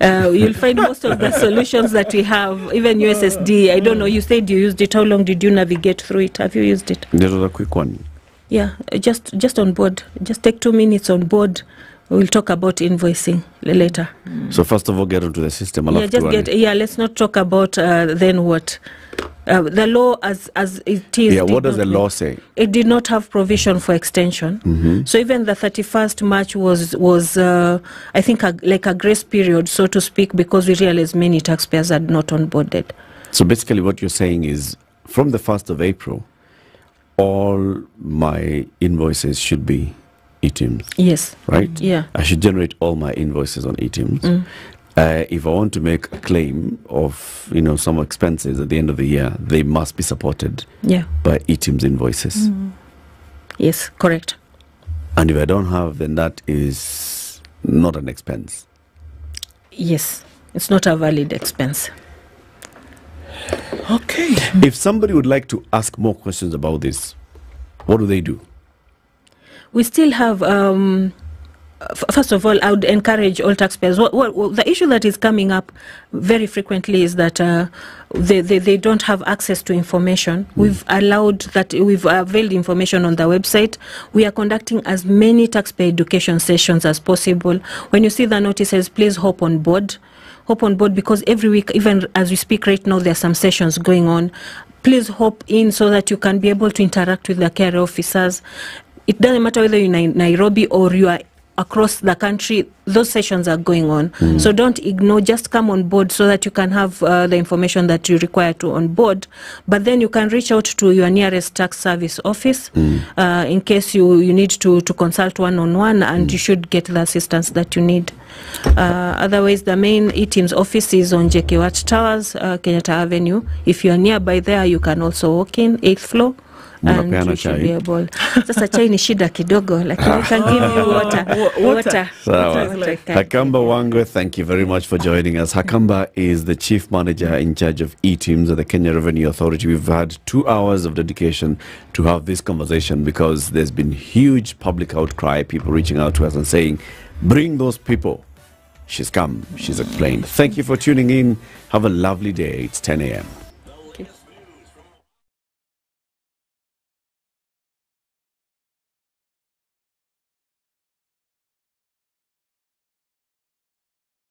Uh, you'll find most of the solutions that we have, even USSD. I don't know. You said you used it. How long did you navigate through it? Have you used it? This was a quick one. Yeah, just just on board. Just take two minutes on board. We'll talk about invoicing later. So, first of all, get onto the system. I'll yeah, just get. Yeah, let's not talk about uh, then what. Uh, the law, as as it is. Yeah, what does the law say? It did not have provision for extension. Mhm. So even the 31st March was was uh, I think a, like a grace period, so to speak, because we realized many taxpayers had not onboarded. So, basically, what you're saying is from the 1st of April, all my invoices should be eTIMS. Yes. Right? Yeah. I should generate all my invoices on eTIMS. Mm. Uh, if I want to make a claim of you know some expenses at the end of the year, they must be supported Yeah. by eTIMS invoices. Mm. Yes, correct. And if I don't have, then that is not an expense. Yes, it's not a valid expense. Okay. If somebody would like to ask more questions about this, what do they do? We still have. Um, f- First of all, I would encourage all taxpayers. What, what- the issue that is coming up very frequently is that uh, they, they, they don't have access to information. We've allowed that, we've availed information on the website. We are conducting as many taxpayer education sessions as possible. When you see the notices, please hop on board. Hop on board because every week, even as we speak right now, there are some sessions going on. Please hop in so that you can be able to interact with the KRA officers. It doesn't matter whether you're in Nairobi or you are across the country, those sessions are going on. Mm. So don't ignore, just come on board so that you can have uh, the information that you require to on board. But then you can reach out to your nearest tax service office uh, in case you, you need to, to consult one on one and you should get the assistance that you need. Uh, otherwise, the main e-TIMS office is on JKUAT Towers, uh, Kenyatta Avenue. If you are nearby there, you can also walk in, 8th floor. And Mnapeana you should chai? be able. Sasa chai ni shida kidogo, lakini we can give you water. Water. Sawa. Water Hakamba Wangwe, thank you very much for joining us. Hakamba is the chief manager in charge of e-TIMS at the Kenya Revenue Authority. We've had two hours of dedication to have this conversation because there's been huge public outcry, people reaching out to us and saying, bring those people. She's come, she's explained. Thank you for tuning in. Have a lovely day. It's 10 a.m.